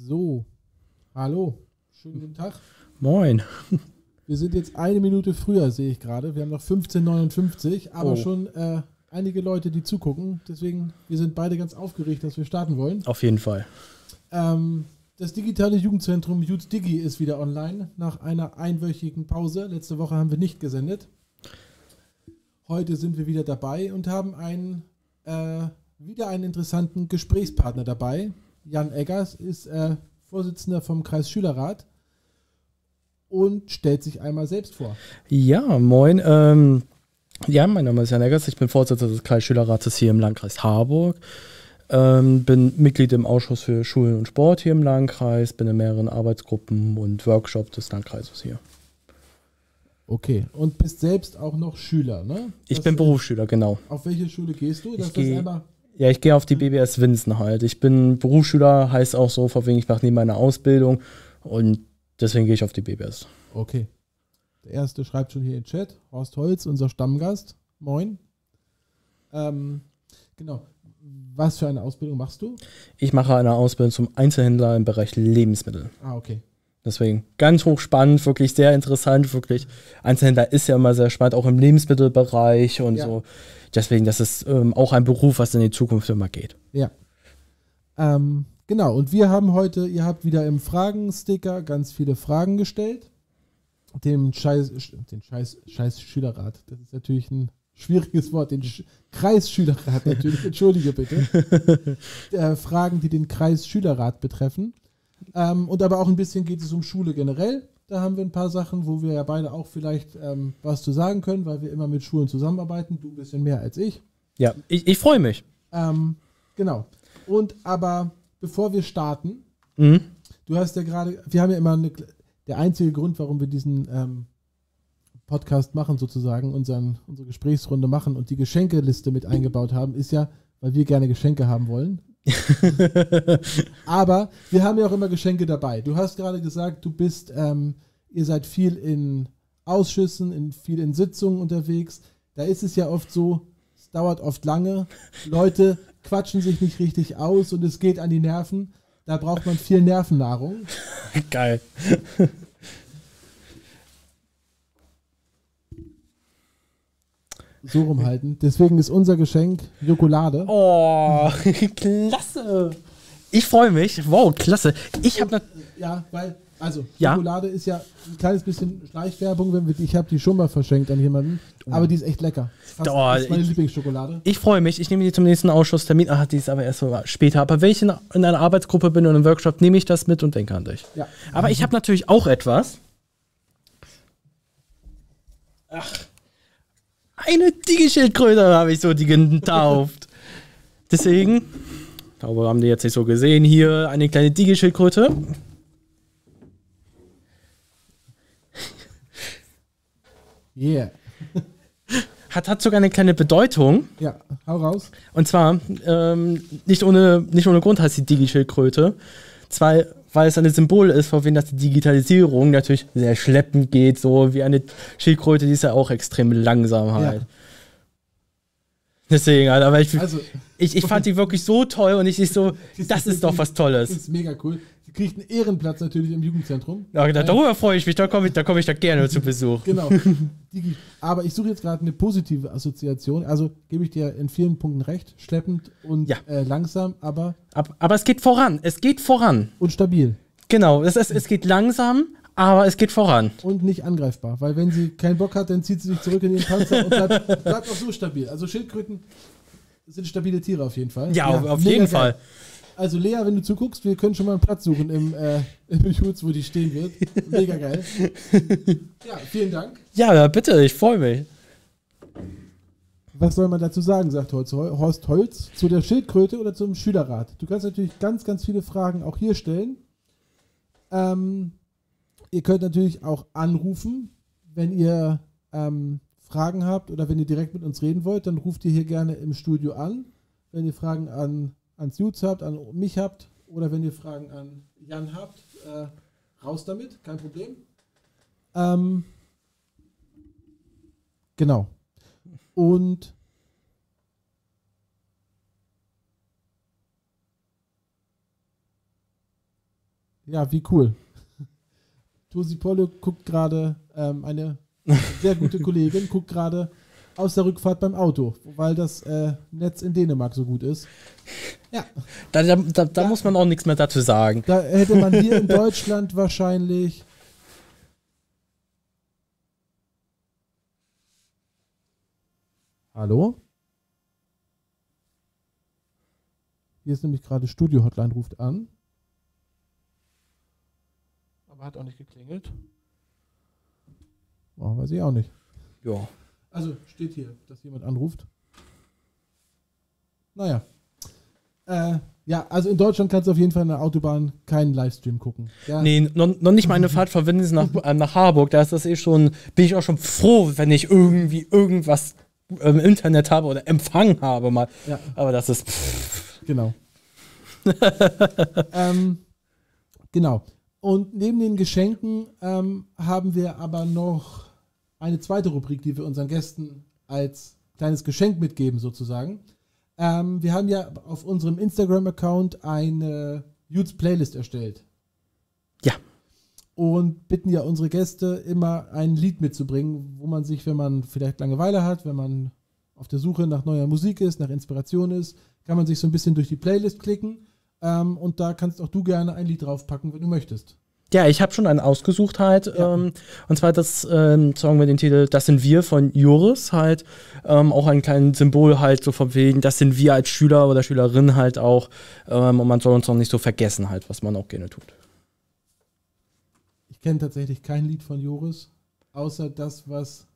So, hallo, schönen guten Tag. Moin. Wir sind jetzt eine Minute früher, sehe ich gerade. Wir haben noch 15.59, aber Oh. schon äh, einige Leute, die zugucken. Deswegen, wir sind beide ganz aufgeregt, dass wir starten wollen. Auf jeden Fall. Ähm, das digitale Jugendzentrum Youth Digi ist wieder online nach einer einwöchigen Pause. Letzte Woche haben wir nicht gesendet. Heute sind wir wieder dabei und haben einen, äh, wieder einen interessanten Gesprächspartner dabei. Jan Eggers ist äh, Vorsitzender vom Kreisschülerrat und stellt sich einmal selbst vor. Ja, moin. Ähm, ja, mein Name ist Jan Eggers. Ich bin Vorsitzender des Kreisschülerrates hier im Landkreis Harburg. Ähm, bin Mitglied im Ausschuss für Schulen und Sport hier im Landkreis. Bin in mehreren Arbeitsgruppen und Workshops des Landkreises hier. Okay. Und bist selbst auch noch Schüler, ne? Ich Das- bin Berufsschüler, genau. Auf welche Schule gehst du? Ich Das ist geh- einmal. Ja, ich gehe auf die BBS Winsen halt. Ich bin Berufsschüler, heißt auch so, vor wegen ich mache nie meine Ausbildung und deswegen gehe ich auf die BBS. Okay. Der erste schreibt schon hier in den Chat. Horst Holz, unser Stammgast. Moin. Ähm, genau. Was für eine Ausbildung machst du? Ich mache eine Ausbildung zum Einzelhändler im Bereich Lebensmittel. Ah, okay. Deswegen ganz hochspannend, wirklich sehr interessant, wirklich. Einzelhändler ist ja immer sehr spannend, auch im Lebensmittelbereich und Ja. so. Deswegen, das ist ähm, auch ein Beruf, was in die Zukunft immer geht. Ja. Ähm, genau. Und wir haben heute, ihr habt wieder im Fragensticker ganz viele Fragen gestellt. Dem Scheiß, den Scheiß, Scheiß Schülerrat. Das ist natürlich ein schwieriges Wort. Den Sch Kreisschülerrat natürlich. Entschuldige bitte. äh, Fragen, die den Kreisschülerrat betreffen. Ähm, und aber auch ein bisschen geht es um Schule generell. Da haben wir ein paar Sachen, wo wir ja beide auch vielleicht ähm, was zu sagen können, weil wir immer mit Schulen zusammenarbeiten. Du ein bisschen mehr als ich. Ja, ich, ich freue mich. Ähm, genau. Und aber bevor wir starten, Mhm. du hast ja gerade, wir haben ja immer eine, der einzige Grund, warum wir diesen ähm, Podcast machen, sozusagen, unseren, unsere Gesprächsrunde machen und die Geschenkeliste mit eingebaut haben, ist ja, weil wir gerne Geschenke haben wollen. aber wir haben ja auch immer Geschenke dabei. Du hast gerade gesagt, du bist, ähm, ihr seid viel in Ausschüssen, in, viel in Sitzungen unterwegs. Da ist es ja oft so, es dauert oft lange. Leute quatschen sich nicht richtig aus und es geht an die Nerven. Da braucht man viel Nervennahrung. Geil. So rumhalten. Deswegen ist unser Geschenk Jokolade. Oh, klasse. Ich freue mich. Wow, klasse. Ich habe Ja, weil, also, Ja. Schokolade ist ja ein kleines bisschen Schleichwerbung, wenn wir die, ich habe die schon mal verschenkt an jemanden, aber die ist echt lecker. Fast, Oh, das ist meine ich- Lieblingsschokolade. Ich freue mich. Ich nehme die zum nächsten Ausschusstermin. Ah, die ist aber erst so später. Aber wenn ich in, in einer Arbeitsgruppe bin und im Workshop, nehme ich das mit und denke an dich. Ja. Aber ich habe natürlich auch etwas. Ach. Eine Digi-Schildkröte habe ich so die getauft. Deswegen, ich glaube, haben die jetzt nicht so gesehen. Hier eine kleine Digi-Schildkröte. Yeah. Hat, hat sogar eine kleine Bedeutung. Ja, hau raus. Und zwar, ähm, nicht, ohne, nicht ohne Grund heißt die Digi-Schildkröte. Zwar, weil es ein Symbol ist, vor wem das die Digitalisierung natürlich sehr schleppend geht, so wie eine Schildkröte, die ist ja auch extrem langsam halt. Ja. Deswegen, halt, aber ich, Also, ich, ich fand die wirklich so toll und ich, ich so, das ist doch was das Tolles. ist mega cool. Kriegt einen Ehrenplatz natürlich im Jugendzentrum. Ja, da, darüber freue ich mich, da komme ich, da komm ich da gerne zu Besuch. Genau. Aber ich suche jetzt gerade eine positive Assoziation. Also gebe ich dir in vielen Punkten recht. Schleppend und Ja. äh, langsam, aber Ab, aber es geht voran, es geht voran. und stabil. Genau, es, ist, es geht langsam, aber es geht voran. Und nicht angreifbar. Weil wenn sie keinen Bock hat, dann zieht sie sich zurück in ihren Panzer und bleibt, bleibt auch so stabil. Also Schildkröten sind stabile Tiere auf jeden Fall. Ja, auf, auf jeden geil. Fall. Also Lea, wenn du zuguckst, wir können schon mal einen Platz suchen im, äh, im Schutz, wo die stehen wird. Mega geil. Ja, vielen Dank. Ja, bitte, ich freue mich. Was soll man dazu sagen, sagt Horst Hol- Horst Holz, zu der Schildkröte oder zum Schülerrat? Du kannst natürlich ganz, ganz viele Fragen auch hier stellen. Ähm, ihr könnt natürlich auch anrufen, wenn ihr ähm, Fragen habt oder wenn ihr direkt mit uns reden wollt, dann ruft ihr hier gerne im Studio an. Wenn ihr Fragen an, ans Jutz habt, an mich habt oder wenn ihr Fragen an Jan habt, äh, raus damit, kein Problem. Ähm, genau. Und Ja, wie cool. Tosi Pollo guckt gerade, ähm, eine sehr gute Kollegin, guckt gerade aus der Rückfahrt beim Auto, weil das äh, Netz in Dänemark so gut ist. Ja. Da, da, da, da muss man auch nichts mehr dazu sagen. Da hätte man hier in Deutschland wahrscheinlich. Hallo? Hier ist nämlich gerade Studio Hotline ruft an. Aber hat auch nicht geklingelt. Oh, weiß ich auch nicht. Ja. Also steht hier, dass jemand anruft. Naja. Äh, ja, also in Deutschland kannst du auf jeden Fall in der Autobahn keinen Livestream gucken. Ja. Nee, noch, noch nicht meine Fahrt verwenden nach, äh, nach Harburg. Da ist das eh schon, bin ich auch schon froh, wenn ich irgendwie irgendwas im Internet habe oder Empfang habe mal. Ja. Aber das ist. Pff. Genau. ähm, genau. Und neben den Geschenken ähm, haben wir aber noch eine zweite Rubrik, die wir unseren Gästen als kleines Geschenk mitgeben, sozusagen. Ähm, wir haben ja auf unserem Instagram-Account eine Youths Playlist erstellt. Ja. Und bitten ja unsere Gäste immer ein Lied mitzubringen, wo man sich, wenn man vielleicht Langeweile hat, wenn man auf der Suche nach neuer Musik ist, nach Inspiration ist, kann man sich so ein bisschen durch die Playlist klicken. Ähm, und da kannst auch du gerne ein Lied draufpacken, wenn du möchtest. Ja, ich habe schon einen ausgesucht halt. Ja. Ähm, und zwar das ähm, Song mit dem Titel Das sind wir von Joris halt. Ähm, auch ein kleines Symbol halt so von wegen, das sind wir als Schüler oder Schülerin halt auch. Ähm, und man soll uns noch nicht so vergessen halt, was man auch gerne tut. Ich kenne tatsächlich kein Lied von Joris, außer das, was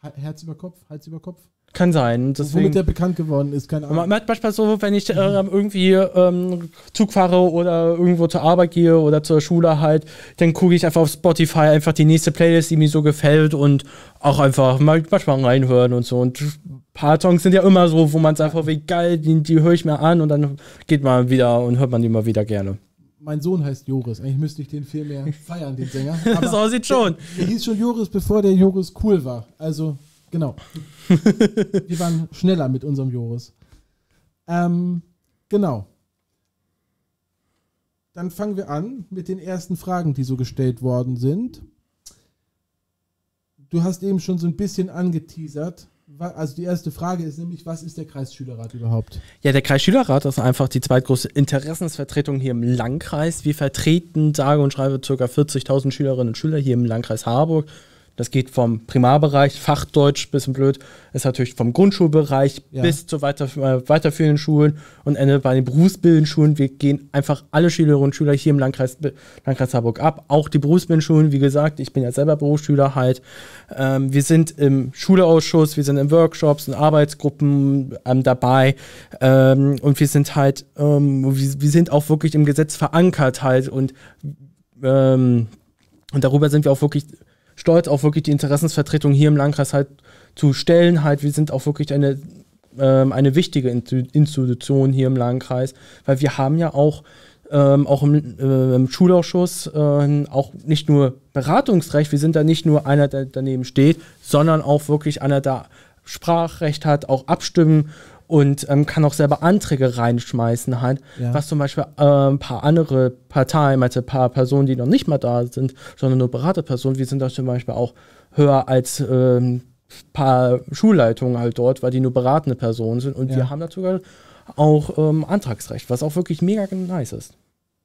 Herz über Kopf, Hals über Kopf. Kann sein. Deswegen, Womit der bekannt geworden ist, keine Ahnung. Man hat manchmal so, wenn ich äh, irgendwie ähm, Zug fahre oder irgendwo zur Arbeit gehe oder zur Schule halt, dann gucke ich einfach auf Spotify einfach die nächste Playlist, die mir so gefällt und auch einfach mal manchmal reinhören und so. Und ein paar Songs sind ja immer so, wo man sagt, einfach, wie geil, die, die höre ich mir an und dann geht man wieder und hört man die mal wieder gerne. Mein Sohn heißt Joris. Eigentlich müsste ich den viel mehr feiern, den Sänger. Aber so sieht schon. Der, der hieß schon Joris, bevor der Joris cool war. Also Genau. Wir waren schneller mit unserem Joris. Ähm, genau. Dann fangen wir an mit den ersten Fragen, die so gestellt worden sind. Du hast eben schon so ein bisschen angeteasert. Also die erste Frage ist nämlich, was ist der Kreisschülerrat überhaupt? Ja, der Kreisschülerrat ist einfach die zweitgrößte Interessensvertretung hier im Landkreis. Wir vertreten, sage und schreibe, ca. 40.000 Schülerinnen und Schüler hier im Landkreis Harburg. Das geht vom Primarbereich, Fachdeutsch, bisschen blöd, ist natürlich vom Grundschulbereich ja. bis zu weiter, äh, weiterführenden Schulen und Ende bei den berufsbildenden Schulen. Wir gehen einfach alle Schülerinnen und Schüler hier im Landkreis, Landkreis Harburg ab. Auch die berufsbildenden Schulen, wie gesagt, ich bin ja selber Berufsschüler halt. Ähm, wir sind im Schulausschuss, wir sind in Workshops, in Arbeitsgruppen ähm, dabei ähm, und wir sind halt, ähm, wir, wir, sind auch wirklich im Gesetz verankert halt und ähm, und darüber sind wir auch wirklich stolz, auch wirklich die Interessensvertretung hier im Landkreis halt zu stellen. Halt, wir sind auch wirklich eine, ähm, eine wichtige Institution hier im Landkreis, weil wir haben ja auch ähm, auch im, äh, im Schulausschuss äh, auch nicht nur Beratungsrecht, wir sind da nicht nur einer, der daneben steht, sondern auch wirklich einer, der Sprachrecht hat, auch abstimmen und ähm, kann auch selber Anträge reinschmeißen halt, ja. was zum Beispiel äh, ein paar andere Parteien, also ein paar Personen, die noch nicht mal da sind, sondern nur Beraterpersonen, wir sind da zum Beispiel auch höher als ähm, paar Schulleitungen halt dort, weil die nur beratende Personen sind und ja. wir haben dazu auch ähm, Antragsrecht, was auch wirklich mega nice ist.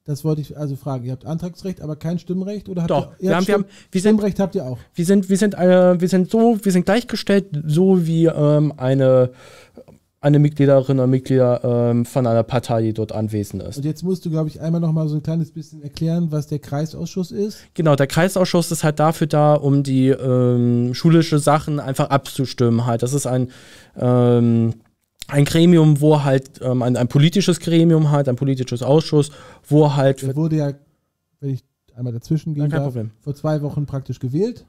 Das wollte ich also fragen. Ihr habt Antragsrecht, aber kein Stimmrecht oder habt Doch, ihr, wir haben, wir haben, wir Stimmrecht habt ihr auch. Wir sind, wir sind, äh, wir sind so, wir sind gleichgestellt, so wie ähm, eine eine Mitgliederin oder Mitglieder ähm, von einer Partei, die dort anwesend ist. Und jetzt musst du, glaube ich, einmal noch mal so ein kleines bisschen erklären, was der Kreisausschuss ist. Genau, der Kreisausschuss ist halt dafür da, um die ähm, schulische Sachen einfach abzustimmen. Halt, das ist ein ähm, ein Gremium, wo halt ähm, ein, ein politisches Gremium halt, ein politisches Ausschuss, wo halt. Der wurde ja, wenn ich einmal dazwischen gehen darf, Problem. vor zwei Wochen praktisch gewählt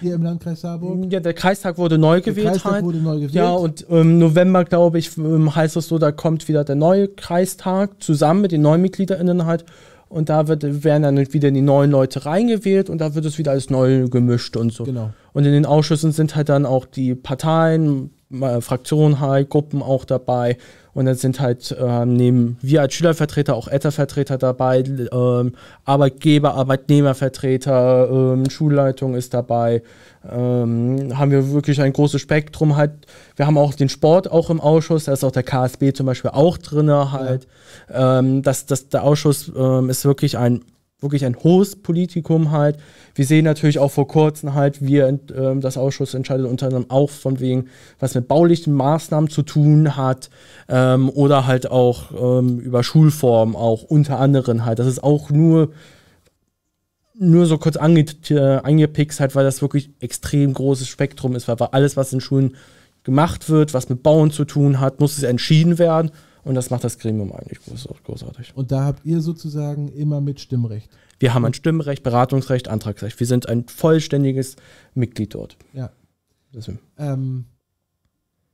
hier im Landkreis Saarburg? Ja, der Kreistag wurde neu der gewählt. Kreistag halt. wurde neu gewählt. Ja, und im ähm, November, glaube ich, ähm, heißt es so, da kommt wieder der neue Kreistag zusammen mit den neuen MitgliederInnen halt. Und da wird, werden dann wieder die neuen Leute reingewählt und da wird es wieder alles neu gemischt und so. Genau. Und in den Ausschüssen sind halt dann auch die Parteien, Fraktionen halt, Gruppen auch dabei. Und dann sind halt ähm, neben wir als Schülervertreter auch Ettervertreter dabei, ähm, Arbeitgeber, Arbeitnehmervertreter, ähm, Schulleitung ist dabei. Ähm, haben wir wirklich ein großes Spektrum halt. Wir haben auch den Sport auch im Ausschuss, da ist auch der KSB zum Beispiel auch drin halt. Ja. Ähm, das, das, der Ausschuss ähm, ist wirklich ein wirklich ein hohes Politikum halt. Wir sehen natürlich auch vor kurzem halt, wie äh, das Ausschuss entscheidet unter anderem auch von wegen, was mit baulichen Maßnahmen zu tun hat ähm, oder halt auch ähm, über Schulformen auch unter anderem halt. Das ist auch nur nur so kurz ange äh, angepickst halt, weil das wirklich extrem großes Spektrum ist, weil alles, was in Schulen gemacht wird, was mit Bauen zu tun hat, muss es entschieden werden. Und das macht das Gremium eigentlich großartig. Und da habt ihr sozusagen immer mit Stimmrecht. Wir haben ein Stimmrecht, Beratungsrecht, Antragsrecht. Wir sind ein vollständiges Mitglied dort. Ja. Ähm,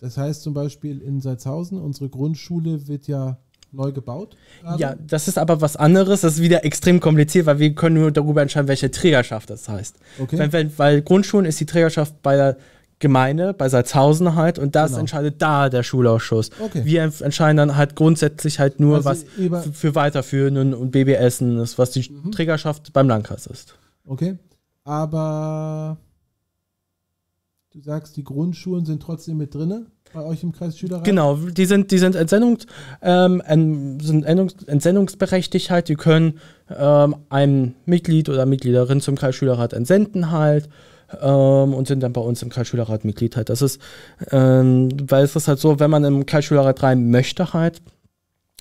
das heißt zum Beispiel in Salzhausen, unsere Grundschule wird ja neu gebaut. Gerade. Ja, das ist aber was anderes. Das ist wieder extrem kompliziert, weil wir können nur darüber entscheiden, welche Trägerschaft das heißt. Okay. Wenn, wenn, weil Grundschulen ist die Trägerschaft bei der Gemeinde, bei Salzhausen halt, und das genau. entscheidet da der Schulausschuss. Okay. Wir entscheiden dann halt grundsätzlich halt nur, also was für Weiterführenden und BBS ist, was die mhm. Trägerschaft beim Landkreis ist. Okay. Aber du sagst, die Grundschulen sind trotzdem mit drin bei euch im Kreis Schülerrat? Genau, die sind, die sind, Entsendungs, ähm, sind entsendungsberechtigt halt, die können ähm, ein Mitglied oder Mitgliederin zum Kreisschülerrat entsenden halt ähm, und sind dann bei uns im Kreisschülerrat Mitglied halt. Das ist, ähm, weil es ist halt so, wenn man im Kreisschülerrat rein möchte halt,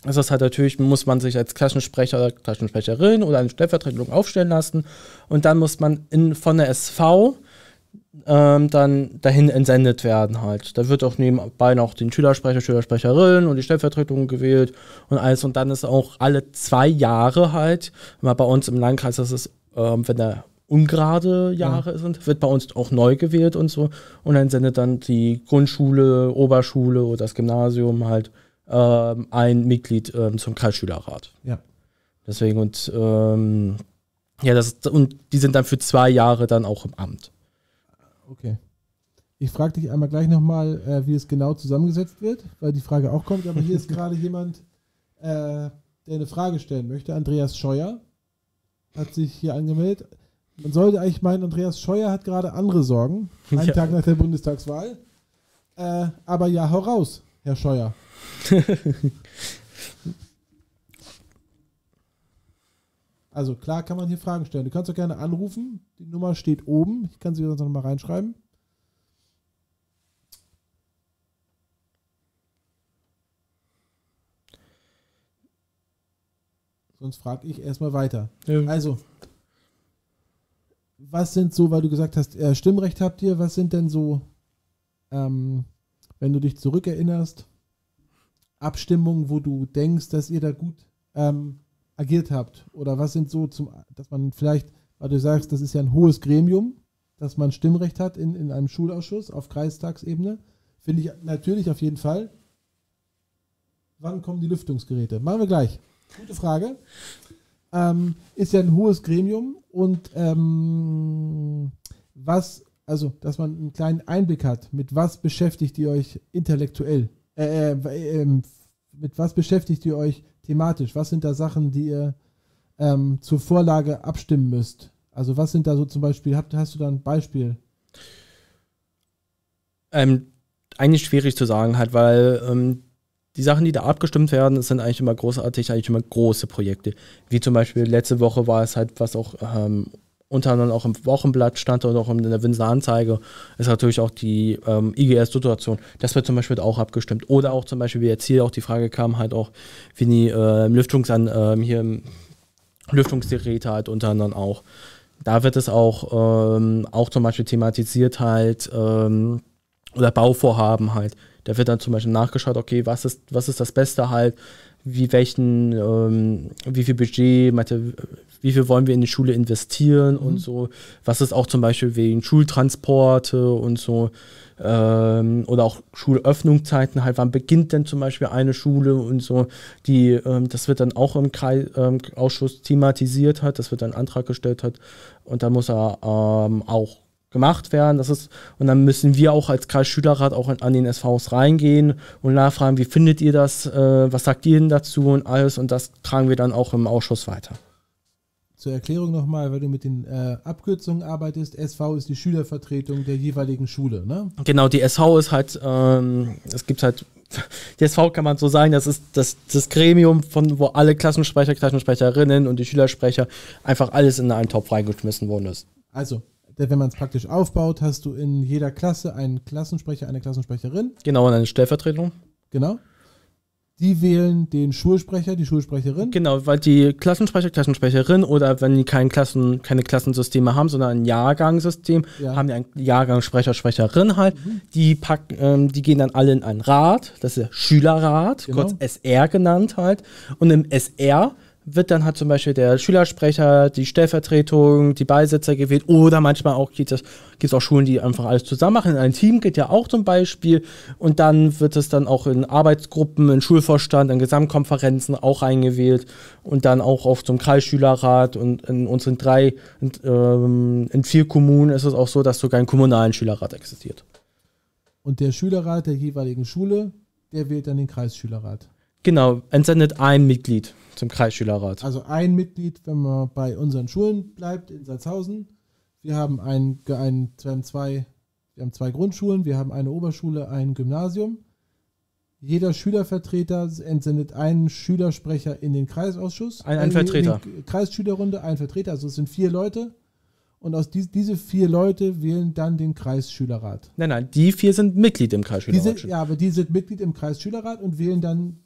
ist das halt natürlich, muss man sich als Klassensprecher oder Klassensprecherin oder eine Stellvertretung aufstellen lassen und dann muss man in, von der SV ähm, dann dahin entsendet werden halt. Da wird auch nebenbei noch den Schülersprecher, Schülersprecherin und die Stellvertretung gewählt und alles. Und dann ist auch alle zwei Jahre halt, mal bei uns im Landkreis, das ist, ähm, wenn der ungerade Jahre ja. sind, wird bei uns auch neu gewählt und so. Und dann sendet dann die Grundschule, Oberschule oder das Gymnasium halt ähm, ein Mitglied ähm, zum Kreisschülerrat. Ja. Deswegen und ähm, ja, das und die sind dann für zwei Jahre dann auch im Amt. Okay. Ich frage dich einmal gleich nochmal, äh, wie es genau zusammengesetzt wird, weil die Frage auch kommt, aber hier ist gerade jemand, äh, der eine Frage stellen möchte. Andreas Scheuer hat sich hier angemeldet. Man sollte eigentlich meinen, Andreas Scheuer hat gerade andere Sorgen, einen ja. Tag nach der Bundestagswahl. Äh, aber ja, hau raus, Herr Scheuer. also klar kann man hier Fragen stellen. Du kannst doch gerne anrufen. Die Nummer steht oben. Ich kann sie sonst noch mal reinschreiben. Sonst frage ich erstmal weiter. Ja. Also, was sind so, weil du gesagt hast, äh, Stimmrecht habt ihr, was sind denn so, ähm, wenn du dich zurückerinnerst, Abstimmungen, wo du denkst, dass ihr da gut ähm, agiert habt? Oder was sind so, zum, dass man vielleicht, weil du sagst, das ist ja ein hohes Gremium, dass man Stimmrecht hat in, in einem Schulausschuss auf Kreistagsebene? Finde ich natürlich auf jeden Fall. Wann kommen die Lüftungsgeräte? Machen wir gleich. Gute Frage ähm, ist ja ein hohes Gremium und ähm, was, also, dass man einen kleinen Einblick hat, mit was beschäftigt ihr euch intellektuell? Äh, äh, äh, mit was beschäftigt ihr euch thematisch? Was sind da Sachen, die ihr ähm, zur Vorlage abstimmen müsst? Also, was sind da so zum Beispiel, habt, hast du da ein Beispiel? Ähm, eigentlich schwierig zu sagen, halt, weil ähm, die Sachen, die da abgestimmt werden, sind eigentlich immer großartig, eigentlich immer große Projekte. Wie zum Beispiel letzte Woche war es halt, was auch ähm, unter anderem auch im Wochenblatt stand oder auch in der Winzer Anzeige, ist natürlich auch die ähm, IGS-Situation. Das wird zum Beispiel auch abgestimmt. Oder auch zum Beispiel, wie jetzt hier auch die Frage kam, halt auch, wie die äh, Lüftungsan äh, hier Lüftungsgeräte halt unter anderem auch. Da wird es auch, ähm, auch zum Beispiel thematisiert halt, ähm, oder Bauvorhaben halt da wird dann zum Beispiel nachgeschaut, okay, was ist, was ist das Beste halt, wie welchen, ähm, wie viel Budget, wie viel wollen wir in die Schule investieren mhm. und so. Was ist auch zum Beispiel wegen Schultransporte und so. Ähm, oder auch Schulöffnungszeiten halt, wann beginnt denn zum Beispiel eine Schule und so. Die, ähm, das wird dann auch im Kreis, ähm, Ausschuss thematisiert hat, das wird dann Antrag gestellt hat und da muss er ähm, auch gemacht werden. Das ist, und dann müssen wir auch als Kreisschülerrat auch an, an den SVs reingehen und nachfragen, wie findet ihr das, äh, was sagt ihr denn dazu und alles. Und das tragen wir dann auch im Ausschuss weiter. Zur Erklärung nochmal, weil du mit den äh, Abkürzungen arbeitest, SV ist die Schülervertretung der jeweiligen Schule, ne? Genau, die SV ist halt, ähm, es gibt halt, die SV kann man so sagen, das ist das, das Gremium, von wo alle Klassensprecher, Klassensprecherinnen und die Schülersprecher einfach alles in einen Topf reingeschmissen worden ist. Also, wenn man es praktisch aufbaut, hast du in jeder Klasse einen Klassensprecher, eine Klassensprecherin. Genau, und eine Stellvertretung. Genau. Die wählen den Schulsprecher, die Schulsprecherin. Genau, weil die Klassensprecher, Klassensprecherin oder wenn die kein Klassen, keine Klassensysteme haben, sondern ein Jahrgangssystem, Ja. haben die einen Jahrgangssprecher, Sprecherin halt. Die packen, ähm, die gehen dann alle in einen Rat, das ist der Schülerrat, Genau. kurz SR genannt halt. Und im SR wird dann halt zum Beispiel der Schülersprecher, die Stellvertretung, die Beisitzer gewählt oder manchmal auch gibt es gibt's auch Schulen, die einfach alles zusammen machen. In ein Team geht ja auch zum Beispiel und dann wird es dann auch in Arbeitsgruppen, in Schulvorstand, in Gesamtkonferenzen auch eingewählt und dann auch auf zum Kreisschülerrat und in unseren drei, in, ähm, in vier Kommunen ist es auch so, dass sogar ein kommunalen Schülerrat existiert. Und der Schülerrat der jeweiligen Schule, der wählt dann den Kreisschülerrat. Genau, entsendet ein Mitglied zum Kreisschülerrat. Also ein Mitglied, wenn man bei unseren Schulen bleibt in Salzhausen. Wir haben ein, ein, wir haben zwei, wir haben zwei Grundschulen, wir haben eine Oberschule, ein Gymnasium. Jeder Schülervertreter entsendet einen Schülersprecher in den Kreisausschuss. Ein- ein Vertreter. Kreisschülerrunde, ein Vertreter. Also es sind vier Leute. Und aus dies, diese vier Leute wählen dann den Kreisschülerrat. Nein, nein, die vier sind Mitglied im Diese, Kreisschülerrat. ja, aber die sind Mitglied im Kreisschülerrat und wählen dann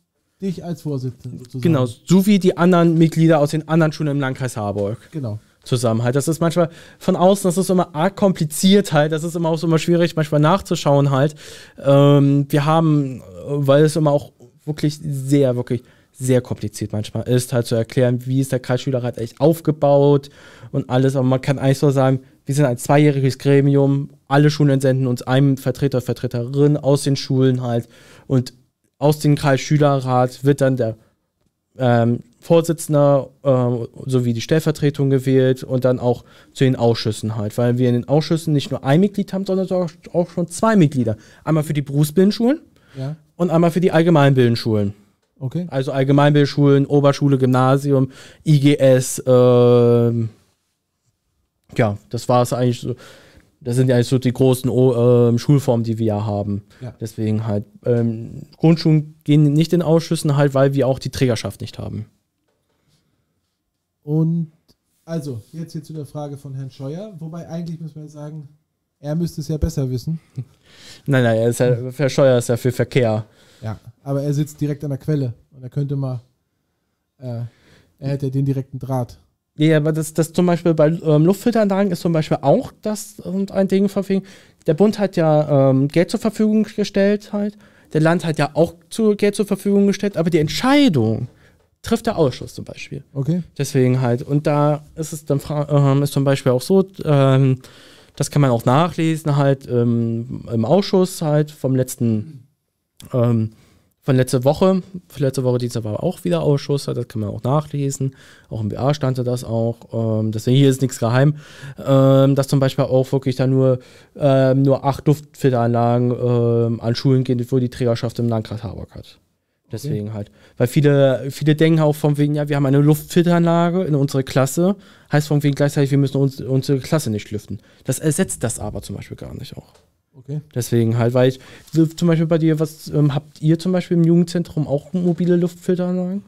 dich als Vorsitzenden sozusagen. Genau, so wie die anderen Mitglieder aus den anderen Schulen im Landkreis Harburg Genau. zusammen halt. Das ist manchmal von außen, das ist immer arg kompliziert halt. Das ist immer auch so immer schwierig, manchmal nachzuschauen halt. Ähm, wir haben, weil es immer auch wirklich sehr, wirklich sehr kompliziert manchmal ist, halt zu erklären, wie ist der Kreisschülerrat echt aufgebaut und alles. Aber man kann eigentlich so sagen, wir sind ein zweijähriges Gremium, alle Schulen entsenden uns einen Vertreter, Vertreterin aus den Schulen halt und aus dem Kreisschülerrat wird dann der ähm, Vorsitzender ähm, sowie die Stellvertretung gewählt und dann auch zu den Ausschüssen halt, weil wir in den Ausschüssen nicht nur ein Mitglied haben, sondern auch, auch schon zwei Mitglieder. Einmal für die Berufsbildungsschulen Ja, und einmal für die Allgemeinbildungsschulen. okay. Also Allgemeinbildungsschulen, Oberschule, Gymnasium, IGS, ähm, ja, das war es eigentlich so. Das sind ja so die großen O- ähm, Schulformen, die wir ja haben. Ja. Deswegen halt, ähm, Grundschulen gehen nicht in Ausschüssen halt, weil wir auch die Trägerschaft nicht haben. Und also, jetzt hier zu der Frage von Herrn Scheuer. Wobei eigentlich muss man sagen, er müsste es ja besser wissen. Nein, nein, er ist ja, Herr Scheuer ist ja für Verkehr. Ja. Aber er sitzt direkt an der Quelle und er könnte mal, äh, er hätte den direkten Draht. Ja, aber das, das zum Beispiel bei ähm, Luftfilteranlagen ist zum Beispiel auch das und ein Ding von wegen, der Bund hat ja ähm, Geld zur Verfügung gestellt halt, der Land hat ja auch zu, Geld zur Verfügung gestellt, aber die Entscheidung trifft der Ausschuss zum Beispiel. Okay? Deswegen halt, und da ist es dann ähm, ist zum Beispiel auch so, ähm, das kann man auch nachlesen halt ähm, im Ausschuss halt vom letzten, ähm, von letzte Woche, letzte Woche Dienstag war auch wieder Ausschuss, das kann man auch nachlesen, auch im BA stand das auch, ähm, deswegen hier ist nichts geheim, ähm, dass zum Beispiel auch wirklich da nur, ähm, nur acht Luftfilteranlagen ähm, an Schulen gehen, wo die Trägerschaft im Landkreis Harburg hat. Deswegen halt. Weil viele, viele denken auch von wegen, ja, wir haben eine Luftfilteranlage in unserer Klasse, heißt von wegen gleichzeitig, wir müssen uns, unsere Klasse nicht lüften. Das ersetzt das aber zum Beispiel gar nicht auch. Okay. Deswegen halt, weil ich, zum Beispiel bei dir, was ähm, habt ihr zum Beispiel im Jugendzentrum auch mobile Luftfilteranlagen?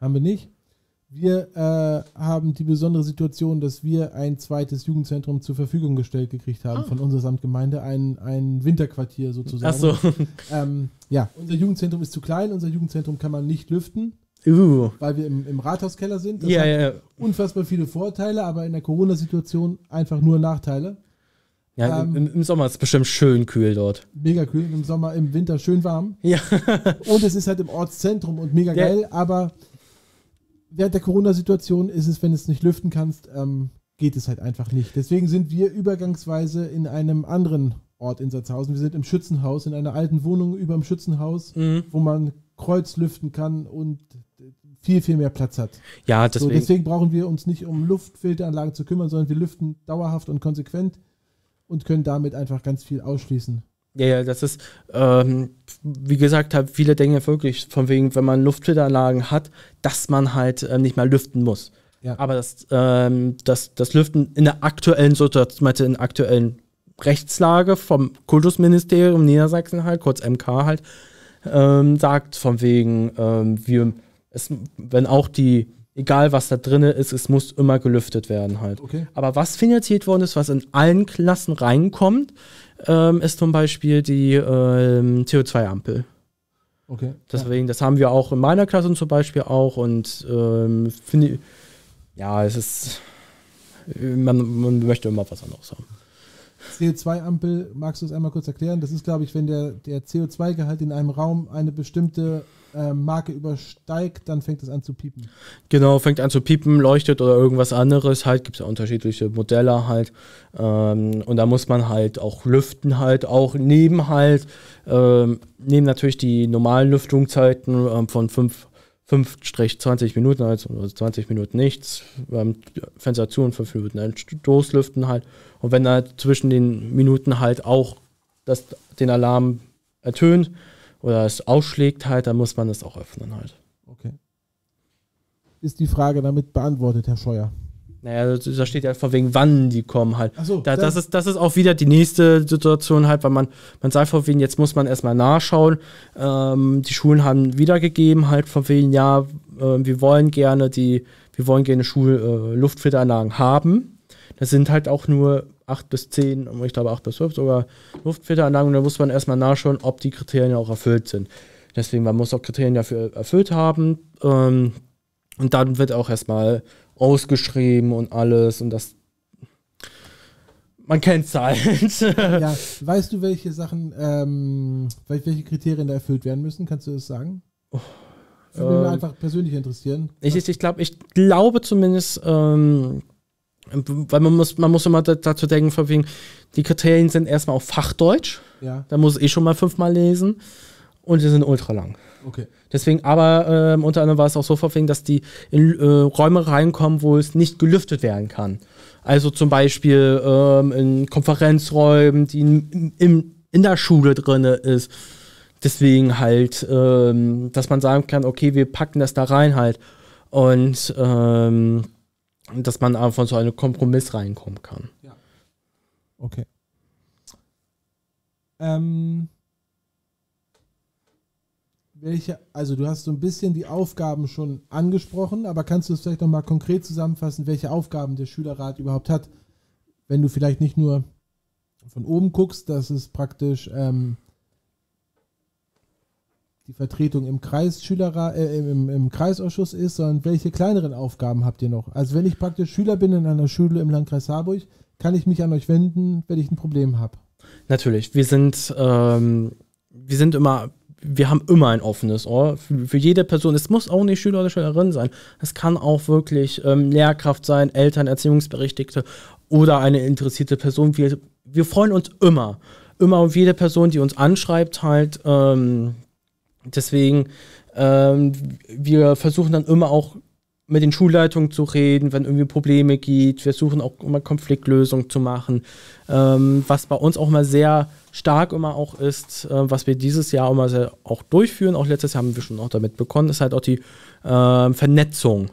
Haben wir nicht. Wir äh, haben die besondere Situation, dass wir ein zweites Jugendzentrum zur Verfügung gestellt gekriegt haben Ah. von unserer Samtgemeinde, ein, ein Winterquartier sozusagen. Ach so. Ähm, ja, unser Jugendzentrum ist zu klein, unser Jugendzentrum kann man nicht lüften, uh. weil wir im, im Rathauskeller sind. Das Ja, hat ja, ja. unfassbar viele Vorteile, aber in der Corona-Situation einfach nur Nachteile. Ja Ähm. im, Im Sommer ist es bestimmt schön kühl dort. Mega kühl, im Sommer, im Winter schön warm. Ja. Und es ist halt im Ortszentrum und mega Ja. geil, aber während der Corona-Situation ist es, wenn du es nicht lüften kannst, ähm, geht es halt einfach nicht. Deswegen sind wir übergangsweise in einem anderen Ort in Salzhausen. Wir sind im Schützenhaus, in einer alten Wohnung über dem Schützenhaus, Mhm. wo man Kreuz lüften kann und viel, viel mehr Platz hat. Ja, So, deswegen. deswegen brauchen wir uns nicht um Luftfilteranlagen zu kümmern, sondern wir lüften dauerhaft und konsequent. Und können damit einfach ganz viel ausschließen. Ja, ja, das ist, ähm, wie gesagt, halt viele denken wirklich von wegen, wenn man Luftfilteranlagen hat, dass man halt ähm, nicht mehr lüften muss. Ja. Aber das, ähm, das, das Lüften in der aktuellen Situation, in der aktuellen Rechtslage vom Kultusministerium Niedersachsen halt, kurz MK halt, ähm, sagt von wegen, ähm, wir, es, wenn auch die, egal was da drin ist, es muss immer gelüftet werden halt. Okay. Aber was finanziert worden ist, was in allen Klassen reinkommt, ähm, ist zum Beispiel die ähm, CO2-Ampel. Okay. Deswegen, das haben wir auch in meiner Klasse zum Beispiel auch und ähm, finde ja, es ist, man, man möchte immer was anderes haben. CO2-Ampel, magst du es einmal kurz erklären? Das ist, glaube ich, wenn der, der CO2-Gehalt in einem Raum eine bestimmte Marke übersteigt, dann fängt es an zu piepen. Genau, fängt an zu piepen, leuchtet oder irgendwas anderes halt, gibt es ja unterschiedliche Modelle halt. Ähm, und da muss man halt auch lüften halt, auch neben halt, ähm, neben natürlich die normalen Lüftungszeiten ähm, von 5 5-20 Minuten, also 20 Minuten nichts, ähm, Fenster zu und 5 Minuten ein Stoßlüften halt. Und wenn da zwischen den Minuten halt auch das, den Alarm ertönt oder es ausschlägt halt, dann muss man es auch öffnen halt. Okay. Ist die Frage damit beantwortet, Herr Scheuer? Naja, da steht ja von wegen, wann die kommen halt. Ach so, da, das- ist, das ist auch wieder die nächste Situation halt, weil man, man sagt von wegen, jetzt muss man erstmal nachschauen. Ähm, die Schulen haben wiedergegeben halt von wegen, ja, äh, wir wollen gerne die, wir wollen gerne Schul-Luftfilteranlagen haben. Das sind halt auch nur 8 bis 10, ich glaube 8 bis 12 sogar Luftfilteranlagen und da muss man erstmal nachschauen, ob die Kriterien auch erfüllt sind. Deswegen, man muss auch Kriterien dafür erfüllt haben. Ähm, und dann wird auch erstmal ausgeschrieben und alles und das. Man kennt es halt. ja, weißt du, welche Sachen, ähm, wel- welche Kriterien da erfüllt werden müssen? Kannst du das sagen? Würde mich ähm, einfach persönlich interessieren. Ich, ich, ich, glaub, ich glaube zumindest, ähm, weil man muss, man muss immer da, dazu denken, von wegen, die Kriterien sind erstmal auf Fachdeutsch. Ja, Da muss ich schon mal fünfmal lesen. Und die sind ultra lang. okay. Deswegen, aber ähm, unter anderem war es auch so verfing, dass die in äh, Räume reinkommen, wo es nicht gelüftet werden kann. Also zum Beispiel ähm, in Konferenzräumen, die in, in, in der Schule drin ist. Deswegen halt, ähm, dass man sagen kann, okay, wir packen das da rein halt. Und ähm, dass man einfach von so einem Kompromiss reinkommen kann. Okay. Ähm, welche, also du hast so ein bisschen die Aufgaben schon angesprochen, aber kannst du es vielleicht nochmal konkret zusammenfassen, welche Aufgaben der Schülerrat überhaupt hat, wenn du vielleicht nicht nur von oben guckst, dass es praktisch ähm, die Vertretung im Kreisschülerrat, äh, im, im Kreisausschuss ist, sondern welche kleineren Aufgaben habt ihr noch? Also wenn ich praktisch Schüler bin in einer Schule im Landkreis Harburg, kann ich mich an euch wenden, wenn ich ein Problem habe. Natürlich, wir sind, ähm, wir sind immer, wir haben immer ein offenes Ohr für, für jede Person. Es muss auch nicht Schüler oder Schülerin sein. Es kann auch wirklich ähm, Lehrkraft sein, Eltern, Erziehungsberechtigte oder eine interessierte Person. Wir, wir freuen uns immer, immer auf jede Person, die uns anschreibt halt. Ähm, deswegen, ähm, wir versuchen dann immer auch mit den Schulleitungen zu reden, wenn irgendwie Probleme gibt. Wir versuchen auch immer Konfliktlösungen zu machen. Ähm, was bei uns auch mal sehr stark immer auch ist, äh, was wir dieses Jahr immer sehr auch durchführen, auch letztes Jahr haben wir schon auch damit begonnen, ist halt auch die ähm, Vernetzung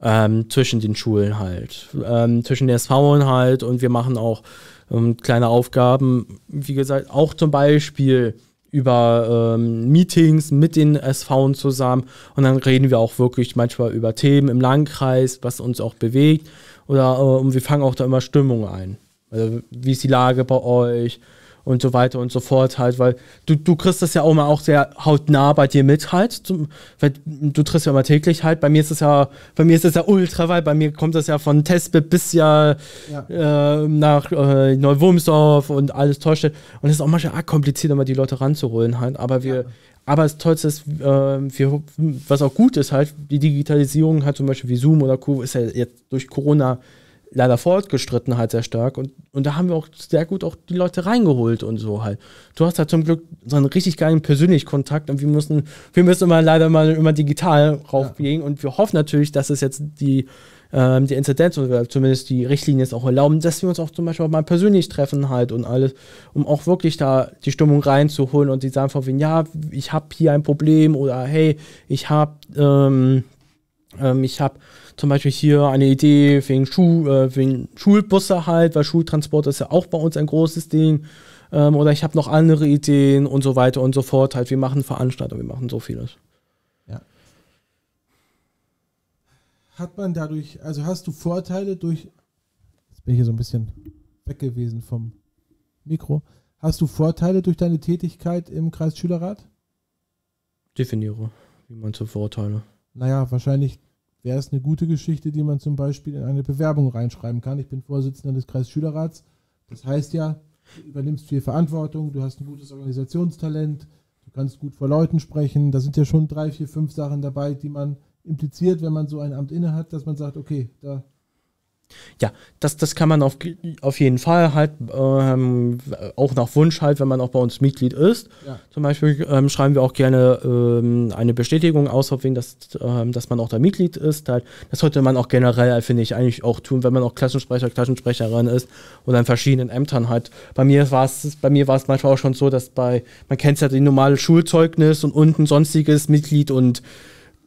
ähm, zwischen den Schulen halt, ähm, zwischen den SVen halt und wir machen auch ähm, kleine Aufgaben, wie gesagt, auch zum Beispiel über ähm, Meetings mit den SVen zusammen. Und dann reden wir auch wirklich manchmal über Themen im Landkreis, was uns auch bewegt. Oder äh, und wir fangen auch da immer Stimmung ein. Also, wie ist die Lage bei euch und so weiter und so fort halt, weil du, du kriegst das ja auch mal auch sehr hautnah bei dir mit halt, zum, weil du triffst ja immer täglich halt, bei mir ist es ja, bei mir ist es ja ultra, weil bei mir kommt das ja von Tespit bis ja, Ja. äh, nach äh, Neuwurmsdorf und alles Tollstedt und es ist auch manchmal arg kompliziert, immer die Leute ranzuholen halt, aber wir, Ja. aber das Tollste ist, äh, wir, was auch gut ist halt, die Digitalisierung halt zum Beispiel wie Zoom oder Co. ist ja jetzt durch Corona leider fortgestritten halt sehr stark und, und da haben wir auch sehr gut auch die Leute reingeholt und so halt. Du hast halt zum Glück so einen richtig geilen persönlichen Kontakt und wir müssen, wir müssen immer leider mal immer digital raufgehen und wir hoffen natürlich, dass es jetzt die ähm, die Inzidenz oder zumindest die Richtlinie es auch erlauben, dass wir uns auch zum Beispiel auch mal persönlich treffen halt und alles, um auch wirklich da die Stimmung reinzuholen und die sagen von wegen, ja, ich habe hier ein Problem oder hey, ich habe ähm, ähm, ich habe zum Beispiel hier eine Idee wegen, Schuh, äh, wegen Schulbusse halt, weil Schultransport ist ja auch bei uns ein großes Ding. Ähm, oder ich habe noch andere Ideen und so weiter und so fort. Halt, wir machen Veranstaltungen, wir machen so vieles. Ja. Hat man dadurch, also hast du Vorteile durch, jetzt bin ich hier so ein bisschen weg gewesen vom Mikro, hast du Vorteile durch deine Tätigkeit im Kreisschülerrat? Definiere, wie man zu Vorteile. Naja, wahrscheinlich wäre es eine gute Geschichte, die man zum Beispiel in eine Bewerbung reinschreiben kann. Ich bin Vorsitzender des Kreisschülerrats. Das heißt ja, du übernimmst viel Verantwortung, du hast ein gutes Organisationstalent, du kannst gut vor Leuten sprechen. Da sind ja schon drei, vier, fünf Sachen dabei, die man impliziert, wenn man so ein Amt inne hat, dass man sagt, okay, da ja, das, das kann man auf, auf jeden Fall halt, ähm, auch nach Wunsch halt, wenn man auch bei uns Mitglied ist. Ja. Zum Beispiel ähm, schreiben wir auch gerne ähm, eine Bestätigung aus, auf wen das, ähm, dass man auch da Mitglied ist. Halt. Das sollte man auch generell, finde ich, eigentlich auch tun, wenn man auch Klassensprecher, Klassensprecherin ist oder in verschiedenen Ämtern halt. Bei mir war es, bei mir war es manchmal auch schon so, dass bei, man kennt ja die normale Schulzeugnis und unten sonstiges Mitglied und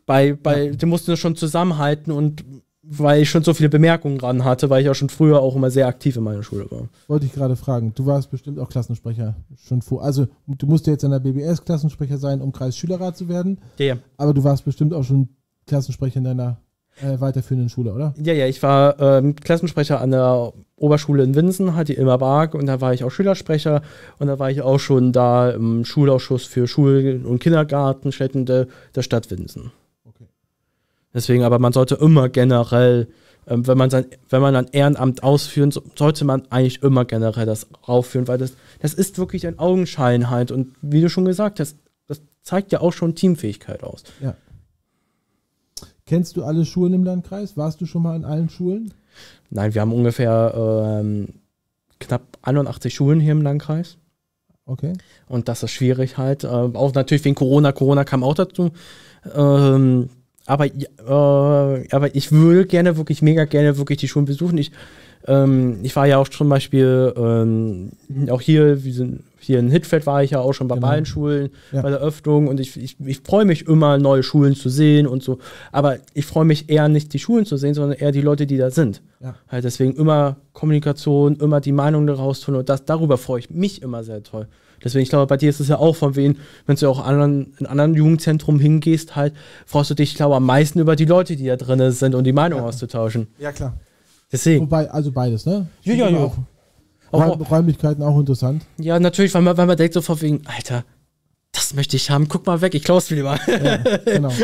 bei, bei, ja. die mussten das schon zusammenhalten und weil ich schon so viele Bemerkungen dran hatte, weil ich auch schon früher auch immer sehr aktiv in meiner Schule war. Wollte ich gerade fragen. Du warst bestimmt auch Klassensprecher schon vor. Also du musst ja jetzt in der BBS Klassensprecher sein, um Kreisschülerrat zu werden. Ja, ja. Aber du warst bestimmt auch schon Klassensprecher in deiner äh, weiterführenden Schule, oder? Ja, ja. Ich war ähm, Klassensprecher an der Oberschule in Winsen, halt die Ilma Bark, und da war ich auch Schülersprecher und da war ich auch schon da im Schulausschuss für Schul- und Kindergartenstätten der, der Stadt Winsen. Deswegen, aber man sollte immer generell, ähm, wenn, man sein, wenn man ein Ehrenamt ausführen, so, sollte man eigentlich immer generell das raufführen, weil das, das ist wirklich ein Augenschein halt. Und wie du schon gesagt hast, das zeigt ja auch schon Teamfähigkeit aus. Ja. Kennst du alle Schulen im Landkreis? Warst du schon mal in allen Schulen? Nein, wir haben ungefähr ähm, knapp 81 Schulen hier im Landkreis. Okay. Und das ist schwierig halt. Äh, auch natürlich wegen Corona. Corona kam auch dazu. Ähm, aber, äh, aber ich würde gerne, wirklich mega gerne wirklich die Schulen besuchen. Ich, ähm, ich war ja auch zum Beispiel, ähm, auch hier, wir sind, hier in Hitfeld war ich ja auch schon bei genau. beiden Schulen, ja. bei der Öffnung und ich, ich, ich freue mich immer, neue Schulen zu sehen und so. Aber ich freue mich eher nicht, die Schulen zu sehen, sondern eher die Leute, die da sind. Ja. Halt deswegen immer Kommunikation, immer die Meinung daraus tun und das, darüber freue ich mich immer sehr toll. Deswegen, ich glaube, bei dir ist es ja auch von wen, wenn du auch anderen, in anderen Jugendzentrum hingehst, halt, freust du dich, glaube ich, am meisten über die Leute, die da drin sind und die Meinung ja. auszutauschen. Ja, klar. Deswegen. Wobei, also beides, ne? Ja, ja, ja. Auch, auch, Räumlichkeiten auch interessant. Ja, natürlich, weil man, weil man denkt so von wegen, Alter, das möchte ich haben, guck mal weg, ich klaus lieber. Ja, genau.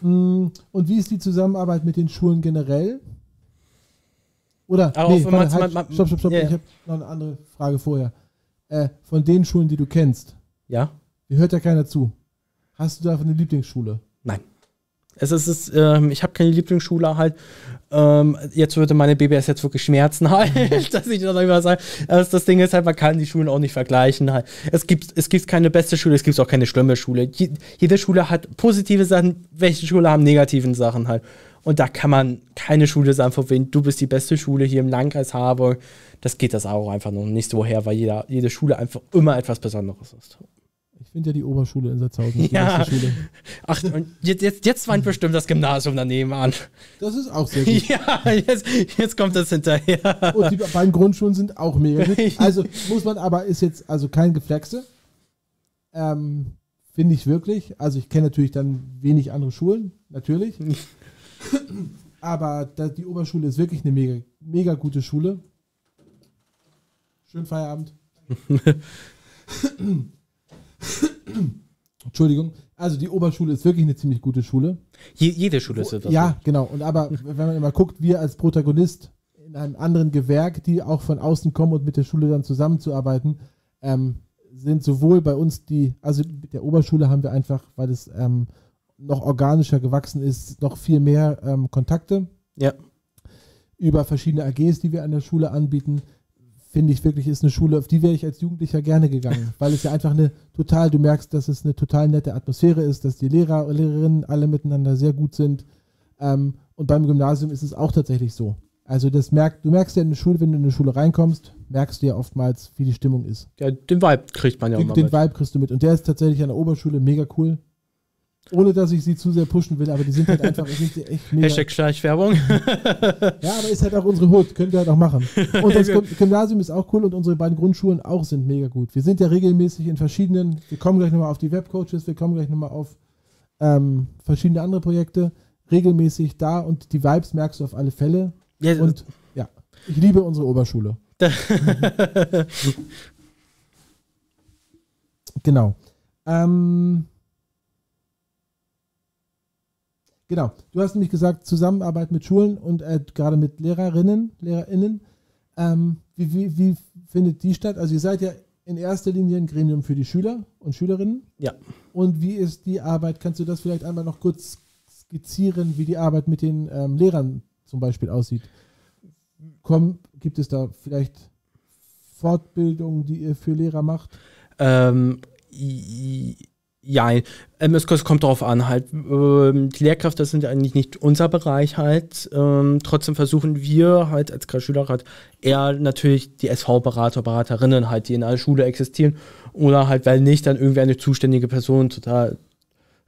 Mm, und wie ist die Zusammenarbeit mit den Schulen generell? Oder, Aber nee, warte, halt, man, stopp, stopp, stopp, yeah. ich habe noch eine andere Frage vorher äh, von den Schulen, die du kennst, ja. Die hört ja keiner zu. Hast du da eine Lieblingsschule? Nein. Es ist, es ist ähm, ich habe keine Lieblingsschule halt. Ähm, jetzt würde meine BBS jetzt wirklich schmerzen halt, dass ich das immer sage. Also das Ding ist halt, man kann die Schulen auch nicht vergleichen halt. Es gibt, es gibt keine beste Schule, es gibt auch keine schlimme Schule. jede Schule hat positive Sachen, welche Schule haben negativen Sachen halt. Und da kann man keine Schule sagen, von wem du bist die beste Schule hier im Landkreis Harburg. Das geht das auch einfach noch nicht so her, weil jeder, jede Schule einfach immer etwas Besonderes ist. Ich finde ja die Oberschule in Salzhausen die ja. beste Schule. Ach, und jetzt, jetzt, jetzt fängt bestimmt das Gymnasium daneben an. Das ist auch sehr gut. Ja, jetzt, jetzt kommt das hinterher. Und die beiden Grundschulen sind auch mega. Also muss man aber, ist jetzt also kein Geflexe. Ähm, finde ich wirklich. Also ich kenne natürlich dann wenig andere Schulen, natürlich. Aber die Oberschule ist wirklich eine mega, mega gute Schule. Schönen Feierabend. Entschuldigung. Also die Oberschule ist wirklich eine ziemlich gute Schule. Je, jede Schule ist das. Ja, genau. Und aber wenn man immer guckt, wir als Protagonist in einem anderen Gewerk, die auch von außen kommen und mit der Schule dann zusammenzuarbeiten, ähm, sind sowohl bei uns die, also mit der Oberschule haben wir einfach, weil es ähm, noch organischer gewachsen ist, noch viel mehr ähm, Kontakte. Ja. Über verschiedene AGs, die wir an der Schule anbieten, finde ich wirklich, ist eine Schule, auf die wäre ich als Jugendlicher gerne gegangen, weil es ja einfach eine total, du merkst, dass es eine total nette Atmosphäre ist, dass die Lehrer und Lehrerinnen alle miteinander sehr gut sind. Ähm, Und beim Gymnasium ist es auch tatsächlich so. Also das merkt, du merkst ja in der Schule, wenn du in eine Schule reinkommst, merkst du ja oftmals, wie die Stimmung ist. Ja, den Vibe kriegt man ja Den, immer den mit. Vibe kriegst du mit. Und der ist tatsächlich an der Oberschule mega cool. Ohne dass ich sie zu sehr pushen will, aber die sind halt einfach sind echt mega. Hashtag Schleichwerbung. Ja, aber ist halt auch unsere Hut, könnt ihr halt auch machen. Und das Gym- Gymnasium ist auch cool und unsere beiden Grundschulen auch sind mega gut. Wir sind ja regelmäßig in verschiedenen, wir kommen gleich nochmal auf die Webcoaches, wir kommen gleich nochmal auf ähm, verschiedene andere Projekte, regelmäßig da und die Vibes merkst du auf alle Fälle. ja, Und ja, ich liebe unsere Oberschule. Genau. Ähm, genau. Du hast nämlich gesagt, Zusammenarbeit mit Schulen und äh, gerade mit Lehrerinnen, LehrerInnen. Ähm, wie, wie, wie findet die statt? Also ihr seid ja in erster Linie ein Gremium für die Schüler und Schülerinnen. Ja. Und wie ist die Arbeit? Kannst du das vielleicht einmal noch kurz skizzieren, wie die Arbeit mit den ähm, Lehrern zum Beispiel aussieht? Komm, gibt es da vielleicht Fortbildungen, die ihr für Lehrer macht? Ähm, ja, ähm, es, kommt darauf an, halt, ähm, die Lehrkräfte sind eigentlich nicht unser Bereich halt. Ähm, trotzdem versuchen wir halt als Kreisschülerrat eher natürlich die SV-Berater, Beraterinnen halt, die in einer Schule existieren. Oder halt, weil nicht, dann irgendwie eine zuständige Person, total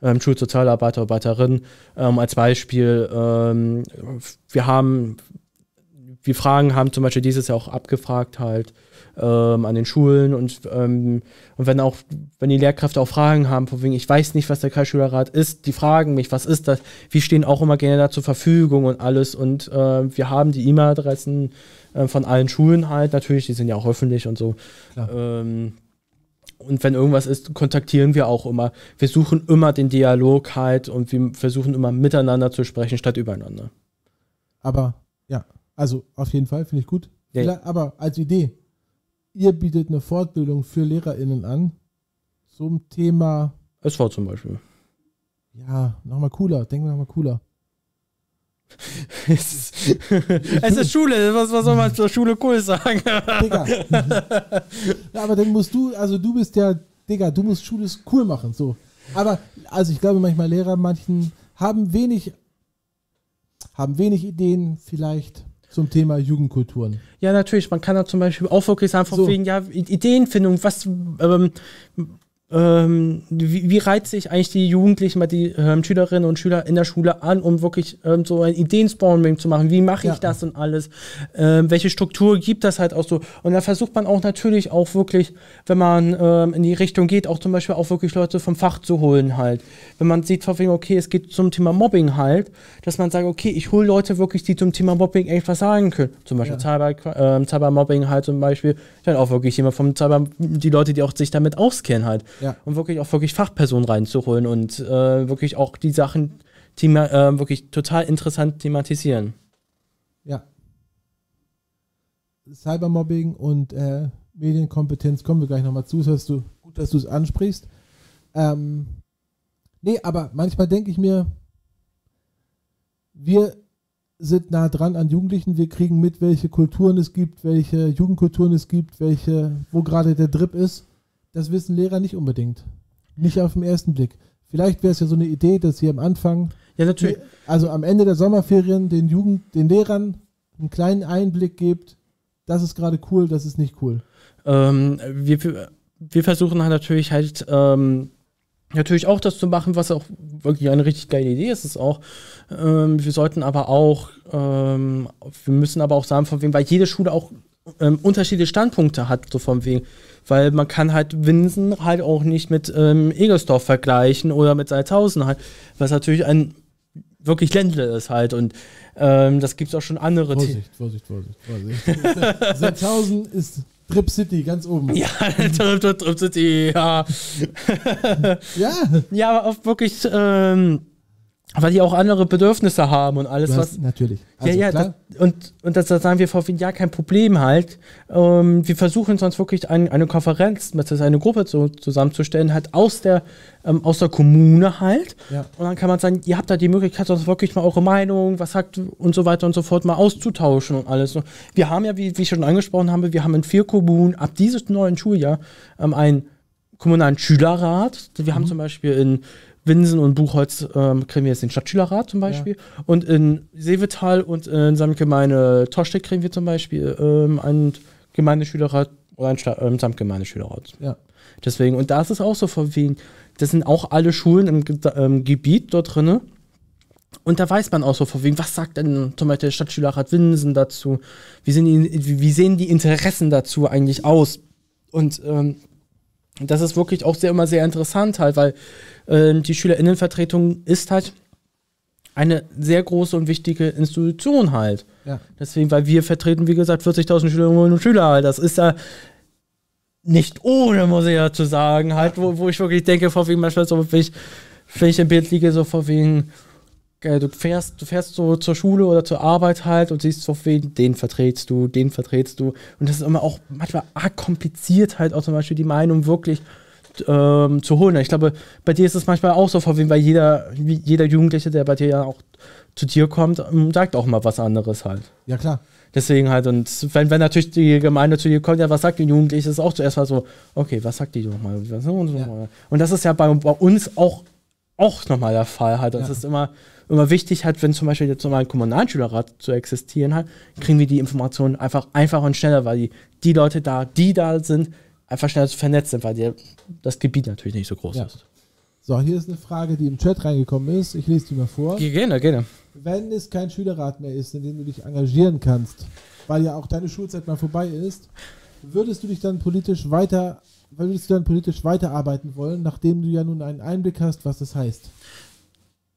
ähm, Schulsozialarbeiter, Arbeiterin. Ähm, als Beispiel, ähm, wir haben, wir Fragen haben zum Beispiel dieses Jahr auch abgefragt halt ähm, an den Schulen und, ähm, und wenn auch, wenn die Lehrkräfte auch Fragen haben, von wegen, ich weiß nicht, was der Kreisschülerrat ist, die fragen mich, was ist das? Wir stehen auch immer gerne da zur Verfügung und alles und äh, wir haben die E-Mail-Adressen äh, von allen Schulen halt, natürlich, die sind ja auch öffentlich und so. Ähm, und wenn irgendwas ist, kontaktieren wir auch immer. Wir suchen immer den Dialog halt und wir versuchen immer miteinander zu sprechen, statt übereinander. Aber ja, also auf jeden Fall, finde ich gut. Ja. Aber als Idee, ihr bietet eine Fortbildung für LehrerInnen an zum Thema, Es war zum Beispiel. ja, nochmal cooler, denken wir nochmal cooler. es, ist, es ist Schule, was, was soll man zur Schule cool sagen? Digga. ja, aber dann musst du, also du bist ja, Digga, du musst Schule cool machen, so. Aber, also ich glaube manchmal Lehrer, manchen haben wenig, haben wenig Ideen vielleicht zum Thema Jugendkulturen. Ja, natürlich, man kann da zum Beispiel auch wirklich sagen, von So. wegen, ja, Ideenfindung, was, ähm, ähm, wie, wie reizt sich eigentlich die Jugendlichen, die ähm, Schülerinnen und Schüler in der Schule an, um wirklich ähm, so ein Ideenstorming zu machen? Wie mache ich Ja. das und alles? Ähm, welche Struktur gibt das halt auch so? Und da versucht man auch natürlich auch wirklich, wenn man ähm, in die Richtung geht, auch zum Beispiel auch wirklich Leute vom Fach zu holen halt. Wenn man sieht, okay, es geht zum Thema Mobbing halt, dass man sagt, okay, ich hole Leute wirklich, die zum Thema Mobbing etwas sagen können. Zum Beispiel Ja. Cyber, ähm, Cybermobbing halt zum Beispiel. Dann auch wirklich jemand vom Cyber, die Leute, die auch sich damit auskennen halt. Ja. Und wirklich auch wirklich Fachpersonen reinzuholen und äh, wirklich auch die Sachen thema äh, wirklich total interessant thematisieren. Ja. Cybermobbing und äh, Medienkompetenz kommen wir gleich nochmal zu. Das du, gut, dass du es ansprichst. Ähm, nee, aber manchmal denke ich mir, wir sind nah dran an Jugendlichen, wir kriegen mit, welche Kulturen es gibt, welche Jugendkulturen es gibt, welche, wo gerade der Drip ist. Das wissen Lehrer nicht unbedingt. Nicht auf den ersten Blick. Vielleicht wäre es ja so eine Idee, dass ihr am Anfang Ja, natürlich. also am Ende der Sommerferien den Jugend, den Lehrern einen kleinen Einblick gebt, das ist gerade cool, das ist nicht cool. Ähm, wir, wir versuchen halt natürlich halt ähm, natürlich auch das zu machen, was auch wirklich eine richtig geile Idee ist. ist auch, ähm, wir sollten aber auch, ähm, wir müssen aber auch sagen, von wegen, weil jede Schule auch ähm, unterschiedliche Standpunkte hat, so von wegen, weil man kann halt Winsen halt auch nicht mit ähm, Egelsdorf vergleichen oder mit Salzhausen halt, was natürlich ein wirklich Ländle ist halt und ähm, das gibt es auch schon andere Vorsicht, Vorsicht, Vorsicht, Vorsicht. Sechshausen ist Trip City ganz oben. Ja, Trip, Trip, Trip City, ja. Ja, Ja, aber auch wirklich, ähm, weil die auch andere Bedürfnisse haben und alles, du was. natürlich. Also ja, ja, das, und, und das, das sagen wir vor ja kein Problem halt. Ähm, wir versuchen sonst wirklich ein, eine Konferenz, das eine Gruppe zu, zusammenzustellen, halt aus der, ähm, aus der Kommune halt. Ja. Und dann kann man sagen, ihr habt da die Möglichkeit, sonst wirklich mal eure Meinung, was sagt und so weiter und so fort mal auszutauschen und alles. Wir haben ja, wie, wie ich schon angesprochen habe, wir haben in vier Kommunen ab diesem neuen Schuljahr ähm, einen kommunalen Schülerrat. Wir haben zum Beispiel in Winsen und Buchholz ähm, kriegen wir jetzt den Stadtschülerrat zum Beispiel. Ja. Und in Seevetal und in Samtgemeinde Torstedt kriegen wir zum Beispiel ähm, einen Gemeindeschülerrat oder einen Sta ähm, Samtgemeindeschülerrat. Ja. Deswegen, und da ist es auch so von wegen, das sind auch alle Schulen im ähm, Gebiet dort drin. Und da weiß man auch so von wegen, was sagt denn zum Beispiel der Stadtschülerrat Winsen dazu? Wie, die, wie sehen die Interessen dazu eigentlich aus? Und ähm, das ist wirklich auch sehr immer sehr interessant halt, weil äh, die Schülerinnenvertretung ist halt eine sehr große und wichtige Institution halt. Ja. Deswegen, weil wir vertreten, wie gesagt, 40.000 Schülerinnen und Schüler halt. Das ist ja nicht ohne, muss ich ja zu sagen, halt, wo, wo ich wirklich denke, vor wegen manchmal so, wenn ich, wenn ich im Bild liege, so vor wegen, du fährst, du fährst so zur Schule oder zur Arbeit halt und siehst so wen, den vertretst du, den vertretst du. Und das ist immer auch manchmal arg kompliziert, halt auch zum Beispiel die Meinung wirklich ähm, zu holen. Ich glaube, bei dir ist es manchmal auch so, vor wem, weil jeder, jeder Jugendliche, der bei dir ja auch zu dir kommt, ähm, sagt auch mal was anderes halt. Ja, klar. Deswegen halt, und wenn, wenn natürlich die Gemeinde zu dir kommt, ja, was sagt die Jugendliche, ist auch zuerst mal so, okay, was sagt die nochmal? Und, so ja. und das ist ja bei, bei uns auch, auch nochmal der Fall halt. Das ja. ist immer, immer wichtig halt, wenn zum Beispiel jetzt nochmal ein Kommunalschülerrat zu existieren hat, kriegen wir die Informationen einfach einfacher und schneller, weil die, die Leute da, die da sind, einfach schneller vernetzt sind, weil die, das Gebiet natürlich nicht so groß ja. ist. So, hier ist eine Frage, die im Chat reingekommen ist. Ich lese die mal vor. Gerne, gerne. Wenn es kein Schülerrat mehr ist, in dem du dich engagieren kannst, weil ja auch deine Schulzeit mal vorbei ist, würdest du dich dann politisch weiter, würdest du dann politisch weiterarbeiten wollen, nachdem du ja nun einen Einblick hast, was das heißt?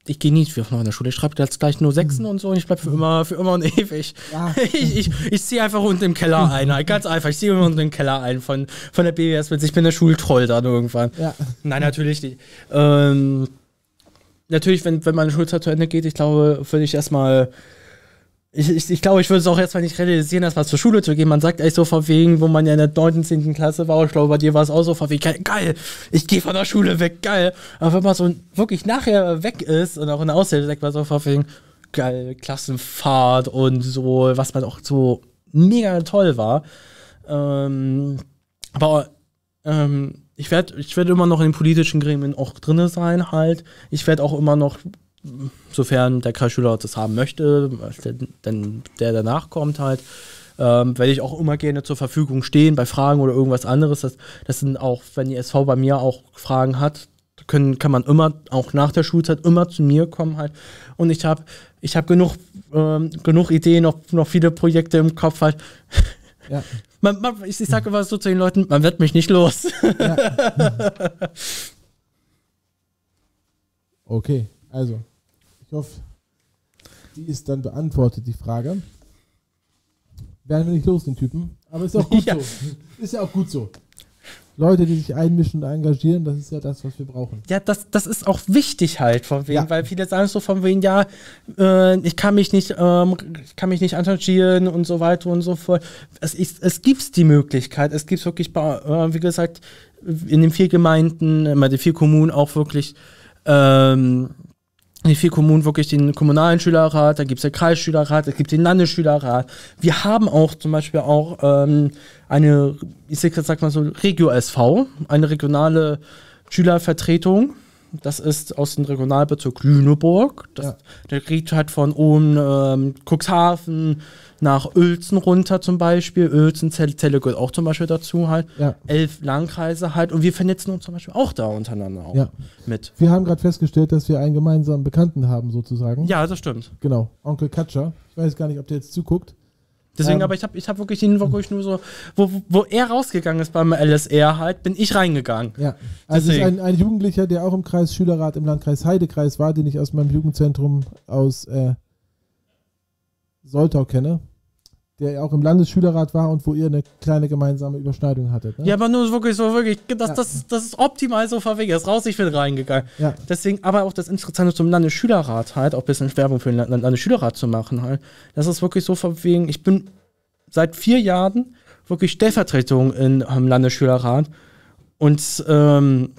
Ich gehe nicht wie von der Schule. Ich schreibe jetzt gleich nur Sechsen mhm. und so und ich bleibe für immer, für immer und ewig. Ja. Ich, ich, ich ziehe einfach unten im Keller ein. Halt. Ganz einfach. Ich ziehe unten im Keller ein von, von der BWS mit. Ich bin der Schultroll dann irgendwann. Ja. Nein, natürlich nicht. Ähm, natürlich, wenn, wenn meine Schulzeit zu Ende geht, ich glaube, würde ich erstmal ich, ich, ich glaube, ich würde es auch erstmal nicht realisieren, erstmal zur Schule zu gehen. Man sagt echt so von wegen, wo man ja in der 9., 10. Klasse war, ich glaube, bei dir war es auch so von wegen, geil, ich gehe von der Schule weg, geil. Aber wenn man so wirklich nachher weg ist und auch in der Ausbildung, sagt man so von wegen, geil, Klassenfahrt und so, was man auch so mega toll war. Ähm, aber ähm, ich werde ich werd immer noch in den politischen Gremien auch drin sein halt. Ich werde auch immer noch sofern der Kreisschüler das haben möchte, denn der danach kommt halt, ähm, werde ich auch immer gerne zur Verfügung stehen bei Fragen oder irgendwas anderes. Das, das sind auch, wenn die SV bei mir auch Fragen hat, können, kann man immer, auch nach der Schulzeit, immer zu mir kommen halt. Und ich habe ich hab genug, ähm, genug Ideen, noch, noch viele Projekte im Kopf halt. Ja. Man, man, ich, ich sage immer so zu den Leuten, man wird mich nicht los. Ja. okay, also ich hoffe, die ist dann beantwortet, die Frage. Werden wir nicht los, den Typen. Aber ist auch gut ja. so. Ist ja auch gut so. Leute, die sich einmischen und engagieren, das ist ja das, was wir brauchen. Ja, das, das ist auch wichtig halt, von wegen, ja. weil viele sagen so von wegen, ja, äh, ich kann mich nicht, ähm, kann mich nicht engagieren und so weiter und so fort. Es, ist, es gibt die Möglichkeit, es gibt wirklich, äh, wie gesagt, in den vier Gemeinden, immer die vier Kommunen auch wirklich ähm, die vier Kommunen wirklich den kommunalen Schülerrat, dann gibt es den Kreisschülerrat, es gibt den Landesschülerrat. Wir haben auch zum Beispiel auch ähm, eine, ich sag mal so, Regio-SV, eine regionale Schülervertretung. Das ist aus dem Regionalbezirk Lüneburg. Das, ja. Der geht halt von oben ähm, Cuxhaven, nach Uelzen runter zum Beispiel. Uelzen, Zelle, Zelle gehört auch zum Beispiel dazu halt. Ja. Elf Landkreise halt. Und wir vernetzen uns zum Beispiel auch da untereinander auch ja. mit. Wir haben gerade festgestellt, dass wir einen gemeinsamen Bekannten haben sozusagen. Ja, das stimmt. Genau, Onkel Katscher. Ich weiß gar nicht, ob der jetzt zuguckt. Deswegen, ähm, aber ich habe ich hab wirklich ihn wirklich nur so, wo, wo er rausgegangen ist beim LSR halt, bin ich reingegangen. Ja, also ist ein, ein Jugendlicher, der auch im Kreis Schülerrat im Landkreis Heidekreis war, den ich aus meinem Jugendzentrum aus äh, Soltau kenne der auch im Landesschülerrat war und wo ihr eine kleine gemeinsame Überschneidung hattet. Ne? Ja, aber nur wirklich so, wirklich, das, ja. das, das ist optimal so verwegen. Das raus, ich bin reingegangen. Ja. Deswegen, aber auch das Interessante zum Landesschülerrat halt, auch ein bisschen Werbung für den Landesschülerrat zu machen halt. Das ist wirklich so verwegen. Ich bin seit vier Jahren wirklich Stellvertretung in, im Landesschülerrat und, ähm,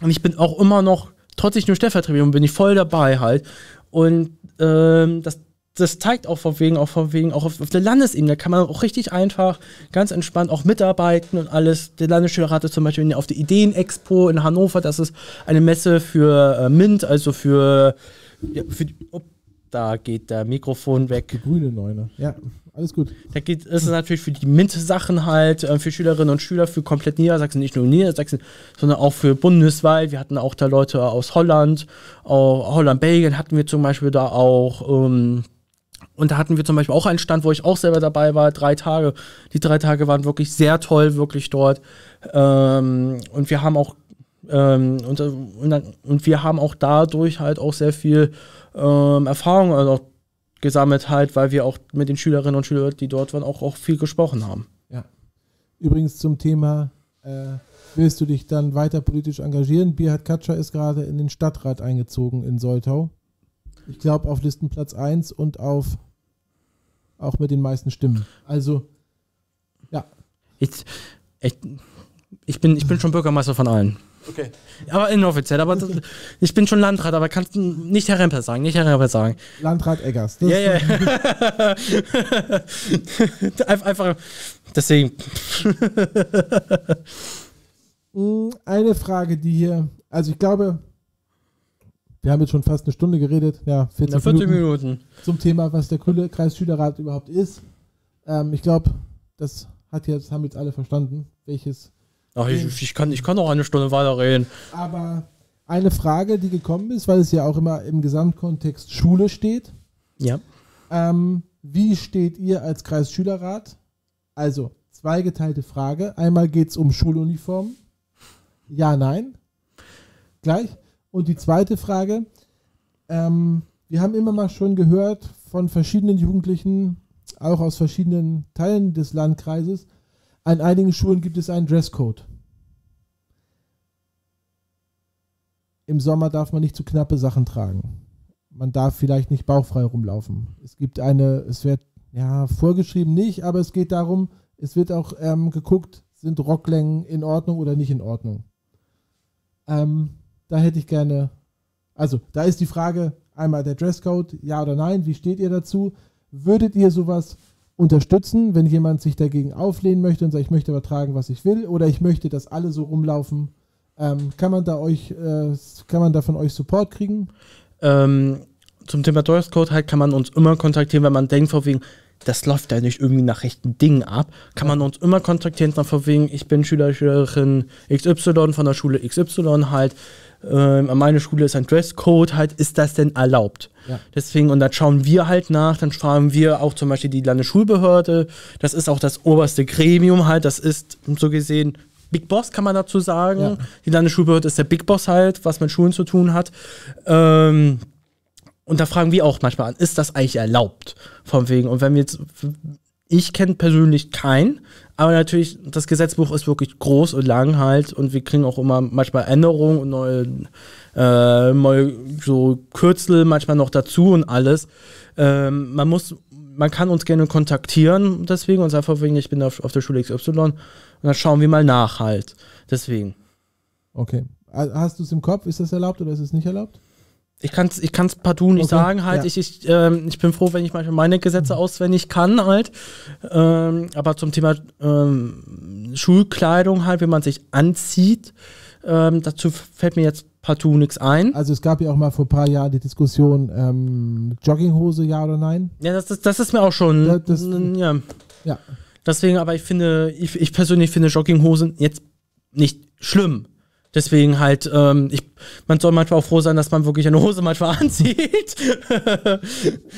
und ich bin auch immer noch, trotz ich nur Stellvertretung bin ich voll dabei halt. Und ähm, das das zeigt auch von wegen, auch von wegen, auch auf, auf der Landesebene kann man auch richtig einfach, ganz entspannt auch mitarbeiten und alles. Der Landesschülerrat ist zum Beispiel auf der Ideenexpo in Hannover, das ist eine Messe für äh, MINT, also für, ja, für oh, da geht der Mikrofon weg. Die grüne Neune. Ja, alles gut. Da geht ist es natürlich für die MINT-Sachen halt, äh, für Schülerinnen und Schüler, für komplett Niedersachsen, nicht nur Niedersachsen, sondern auch für bundesweit. Wir hatten auch da Leute aus Holland, auch Holland, Belgien hatten wir zum Beispiel da auch. Ähm, und da hatten wir zum Beispiel auch einen Stand, wo ich auch selber dabei war, drei Tage. Die drei Tage waren wirklich sehr toll, wirklich dort. Ähm, und wir haben auch ähm, und, und, und, wir haben auch dadurch halt auch sehr viel ähm, Erfahrung also gesammelt halt, weil wir auch mit den Schülerinnen und Schülern, die dort waren, auch, auch viel gesprochen haben. Ja. Übrigens zum Thema, äh, willst du dich dann weiter politisch engagieren? Birhard Katscher ist gerade in den Stadtrat eingezogen in Soltau. Ich glaube auf Listenplatz 1 und auf auch mit den meisten Stimmen. Also, ja. Ich, ich, ich, bin, ich bin schon Bürgermeister von allen. Okay. Aber inoffiziell, aber das, ich bin schon Landrat, aber kannst nicht Herr Remper sagen, nicht Herr Remper sagen. Landrat Eggers. Ja, ja. Yeah. Einfach, deswegen. Eine Frage, die hier, also ich glaube, wir haben jetzt schon fast eine Stunde geredet, ja, 40, ja, 40 Minuten, Minuten, zum Thema, was der Kreisschülerrat überhaupt ist. Ähm, ich glaube, das hat jetzt, haben jetzt alle verstanden, welches. Ach, ich, ich, kann, ich kann auch eine Stunde weiterreden. Aber eine Frage, die gekommen ist, weil es ja auch immer im Gesamtkontext Schule steht. Ja. Ähm, wie steht ihr als Kreisschülerrat? Also, zweigeteilte Frage. Einmal geht es um Schuluniformen. Ja, nein. Gleich. Und die zweite Frage, ähm, wir haben immer mal schon gehört von verschiedenen Jugendlichen, auch aus verschiedenen Teilen des Landkreises, an einigen Schulen gibt es einen Dresscode. Im Sommer darf man nicht zu knappe Sachen tragen. Man darf vielleicht nicht bauchfrei rumlaufen. Es gibt eine, es wird ja vorgeschrieben nicht, aber es geht darum, es wird auch ähm, geguckt, sind Rocklängen in Ordnung oder nicht in Ordnung. Ähm, da hätte ich gerne, also da ist die Frage einmal der Dresscode, ja oder nein, wie steht ihr dazu? Würdet ihr sowas unterstützen, wenn jemand sich dagegen auflehnen möchte und sagt, ich möchte übertragen, was ich will, oder ich möchte, dass alle so rumlaufen? Ähm, kann man da euch, äh, kann man da von euch Support kriegen? Ähm, zum Thema Dresscode halt kann man uns immer kontaktieren, wenn man denkt, vor das läuft ja nicht irgendwie nach rechten Dingen ab, kann man uns immer kontaktieren, von wegen, ich bin Schüler, Schülerin XY von der Schule XY halt, ähm, an meiner Schule ist ein Dresscode, halt, ist das denn erlaubt? Ja. Deswegen, und da schauen wir halt nach, dann fragen wir auch zum Beispiel die Landesschulbehörde, das ist auch das oberste Gremium halt, das ist so gesehen Big Boss, kann man dazu sagen. Ja. Die Landesschulbehörde ist der Big Boss halt, was mit Schulen zu tun hat. Ähm, und da fragen wir auch manchmal an, ist das eigentlich erlaubt? Von wegen. Und wenn wir jetzt, ich kenne persönlich keinen, aber natürlich, das Gesetzbuch ist wirklich groß und lang halt und wir kriegen auch immer manchmal Änderungen und neue, äh, neue so Kürzel manchmal noch dazu und alles. Ähm, man muss, man kann uns gerne kontaktieren deswegen und einfach wegen, ich bin auf, auf der Schule XY und dann schauen wir mal nach halt. Deswegen. Okay. Hast du es im Kopf? Ist das erlaubt oder ist es nicht erlaubt? Ich kann es ich kann's partout nicht okay, sagen, halt. Ja. Ich, ich, ähm, ich bin froh, wenn ich manchmal meine Gesetze auswendig kann, halt. Ähm, aber zum Thema ähm, Schulkleidung, halt, wie man sich anzieht, ähm, dazu fällt mir jetzt partout nichts ein. Also es gab ja auch mal vor ein paar Jahren die Diskussion, ähm, Jogginghose, ja oder nein? Ja, das, das, das ist mir auch schon. Das, das, ja. ja. Deswegen, aber ich finde, ich, ich persönlich finde Jogginghosen jetzt nicht schlimm. Deswegen halt, ähm, ich, man soll manchmal auch froh sein, dass man wirklich eine Hose manchmal anzieht.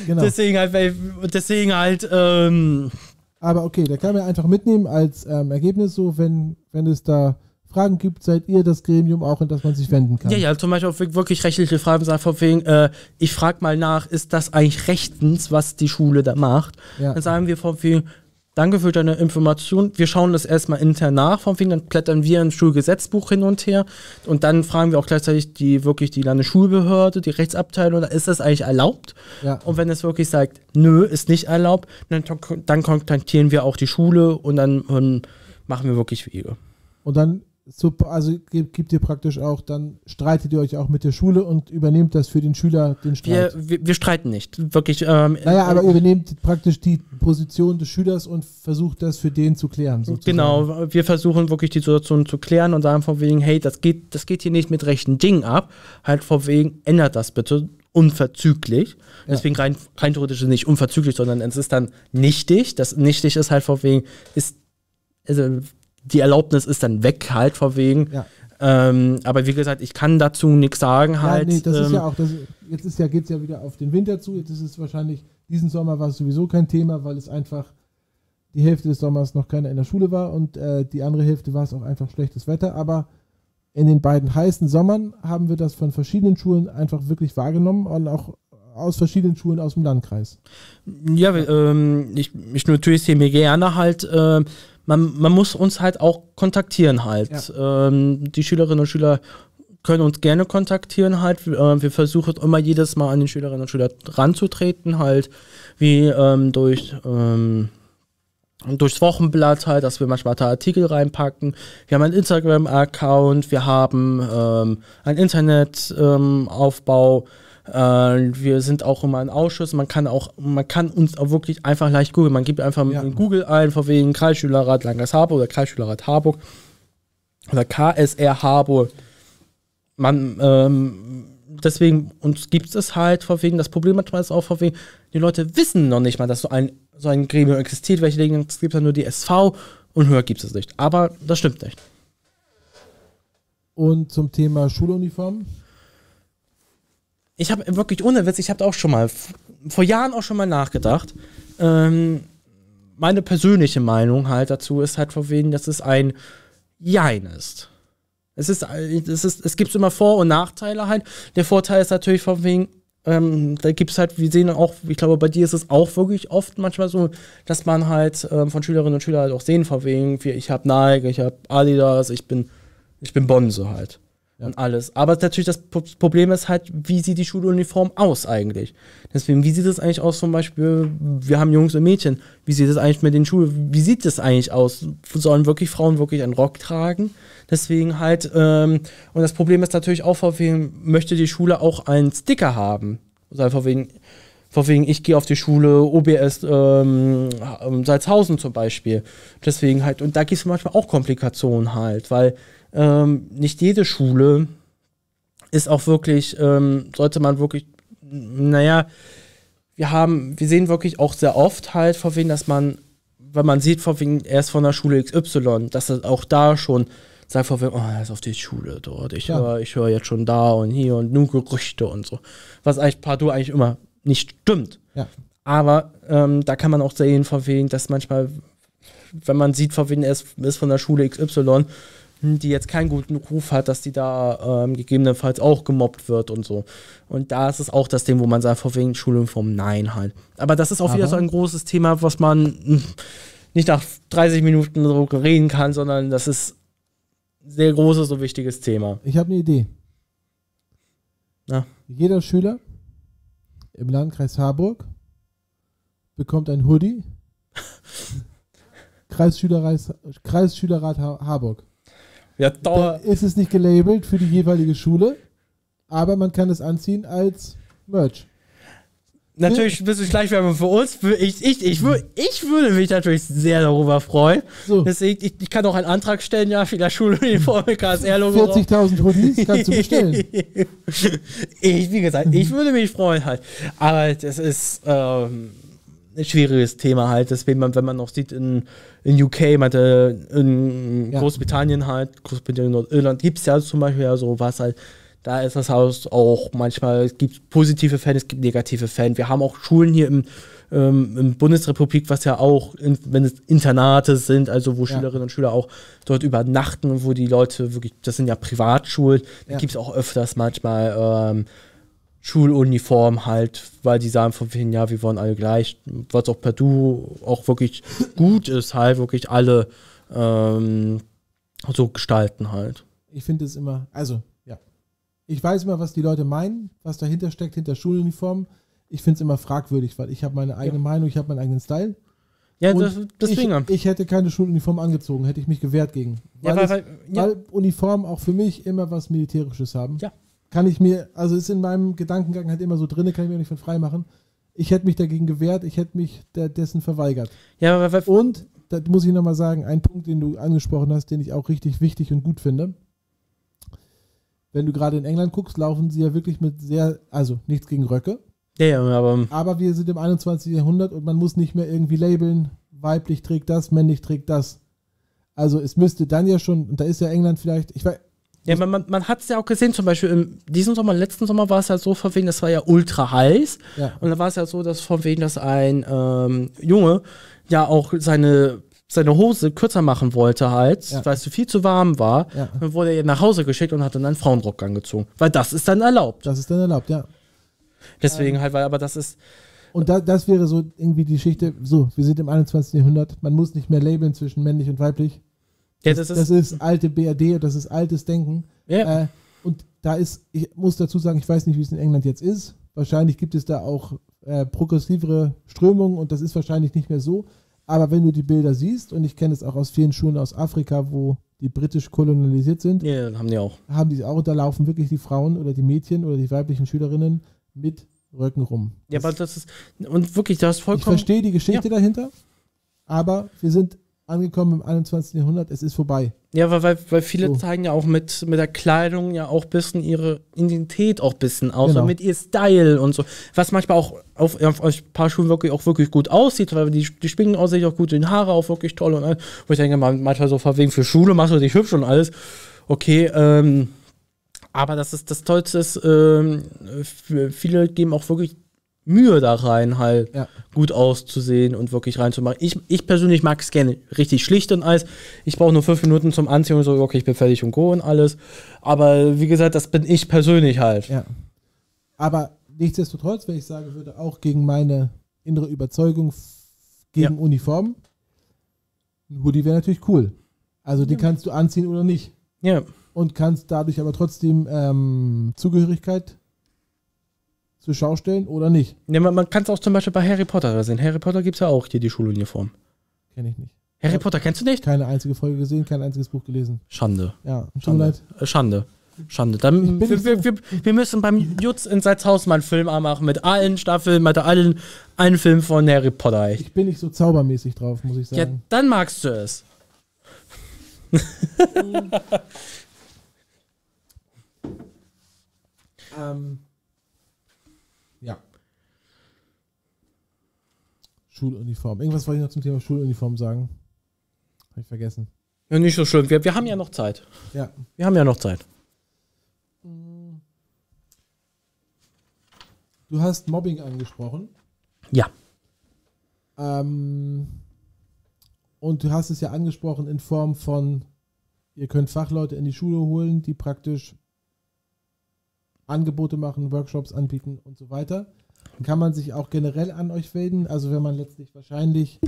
genau. Deswegen halt, weil, deswegen halt, ähm, Aber okay, da kann man einfach mitnehmen als ähm, Ergebnis so, wenn, wenn es da Fragen gibt, seid ihr das Gremium auch, in das man sich wenden kann. Ja, ja, zum Beispiel auch wirklich rechtliche Fragen, von wegen, äh, ich frage mal nach, ist das eigentlich rechtens, was die Schule da macht? Ja. Dann sagen wir von wegen, Danke für deine Information. Wir schauen das erstmal intern nach, vom Wegen, dann blättern wir ein Schulgesetzbuch hin und her und dann fragen wir auch gleichzeitig die wirklich die Landesschulbehörde, die Rechtsabteilung, ist das eigentlich erlaubt? Ja. Und wenn es wirklich sagt, nö, ist nicht erlaubt, dann, dann kontaktieren wir auch die Schule und dann und machen wir wirklich Wege. Und dann sup- also ge- gibt ihr praktisch auch, dann streitet ihr euch auch mit der Schule und übernehmt das für den Schüler, den Wir, Streit. wir, wir streiten nicht. Wirklich. Ähm, naja, aber äh, ihr übernehmt praktisch die Position des Schülers und versucht das für den zu klären. Sozusagen. Genau, wir versuchen wirklich die Situation zu klären und sagen von wegen, hey, das geht, das geht hier nicht mit rechten Dingen ab. Halt von wegen, ändert das bitte unverzüglich. Ja. Deswegen rein, rein theoretisch nicht unverzüglich, sondern es ist dann nichtig. Das nichtig ist halt von wegen, ist, also die Erlaubnis ist dann weg halt von wegen. Ja. Ähm, aber wie gesagt, ich kann dazu nichts sagen Ja, halt. nee, das ist ähm, ja auch, das, jetzt ist ja, geht es ja wieder auf den Winter zu. Jetzt ist es wahrscheinlich, diesen Sommer war es sowieso kein Thema, weil es einfach die Hälfte des Sommers noch keiner in der Schule war und äh, die andere Hälfte war es auch einfach schlechtes Wetter. Aber in den beiden heißen Sommern haben wir das von verschiedenen Schulen einfach wirklich wahrgenommen und auch aus verschiedenen Schulen aus dem Landkreis. Ja, ähm, ich, ich notiere mir gerne halt, ähm, man, man muss uns halt auch kontaktieren halt. Ähm, die Schülerinnen und Schüler können uns gerne kontaktieren halt. Wir, äh, wir versuchen immer jedes Mal an den Schülerinnen und Schüler ranzutreten halt, wie ähm, durch ähm, durchs Wochenblatt halt, dass wir manchmal da Artikel reinpacken. Wir haben einen Instagram-Account, wir haben ähm, einen Internetaufbau. Ähm. Äh, wir sind auch immer ein Ausschuss. Man kann auch, man kann uns auch wirklich einfach leicht googeln. Man gibt einfach Ja. in Google ein, von wegen Kreisschülerrat Landkreis Harburg oder Kreisschülerrat Harburg oder KSR Harburg. Man, ähm, deswegen, uns gibt es halt von wegen, das Problem manchmal ist auch von wegen, die Leute wissen noch nicht mal, dass so ein, so ein Gremium existiert, welche denken, es gibt ja nur die SV und höher gibt es nicht. Aber das stimmt nicht. Und zum Thema Schuluniform. Ich habe wirklich ohne Witz, ich habe auch schon mal vor Jahren auch schon mal nachgedacht. Ähm, meine persönliche Meinung halt dazu ist halt von wegen, dass es ein Jein ist. Es ist, es ist, es gibt immer Vor- und Nachteile halt. Der Vorteil ist natürlich von wegen, ähm, da gibt es halt, wir sehen auch, ich glaube, bei dir ist es auch wirklich oft manchmal so, dass man halt ähm, von Schülerinnen und Schülern halt auch sehen, von wegen, ich habe Nike, ich habe Adidas, ich bin, ich bin Bonzo halt. Und alles. Aber natürlich das Pro- Problem ist halt, wie sieht die Schuluniform aus eigentlich? Deswegen, wie sieht es eigentlich aus zum Beispiel, wir haben Jungs und Mädchen, wie sieht es eigentlich mit den Schulen, wie sieht es eigentlich aus? Sollen wirklich Frauen wirklich einen Rock tragen? Deswegen halt, ähm, und das Problem ist natürlich auch, vor wegen, möchte die Schule auch einen Sticker haben? Also vor wegen, vor wegen, ich gehe auf die Schule OBS ähm, Salzhausen zum Beispiel. Deswegen halt, und da gibt es manchmal auch Komplikationen halt, weil ähm, nicht jede Schule ist auch wirklich, ähm, sollte man wirklich, naja, wir haben, wir sehen wirklich auch sehr oft halt, vor wegen, dass man, wenn man sieht, vor wegen, er ist von der Schule XY, dass er auch da schon sagt, vor wegen, oh, er ist auf die Schule dort, ich Ja. höre ich hör jetzt schon da und hier und nur Gerüchte und so. Was eigentlich partout eigentlich immer nicht stimmt. Ja. Aber ähm, da kann man auch sehen, von wegen, dass manchmal, wenn man sieht, von wegen, er ist, ist von der Schule XY, die jetzt keinen guten Ruf hat, dass die da ähm, gegebenenfalls auch gemobbt wird und so. Und da ist es auch das Ding, wo man sagt, vor wegen Schuluniform, nein halt. Aber das ist auch wieder Aber- so ein großes Thema, was man nicht nach 30 Minuten so reden kann, sondern das ist ein sehr großes und wichtiges Thema. Ich habe eine Idee. Na? Jeder Schüler im Landkreis Harburg bekommt ein Hoodie. Kreisschülerrat, Kreisschülerrat Ha- Harburg. Ja, Da Dauer. ist es nicht gelabelt für die jeweilige Schule, aber man kann es anziehen als Merch. Natürlich ein bisschen Schleichwerbung für uns. Ich, ich, ich, ich würde mich natürlich sehr darüber freuen. So, Deswegen, ich, ich kann auch einen Antrag stellen, ja, für das Schuluniform mit KSR-Logo. drauf. 40.000 Hoodies kannst du bestellen. ich, wie gesagt, ich würde mich freuen halt. Aber das ist ähm, ein schwieriges Thema halt. Deswegen, wenn man noch sieht, in, in UK, äh, in Ja. Großbritannien halt, Großbritannien, Nordirland, gibt es ja zum Beispiel ja so was halt. Da ist das Haus auch manchmal, es gibt positive Fans, es gibt negative Fans. Wir haben auch Schulen hier im, ähm, in Bundesrepublik, was ja auch, in, wenn es Internate sind, also wo Ja. Schülerinnen und Schüler auch dort übernachten wo die Leute wirklich, das sind ja Privatschulen, da Ja. gibt es auch öfters manchmal ähm, Schuluniform halt, weil die sagen von wegen, ja, wir wollen alle gleich, was auch per Du auch wirklich gut ist, halt wirklich alle ähm, so gestalten halt. Ich finde es immer, also, ja. Ich weiß immer, was die Leute meinen, was dahinter steckt, hinter Schuluniformen. Ich finde es immer fragwürdig, weil ich habe meine eigene Meinung, ich habe meinen eigenen Style. Ja, das, deswegen. Ich, ich hätte keine Schuluniform angezogen, hätte ich mich gewehrt gegen. ja, Weil, weil, es, weil, ja, weil Uniformen auch für mich immer was Militärisches haben. Ja. Kann ich mir, also ist in meinem Gedankengang halt immer so drin, kann ich mir nicht von frei machen. Ich hätte mich dagegen gewehrt, ich hätte mich der, dessen verweigert. ja, weil, weil, Und, da muss ich nochmal sagen, ein Punkt, den du angesprochen hast, den ich auch richtig wichtig und gut finde. Wenn du gerade in England guckst, laufen sie ja wirklich mit sehr, also nichts gegen Röcke, ja, ja, aber aber wir sind im 21. Jahrhundert und man muss nicht mehr irgendwie labeln, weiblich trägt das, männlich trägt das. Also es müsste dann ja schon, und da ist ja England vielleicht, ich weiß, Ja, man, man, man hat es ja auch gesehen, zum Beispiel im diesen Sommer, letzten Sommer war es ja so, von wegen, das war ja ultra heiß. ja, Und da war es ja so, dass von wegen, dass ein ähm, Junge ja auch seine, seine Hose kürzer machen wollte halt, Ja. weil es viel zu warm war. ja, Dann wurde er nach Hause geschickt und hat dann einen Frauenrock angezogen. Weil das ist dann erlaubt. das ist dann erlaubt, ja. Deswegen halt, weil aber das ist, Und da, das wäre so irgendwie die Geschichte, so, wir sind im 21. Jahrhundert, man muss nicht mehr labeln zwischen männlich und weiblich. Ja, Das, das ist, das ist alte BRD, das ist altes Denken. ja, Äh, und da ist, ich muss dazu sagen, ich weiß nicht, wie es in England jetzt ist. Wahrscheinlich gibt es da auch äh, progressivere Strömungen und das ist wahrscheinlich nicht mehr so. Aber wenn du die Bilder siehst, und ich kenne es auch aus vielen Schulen aus Afrika, wo die britisch kolonialisiert sind, ja, haben die auch. haben die auch, da laufen wirklich die Frauen oder die Mädchen oder die weiblichen Schülerinnen mit Röcken rum. Ja, Das- aber das ist, und wirklich, hast ich vollkommen, verstehe die Geschichte dahinter, aber wir sind angekommen im 21. Jahrhundert, es ist vorbei. ja, weil, weil, weil viele So. zeigen ja auch mit, mit der Kleidung ja auch ein bisschen ihre Identität auch ein bisschen aus, Genau. und mit ihr Style und so. Was manchmal auch auf, auf ein paar Schulen wirklich auch wirklich gut aussieht, weil die, die schwingen aus sich auch gut, die Haare auch wirklich toll und alles. Wo ich denke, man- manchmal so wegen für Schule machst du dich hübsch und alles. Okay, ähm, aber das ist das Tollste ist, ähm, viele geben auch wirklich Mühe da rein, halt Ja. gut auszusehen und wirklich reinzumachen. Ich, ich persönlich mag es gerne richtig schlicht und alles. Ich brauche nur fünf Minuten zum Anziehen und so, okay, ich bin fertig und go und alles. Aber wie gesagt, das bin ich persönlich halt. Ja. Aber nichtsdestotrotz, wenn ich sagen würde, auch gegen meine innere Überzeugung gegen Uniformen, ein Hoodie wäre natürlich cool. Also den kannst du anziehen oder nicht. Ja. Und kannst dadurch aber trotzdem ähm, Zugehörigkeit zur Schau stellen oder nicht. ja man man kann es auch zum Beispiel bei Harry Potter sehen. Harry Potter gibt es ja auch hier die Schuluniform. Kenne ich nicht. Harry Ja. Potter kennst du nicht? Keine einzige Folge gesehen, kein einziges Buch gelesen. Schande. Ja, tut mir Schande. leid. Äh, Schande. Schande. Dann, wir, wir, wir, wir müssen beim Jutz in Salzhaus mal einen Film anmachen mit allen Staffeln, mit allen einen Film von Harry Potter. Ich bin nicht so zaubermäßig drauf, muss ich Ja, sagen. dann magst du es. Ähm, ja. Schuluniform. Irgendwas wollte ich noch zum Thema Schuluniform sagen. Habe ich vergessen. Ja, nicht so schlimm. Wir, wir haben ja noch Zeit. Ja. Wir haben ja noch Zeit. Du hast Mobbing angesprochen. Ja. Ähm, und du hast es ja angesprochen in Form von, ihr könnt Fachleute in die Schule holen, die praktisch Angebote machen, Workshops anbieten und so weiter. Kann man sich auch generell an euch wenden? Also wenn man letztlich wahrscheinlich,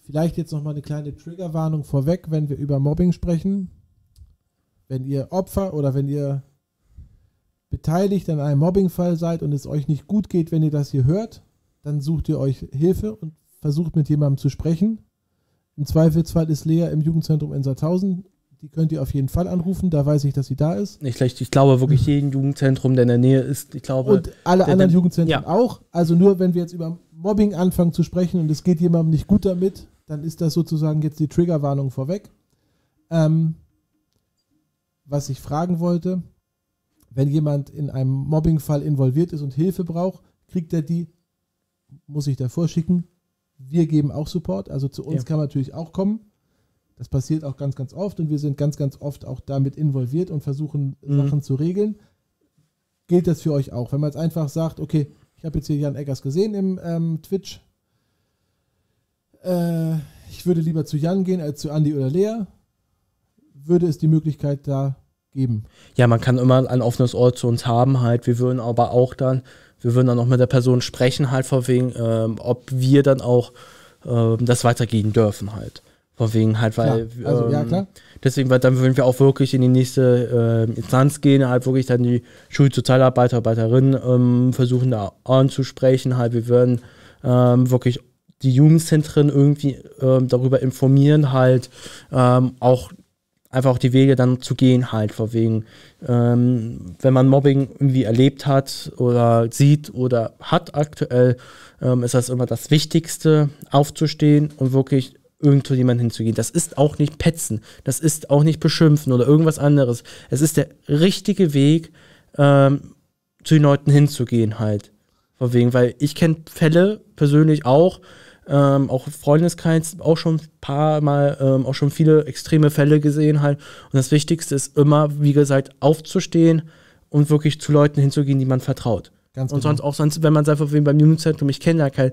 vielleicht jetzt nochmal eine kleine Triggerwarnung vorweg, wenn wir über Mobbing sprechen. Wenn ihr Opfer oder wenn ihr beteiligt an einem Mobbingfall seid und es euch nicht gut geht, wenn ihr das hier hört, dann sucht ihr euch Hilfe und versucht mit jemandem zu sprechen. Im Zweifelsfall ist Lea im Jugendzentrum in Sandhausen. Die könnt ihr auf jeden Fall anrufen, da weiß ich, dass sie da ist. Ich, ich glaube wirklich, jeden Jugendzentrum, der in der Nähe ist, ich glaube. Und alle der- anderen der- Jugendzentren ja. auch. Also nur wenn wir jetzt über Mobbing anfangen zu sprechen und es geht jemandem nicht gut damit, dann ist das sozusagen jetzt die Triggerwarnung vorweg. Ähm, was ich fragen wollte, wenn jemand in einem Mobbingfall involviert ist und Hilfe braucht, kriegt er die, muss ich davor schicken. Wir geben auch Support, also zu uns Ja. kann man natürlich auch kommen. Das passiert auch ganz, ganz oft und wir sind ganz, ganz oft auch damit involviert und versuchen Mhm. Sachen zu regeln. Gilt das für euch auch? Wenn man jetzt einfach sagt, okay, ich habe jetzt hier Jan Eggers gesehen im ähm, Twitch, äh, ich würde lieber zu Jan gehen als zu Andy oder Lea, würde es die Möglichkeit da geben. Ja, man kann immer ein offenes Ohr zu uns haben halt. Wir würden aber auch dann, wir würden dann auch mit der Person sprechen halt vor wegen, ähm, ob wir dann auch ähm, das weitergehen dürfen halt. Vor wegen halt, weil. Klar. Also, ja, ähm, klar. Deswegen, weil dann würden wir auch wirklich in die nächste äh, Instanz gehen, halt wirklich dann die Schulsozialarbeiter, Arbeiterinnen ähm, versuchen da anzusprechen, halt. Wir würden ähm, wirklich die Jugendzentren irgendwie ähm, darüber informieren, halt ähm, auch einfach auch die Wege dann zu gehen, halt, vor wegen, ähm, wenn man Mobbing irgendwie erlebt hat oder sieht oder hat aktuell, ist das immer das Wichtigste, aufzustehen und wirklich irgendwo jemand hinzugehen. Das ist auch nicht petzen, das ist auch nicht beschimpfen oder irgendwas anderes. Es ist der richtige Weg, ähm, zu den Leuten hinzugehen, halt. Vor wegen, weil ich kenne Fälle persönlich auch, ähm, auch Freundeskreis auch schon ein paar Mal, ähm, auch schon viele extreme Fälle gesehen halt. Und das Wichtigste ist immer, wie gesagt, aufzustehen und wirklich zu Leuten hinzugehen, die man vertraut. Ganz und genau. sonst auch sonst, wenn man sagt, von wem beim Jugendzentrum, ich kenne ja keinen,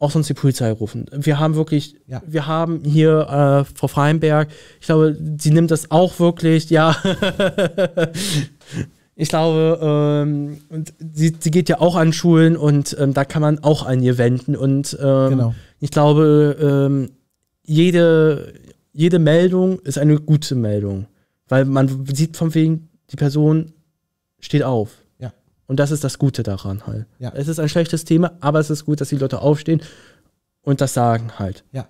auch sonst die Polizei rufen. Wir haben wirklich, Ja. wir haben hier äh, Frau Freienberg, ich glaube, sie nimmt das auch wirklich, ja. ich glaube, ähm, und sie, sie geht ja auch an Schulen und ähm, da kann man auch an ihr wenden. Und ähm, Genau. ich glaube, ähm, jede, jede Meldung ist eine gute Meldung. Weil man sieht von wegen, die Person steht auf. Und das ist das Gute daran halt. Ja. Es ist ein schlechtes Thema, aber es ist gut, dass die Leute aufstehen und das sagen halt. Ja.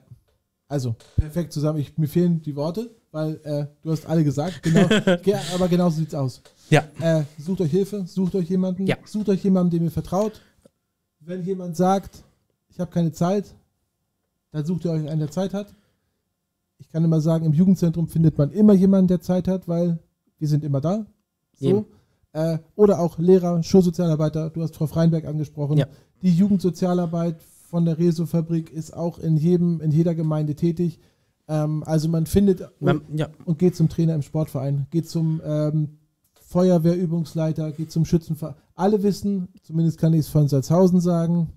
Also, perfekt zusammen. Ich, mir fehlen die Worte, weil äh, du hast alle gesagt. Genau, Ge- aber genau so sieht's aus. Ja. Äh, sucht euch Hilfe, sucht euch jemanden, Ja. sucht euch jemanden, dem ihr vertraut. Wenn jemand sagt, ich habe keine Zeit, dann sucht ihr euch einen, der Zeit hat. Ich kann immer sagen, im Jugendzentrum findet man immer jemanden, der Zeit hat, weil wir sind immer da. So. Eben. Äh, oder auch Lehrer, Schulsozialarbeiter, du hast Frau Freinberg angesprochen. Ja. Die Jugendsozialarbeit von der Reso-Fabrik ist auch in jedem, in jeder Gemeinde tätig. Ähm, also man findet Man, ja. und geht zum Trainer im Sportverein, geht zum ähm, Feuerwehrübungsleiter, geht zum Schützenverein. Alle wissen, zumindest kann ich es von Salzhausen sagen,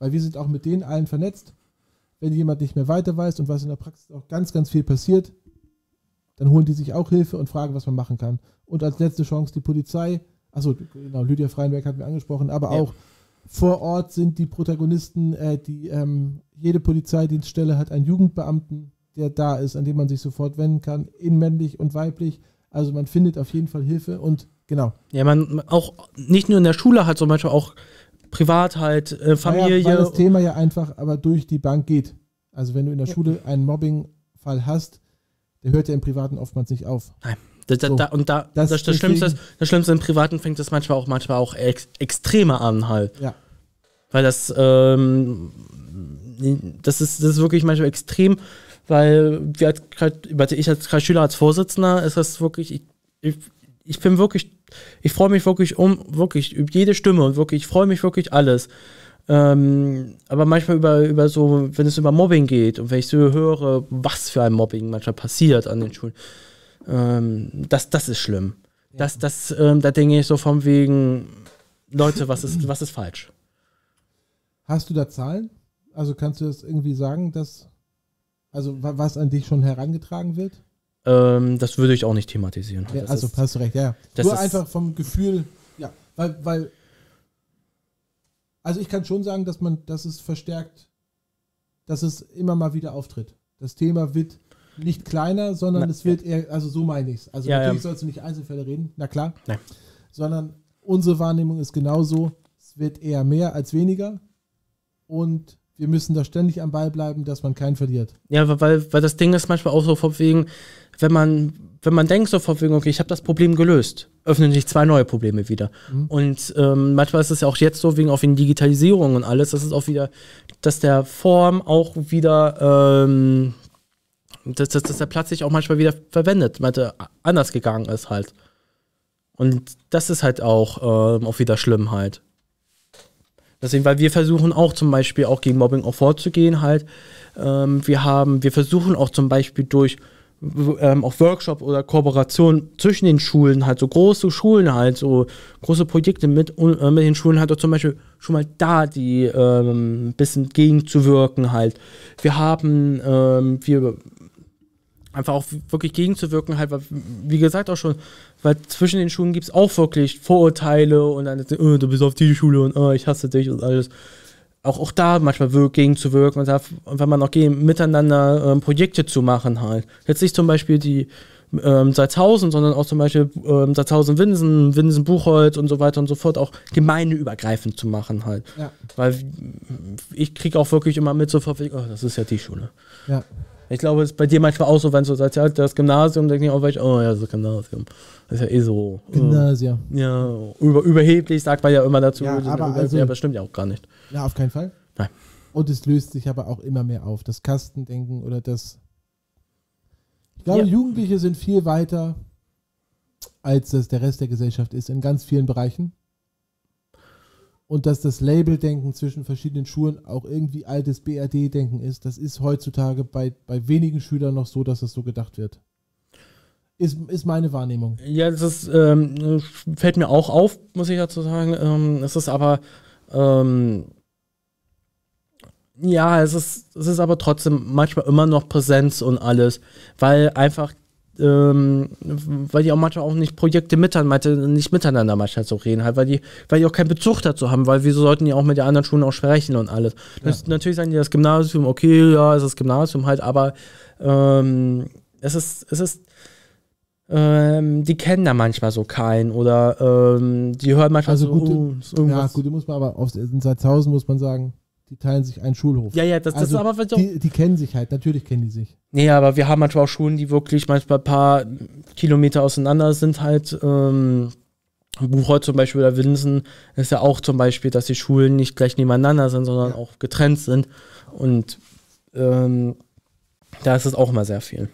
weil wir sind auch mit denen allen vernetzt. Wenn jemand nicht mehr weiter weiß und was in der Praxis auch ganz, ganz viel passiert, dann holen die sich auch Hilfe und fragen, was man machen kann. Und als letzte Chance die Polizei, achso, genau, Lydia Freienberg hatten wir angesprochen, aber Ja. auch vor Ort sind die Protagonisten, äh, die ähm, jede Polizeidienststelle hat einen Jugendbeamten, der da ist, an dem man sich sofort wenden kann, in männlich und weiblich. Also man findet auf jeden Fall Hilfe und genau. Ja, man auch nicht nur in der Schule hat, sondern auch privat halt, äh, Familie. Naja, weil das Thema ja einfach aber durch die Bank geht. Also wenn du in der Schule einen Mobbingfall hast, der hört ja im Privaten oftmals nicht auf. Nein. Da, da, So. da, und da, Das das, das, Schlimmste ist, das Schlimmste im Privaten fängt das manchmal auch manchmal auch ex, extremer an halt. Ja. Weil das, ähm, das ist, das ist wirklich manchmal extrem, weil wir als, warte, ich als Kreisschüler, als Vorsitzender, ist das wirklich, ich, ich, ich bin wirklich, ich freue mich wirklich um, wirklich über jede Stimme und wirklich, ich freue mich wirklich alles. Ähm, aber manchmal über, über so, wenn es über Mobbing geht und wenn ich so höre, was für ein Mobbing manchmal passiert an den Schulen, ähm, das, das ist schlimm. Das, das, ähm, da denke ich so von wegen, Leute, was ist, was ist falsch? Hast du da Zahlen? Also kannst du das irgendwie sagen, dass, also wa- was an dich schon herangetragen wird? Ähm, das würde ich auch nicht thematisieren. Ja, also hast du recht, ja. ja. das Nur ist- einfach vom Gefühl, ja, weil, weil, also ich kann schon sagen, dass man, dass es verstärkt, dass es immer mal wieder auftritt. Das Thema wird nicht kleiner, sondern Na, es wird eher, also so meine ich es. Also Ja, natürlich ja. sollst du nicht Einzelfälle reden, na klar. Nein. Sondern unsere Wahrnehmung ist genauso, es wird eher mehr als weniger und wir müssen da ständig am Ball bleiben, dass man keinen verliert. ja, weil, weil das Ding ist manchmal auch so von wegen, wenn man, wenn man denkt so von wegen, okay, ich habe das Problem gelöst, öffnen sich zwei neue Probleme wieder. Mhm. Und ähm, manchmal ist es ja auch jetzt so, wegen auch wegen Digitalisierung und alles, das ist auch wieder, dass der Form auch wieder, ähm, dass, dass, dass der Platz sich auch manchmal wieder verwendet, meinte, anders gegangen ist halt. Und das ist halt auch, ähm, auch wieder schlimm halt. Deswegen, weil wir versuchen auch zum Beispiel auch gegen Mobbing auch vorzugehen halt. Ähm, wir haben, wir versuchen auch zum Beispiel durch ähm, auch Workshop oder Kooperation zwischen den Schulen halt so große Schulen halt so große Projekte mit äh, mit den Schulen halt auch zum Beispiel schon mal da die ähm, bisschen gegenzuwirken halt. Wir haben ähm, wir einfach auch wirklich gegenzuwirken, halt, weil, wie gesagt auch schon, weil zwischen den Schulen gibt es auch wirklich Vorurteile und dann, äh, du bist auf die Schule und äh, ich hasse dich und alles. Auch, auch da manchmal wir- gegenzuwirken und, da, und wenn man auch gegen, miteinander ähm, Projekte zu machen halt. Jetzt sich zum Beispiel die, ähm, Salzhausen, sondern auch zum Beispiel ähm, Salzhausen-Winsen, Winsen-Buchholz und so weiter und so fort auch gemeindeübergreifend zu machen halt. Ja. Weil ich kriege auch wirklich immer mit so verpflichtet, oh, das ist ja die Schule. Ja. Ich glaube, es ist bei dir manchmal auch so, wenn du sagst, ja, das Gymnasium, denke ich auch, oh ja, das Gymnasium. Das ist ja eh so. äh, Gymnasium. ja, über, überheblich sagt man ja immer dazu. Ja, aber also- ja, das stimmt ja auch gar nicht. Ja, auf keinen Fall. Nein. Und es löst sich aber auch immer mehr auf. Das Kastendenken oder das. Ich glaube, Ja. Jugendliche sind viel weiter, als das der Rest der Gesellschaft ist, in ganz vielen Bereichen. Und dass das Labeldenken zwischen verschiedenen Schulen auch irgendwie altes BRD-Denken ist, das ist heutzutage bei, bei wenigen Schülern noch so, dass das so gedacht wird. Ist, ist meine Wahrnehmung. Ja, das ist, ähm, fällt mir auch auf, muss ich dazu sagen. Ähm, es ist aber, ähm, ja, es ist, es ist aber trotzdem manchmal immer noch Präsenz und alles, weil einfach, ähm, weil die auch manchmal auch nicht Projekte miteinander, nicht miteinander manchmal so reden, halt, weil die, weil die auch keinen Bezug dazu haben, weil wieso sollten die auch mit den anderen Schulen auch sprechen und alles. Das, Natürlich sagen die das Gymnasium, okay, ja, es ist das Gymnasium halt, aber ähm, es ist, es ist, ähm, die kennen da manchmal so keinen oder ähm, die hören manchmal Also so, gute- oh, Ja, irgendwas. gut, die muss man aber auf, in Salzhausen muss man sagen, die teilen sich einen Schulhof. ja, ja, das, das Also, ist aber Die, die kennen sich halt, natürlich kennen die sich. nee, aber wir haben manchmal auch Schulen, die wirklich manchmal ein paar Kilometer auseinander sind halt. Ähm, Buchholz zum Beispiel oder Winsen ist ja auch zum Beispiel, dass die Schulen nicht gleich nebeneinander sind, sondern Ja. auch getrennt sind und ähm, da ist es auch immer sehr viel.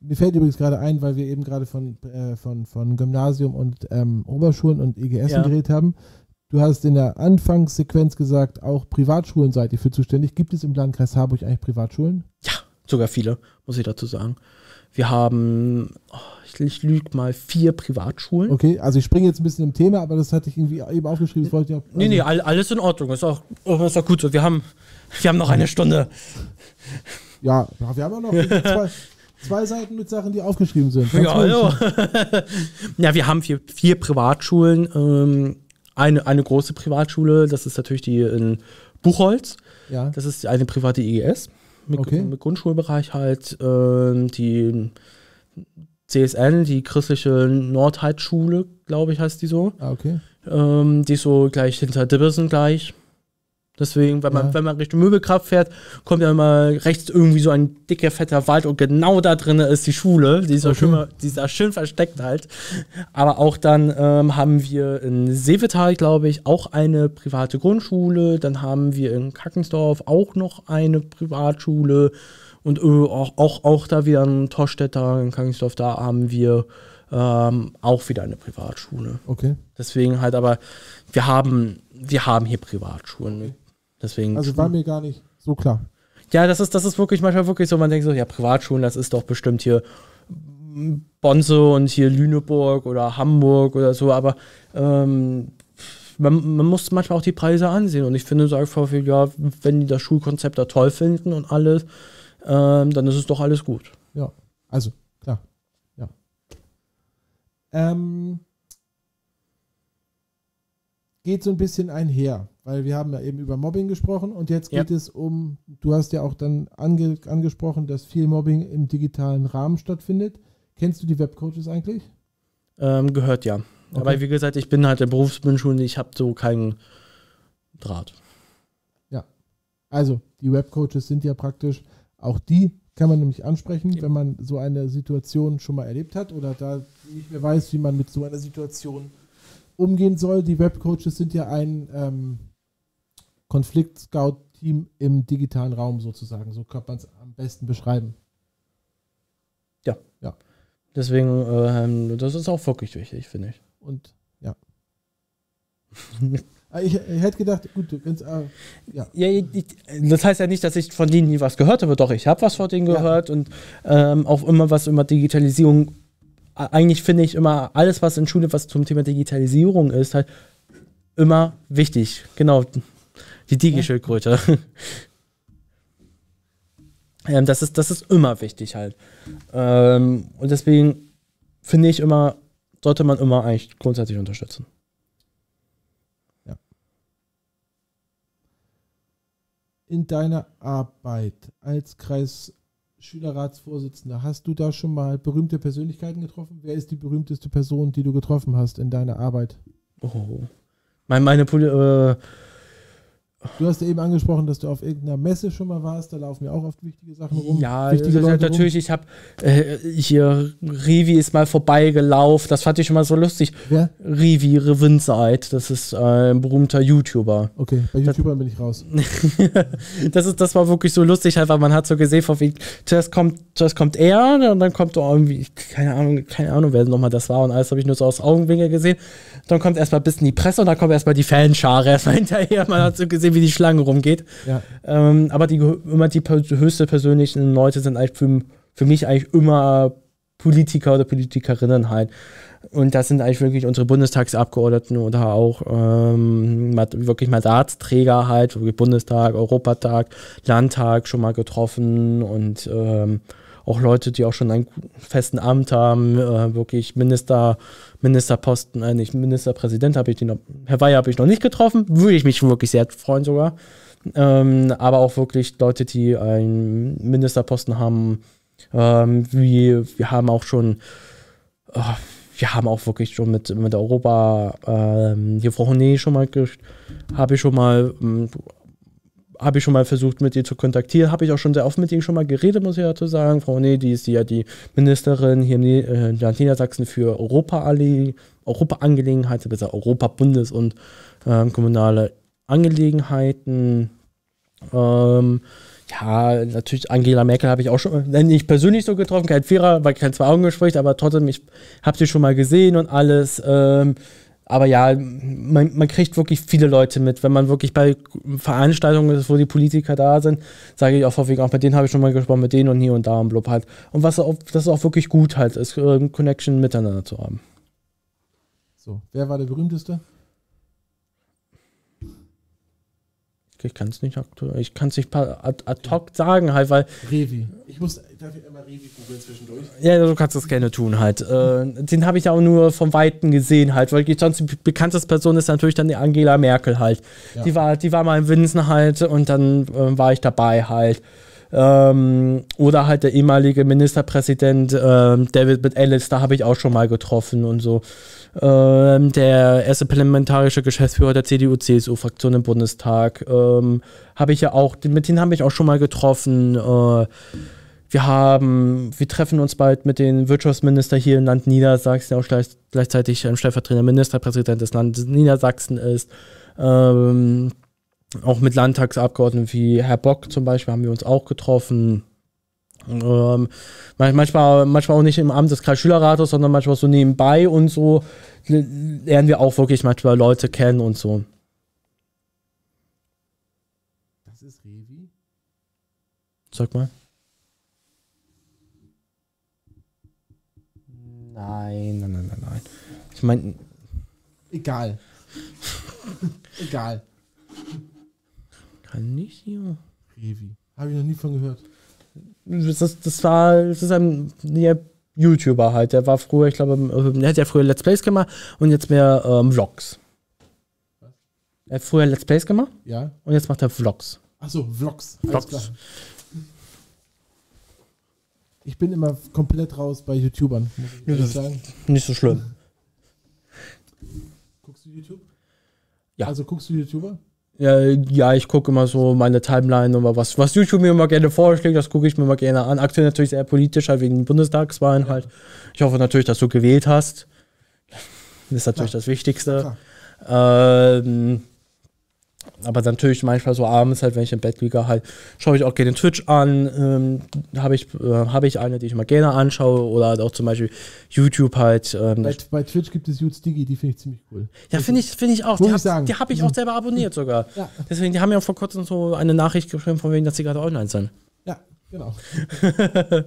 Mir fällt übrigens gerade ein, weil wir eben gerade von, äh, von, von Gymnasium und ähm, Oberschulen und EGS Ja. geredet haben. Du hast in der Anfangssequenz gesagt, auch Privatschulen seid ihr für zuständig. Gibt es im Landkreis Harburg eigentlich Privatschulen? Ja, sogar viele, muss ich dazu sagen. Wir haben, oh, ich, ich lüge mal, vier Privatschulen. Okay, also ich springe jetzt ein bisschen im Thema, aber das hatte ich irgendwie eben aufgeschrieben. Das wollte ich auch, Nee, nee, all, alles in Ordnung. Ist auch, oh, ist auch gut so. Wir haben, wir haben noch eine Stunde. Ja, wir haben auch noch zwei, zwei Seiten mit Sachen, die aufgeschrieben sind. Ja, ja. ja, wir haben vier, vier Privatschulen. Ähm, eine, eine große Privatschule, das ist natürlich die in Buchholz. ja. Das ist eine private IGS mit, Okay. mit Grundschulbereich halt. Ähm, die CSN, die christliche Nordheitschule, glaube ich, heißt die so. Ah, okay. Ähm, die ist so gleich hinter Dibbersen gleich. Deswegen, wenn man, Ja. wenn man Richtung Möbelkraft fährt, kommt ja immer rechts irgendwie so ein dicker, fetter Wald und genau da drin ist die Schule. Die ist, Okay. schön, die ist da schön versteckt halt. Aber auch dann ähm, haben wir in Seevetal, glaube ich, auch eine private Grundschule. Dann haben wir in Kackensdorf auch noch eine Privatschule. Und äh, auch, auch, auch da wieder in Torstetter, in Kackensdorf, da haben wir ähm, auch wieder eine Privatschule. Okay. Deswegen halt, aber wir haben, wir haben hier Privatschulen. Deswegen. Also war mir gar nicht so klar. ja, das ist, das ist wirklich manchmal wirklich so, man denkt so, ja, Privatschulen, das ist doch bestimmt hier Bonse und hier Lüneburg oder Hamburg oder so, aber ähm, man, man muss manchmal auch die Preise ansehen und ich finde so einfach, ja, wenn die das Schulkonzept da toll finden und alles, ähm, dann ist es doch alles gut. Ja, also, klar. Ja. Ähm, geht so ein bisschen einher, weil wir haben ja eben über Mobbing gesprochen und jetzt Ja. geht es um, du hast ja auch dann ange, angesprochen, dass viel Mobbing im digitalen Rahmen stattfindet. Kennst du die Webcoaches eigentlich? Ähm, gehört ja. Aber wie gesagt, ich bin halt in Berufsbildungsschule, ich habe so keinen Draht. Also, die Webcoaches sind ja praktisch, auch die kann man nämlich ansprechen, wenn man so eine Situation schon mal erlebt hat oder da nicht mehr weiß, wie man mit so einer Situation umgehen soll. Die Webcoaches sind ja ein ähm, Konflikt-Scout-Team im digitalen Raum sozusagen. So kann man es am besten beschreiben. Deswegen, ähm, das ist auch wirklich wichtig, finde ich. Und ja. Ah, ich, ich hätte gedacht, gut, du kannst, äh, ja. Ja, ich, das heißt ja nicht, dass ich von denen nie was gehört habe, doch ich habe was von denen Ja. gehört und ähm, auch immer was über Digitalisierung. Eigentlich finde ich immer alles, was in Schule, was zum Thema Digitalisierung ist, halt immer wichtig. Genau, die Digi-Schildkröte. ähm, das, ist, das ist immer wichtig halt. Ähm, und deswegen finde ich immer, sollte man immer eigentlich grundsätzlich unterstützen. in deiner Arbeit als Kreis Schülerratsvorsitzender. Hast du da schon mal berühmte Persönlichkeiten getroffen? Wer ist die berühmteste Person, die du getroffen hast in deiner Arbeit? Oh. Meine, meine äh, Du hast ja eben angesprochen, dass du auf irgendeiner Messe schon mal warst. Da laufen ja auch oft wichtige Sachen rum. Ja, wichtige das, Leute natürlich. Ich habe äh, hier Rivi ist mal vorbeigelaufen. Das fand ich schon mal so lustig. Wer? Rivi Revinside, das ist äh, ein berühmter YouTuber. Okay, bei YouTubern bin ich raus. das, ist, das war wirklich so lustig, halt, weil man hat so gesehen, von wegen, zuerst kommt, zuerst kommt er und dann kommt irgendwie, keine Ahnung, keine Ahnung, wer nochmal das war und alles habe ich nur so aus Augenwinkel gesehen. Dann kommt erstmal ein bisschen die Presse und dann kommt erstmal die Fanschare erstmal hinterher. Man hat so gesehen, wie die Schlange rumgeht. Ja. Ähm, aber die immer die höchste persönlichen Leute sind eigentlich für, für mich eigentlich immer Politiker oder Politikerinnen halt. Und das sind eigentlich wirklich unsere Bundestagsabgeordneten oder auch ähm, wirklich Mandatsträger halt, wirklich Bundestag, Europatag, Landtag schon mal getroffen und ähm, auch Leute, die auch schon einen festen Amt haben, äh, wirklich Minister, Ministerposten, äh, nicht Ministerpräsident habe ich den noch, Herr Weyer habe ich noch nicht getroffen, würde ich mich wirklich sehr freuen sogar. Ähm, aber auch wirklich Leute, die einen Ministerposten haben, ähm, wie, wir haben auch schon, äh, wir haben auch wirklich schon mit, mit Europa, ähm, hier Frau Honé schon mal, habe ich schon mal, ähm, habe ich schon mal versucht, mit ihr zu kontaktieren. Habe ich auch schon sehr oft mit ihr schon mal geredet, muss ich dazu sagen. Frau Honé, die ist ja die Ministerin hier in äh, Niedersachsen für Europa Europa-Angelegenheiten, besser Europa-Bundes- und ähm, kommunale Angelegenheiten. Ähm, ja, natürlich Angela Merkel habe ich auch schon, äh, nicht persönlich so getroffen, kein Vierer, weil kein Zwei-Augen-Gespräch, aber trotzdem, ich habe sie schon mal gesehen und alles. Ähm, aber ja, man, man kriegt wirklich viele Leute mit. Wenn man wirklich bei Veranstaltungen ist, wo die Politiker da sind, sage ich auch vorwiegend, auch mit denen habe ich schon mal gesprochen, mit denen und hier und da und blub halt. Und was auch, das auch wirklich gut halt, ist äh, Connection miteinander zu haben. So, wer war der berühmteste? Ich kann es nicht aktuell, ich kann es nicht ad, ad hoc sagen halt, weil Revi. Ich muss, darf ich einmal Revi googeln zwischendurch? Ja, du kannst das gerne tun halt. Äh, den habe ich auch nur vom Weiten gesehen halt, weil ich sonst die bekannteste Person ist natürlich dann die Angela Merkel halt. Ja. Die war, die war mal in Winsen halt und dann äh, war ich dabei halt. Ähm, oder halt der ehemalige Ministerpräsident ähm, David mit Ellis, da habe ich auch schon mal getroffen und so. Ähm, der erste parlamentarische Geschäftsführer der CDU-CSU-Fraktion im Bundestag ähm, habe ich ja auch, mit denen habe ich auch schon mal getroffen. Äh, wir haben, wir treffen uns bald mit den Wirtschaftsminister hier im Land Niedersachsen, der auch gleich, gleichzeitig ein stellvertretender Ministerpräsident des Landes Niedersachsen ist. Ähm, auch mit Landtagsabgeordneten wie Herr Bock zum Beispiel haben wir uns auch getroffen. Ähm, man- manchmal, manchmal auch nicht im Amt des Kreisschülerrates, sondern manchmal so nebenbei und so lernen wir auch wirklich manchmal Leute kennen und so. Das ist Revi. Sag mal. Nein, nein, nein, nein, nein. Ich meine, Egal. Egal. kann nicht hier. Revi. Habe ich noch nie von gehört. Das, ist- das war, das ist ein ja, YouTuber halt. Der war früher, ich glaube, äh, der hat ja früher Let's Plays gemacht und jetzt mehr ähm, Vlogs. Er hat früher Let's Plays gemacht Ja? und jetzt macht er Vlogs. Achso, Vlogs. Alles Vlogs. klar. Ich bin immer komplett raus bei YouTubern, muss ich sagen. Nicht so schlimm. Guckst du YouTube? Ja. Also guckst du YouTuber? Ja, ja ich gucke immer so meine Timeline und was, was YouTube mir immer gerne vorschlägt, das gucke ich mir mal gerne an. Aktuell natürlich sehr politisch, halt wegen den Bundestagswahlen halt. Ich hoffe natürlich, dass du gewählt hast. Das ist natürlich Klar. das Wichtigste. Ähm, aber natürlich manchmal so abends halt, wenn ich im Bett liege, halt, schaue ich auch gerne Twitch an. Ähm, habe ich, äh, habe ich eine, die ich mal gerne anschaue. Oder halt auch zum Beispiel YouTube halt. Ähm, Bei, bei Twitch gibt es Jutes Digi, die finde ich ziemlich cool. ja, finde ich, finde ich auch. Muss Die ich hab, habe ich auch selber abonniert sogar. Ja, Deswegen, die haben auch vor kurzem so eine Nachricht geschrieben, von wegen, dass sie gerade online sind. ja, genau.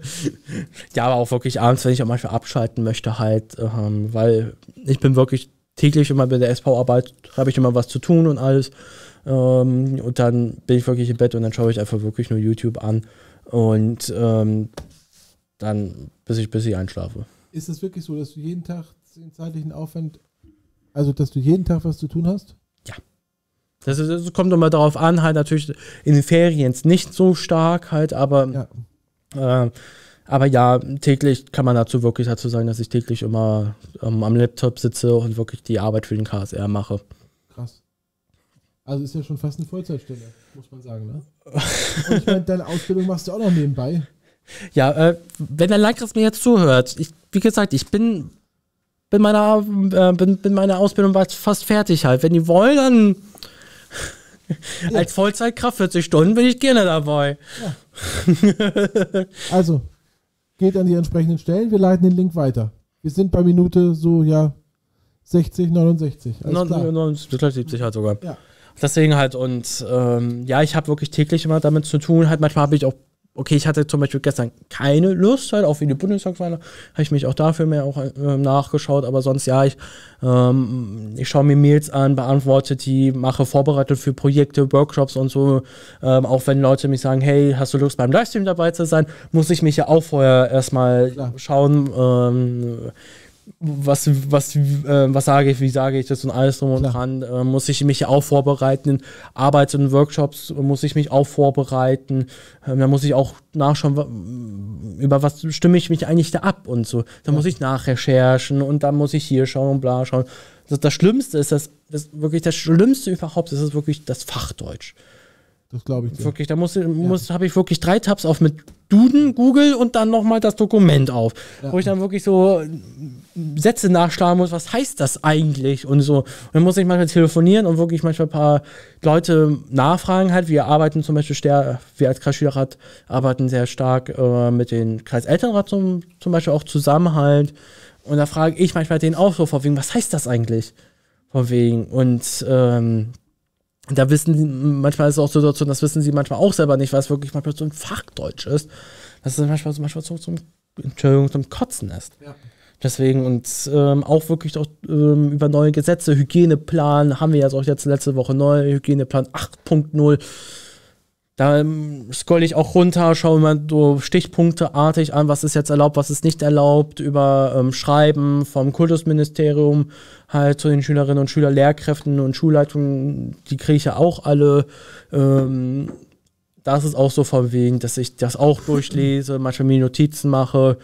Ja, aber auch wirklich abends, wenn ich auch manchmal abschalten möchte, halt, ähm, weil ich bin wirklich täglich immer bei der SV-Arbeit, habe ich immer was zu tun und alles. Ähm, und dann bin ich wirklich im Bett und dann schaue ich einfach wirklich nur YouTube an und ähm, dann, bis ich, bis ich einschlafe. Ist es wirklich so, dass du jeden Tag den zeitlichen Aufwand, also dass du jeden Tag was zu tun hast? Das, ist, das kommt immer darauf an, halt natürlich in den Ferien nicht so stark halt, aber Ja. Äh, aber ja, täglich kann man dazu wirklich dazu sagen, dass ich täglich immer ähm, am Laptop sitze und wirklich die Arbeit für den KSR mache. Krass. Also ist ja schon fast eine Vollzeitstelle, muss man sagen, ne? Und ich meine, deine Ausbildung machst du auch noch nebenbei. Ja, äh, wenn der Landkreis mir jetzt zuhört, ich, wie gesagt, ich bin, bin, meiner, äh, bin, bin meiner Ausbildung fast fertig halt. Wenn die wollen, dann ja. als Vollzeitkraft 40 Stunden bin ich gerne dabei. Ja. also, geht an die entsprechenden Stellen, wir leiten den Link weiter. Wir sind bei Minute so, ja, 60, 69. Alles klar. 69, 70 halt sogar. Ja. Deswegen halt und ähm, ja, ich habe wirklich täglich immer damit zu tun. Halt manchmal habe ich auch okay, ich hatte zum Beispiel gestern keine Lust, halt, auch wie die Bundestagswahl, habe ich mich auch dafür mehr auch äh, nachgeschaut, aber sonst ja, ich, ähm, ich schaue mir Mails an, beantworte die, mache Vorbereitung für Projekte, Workshops und so. Ähm, auch wenn Leute mich sagen, hey, hast du Lust beim Livestream dabei zu sein, muss ich mich ja auch vorher erstmal Klar. schauen, ähm, was, was, äh, was sage ich, wie sage ich das und alles drum und dran, äh, muss ich mich auch vorbereiten, in Arbeits- und Workshops muss ich mich auch vorbereiten, äh, da muss ich auch nachschauen, über was stimme ich mich eigentlich da ab und so. Da ja. muss ich nachrecherchen und dann muss ich hier schauen und bla schauen. Das, das Schlimmste ist das, das wirklich das Schlimmste überhaupt, das ist wirklich das Fachdeutsch. Das glaube ich. Dir. Wirklich, da muss, muss, ja. habe ich wirklich drei Tabs auf mit Duden, Google und dann nochmal das Dokument auf. Ja. Wo ich dann wirklich so Sätze nachschlagen muss, was heißt das eigentlich und so. Und dann muss ich manchmal telefonieren und wirklich manchmal ein paar Leute nachfragen halt. Wir arbeiten zum Beispiel, wir als Kreisschülerrat arbeiten sehr stark äh, mit den Kreiselternrat zum, zum Beispiel auch zusammen halt. Und da frage ich manchmal den auch so, vor wegen, was heißt das eigentlich? Vor wegen. Und ähm, da wissen die, manchmal ist es auch so, das wissen sie manchmal auch selber nicht, was wirklich manchmal so ein Fachdeutsch ist. Das ist manchmal, manchmal so zum, Entschuldigung, zum Kotzen ist. Ja. Deswegen und ähm, auch wirklich auch, ähm, über neue Gesetze, Hygieneplan, haben wir jetzt auch jetzt letzte Woche neu, Hygieneplan 8.0 da ähm, scroll ich auch runter, schaue mir so stichpunkteartig an, was ist jetzt erlaubt, was ist nicht erlaubt, über ähm, Schreiben vom Kultusministerium halt zu den Schülerinnen und Schülern, Lehrkräften und Schulleitungen, die kriege ich ja auch alle. Ähm, das ist auch so von wegen, dass ich das auch durchlese, manchmal mir Notizen mache.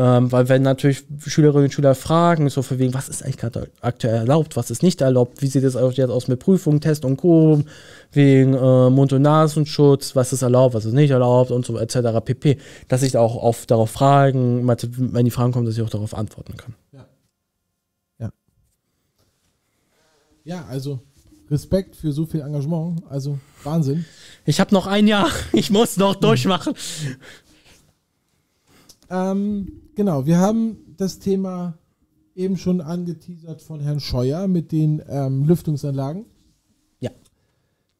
Ähm, weil wenn natürlich Schülerinnen und Schüler fragen, so für wegen, was ist eigentlich gerade aktuell erlaubt, was ist nicht erlaubt, wie sieht es jetzt aus mit Prüfungen, Test und Co., wegen äh, Mund- und Nasenschutz, was ist erlaubt, was ist nicht erlaubt und so etc. pp. Dass ich da auch auf, darauf fragen, wenn die Fragen kommen, dass ich auch darauf antworten kann. Ja. Ja, ja also Respekt für so viel Engagement, also Wahnsinn. Ich habe noch ein Jahr, ich muss noch durchmachen. Ähm, genau, wir haben das Thema eben schon angeteasert von Herrn Scheuer mit den ähm, Lüftungsanlagen. Ja.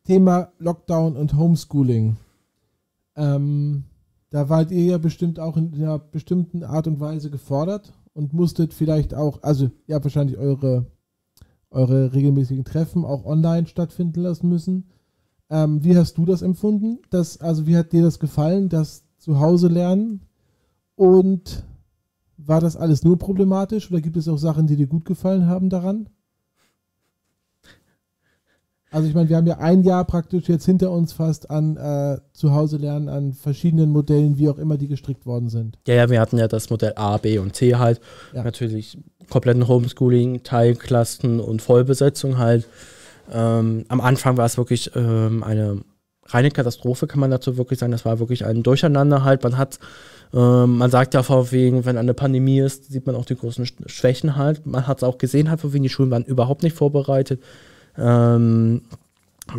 Thema Lockdown und Homeschooling. Ähm, da wart ihr ja bestimmt auch in einer bestimmten Art und Weise gefordert und musstet vielleicht auch, also ihr habt wahrscheinlich eure, eure regelmäßigen Treffen auch online stattfinden lassen müssen. Ähm, wie hast du das empfunden? Das, also wie hat dir das gefallen, das zu Hause lernen? Und war das alles nur problematisch oder gibt es auch Sachen, die dir gut gefallen haben daran? Also ich meine, wir haben ja ein Jahr praktisch jetzt hinter uns fast an äh, Zuhause lernen, an verschiedenen Modellen, wie auch immer die gestrickt worden sind. Ja, ja, wir hatten ja das Modell A, B und C halt. Ja. Natürlich kompletten Homeschooling, Teilklassen und Vollbesetzung halt. Ähm, am Anfang war es wirklich ähm, eine reine Katastrophe, kann man dazu wirklich sagen. Das war wirklich ein Durcheinander halt. Man hat ähm, man sagt ja vor wegen, wenn eine Pandemie ist, sieht man auch die großen Schwächen halt. Man hat es auch gesehen halt, vor wegen die Schulen waren überhaupt nicht vorbereitet. Ähm,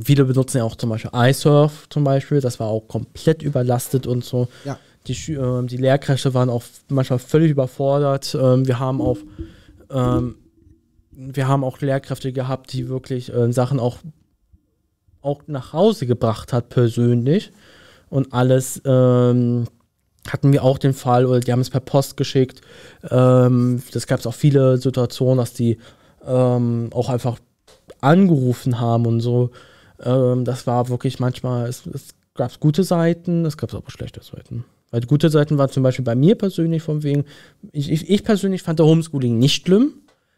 viele benutzen ja auch zum Beispiel iSurf zum Beispiel, das war auch komplett überlastet und so. Ja. Die, äh, die Lehrkräfte waren auch manchmal völlig überfordert. Ähm, wir haben auch ähm, wir haben auch Lehrkräfte gehabt, die wirklich äh, Sachen auch, auch nach Hause gebracht hat persönlich und alles ähm, hatten wir auch den Fall, oder die haben es per Post geschickt. Ähm, das gab es auch viele Situationen, dass die ähm, auch einfach angerufen haben und so. Ähm, das war wirklich manchmal, es, es gab gute Seiten, es gab aber schlechte Seiten. Weil gute Seiten waren zum Beispiel bei mir persönlich von wegen, ich, ich, ich persönlich fand der Homeschooling nicht schlimm,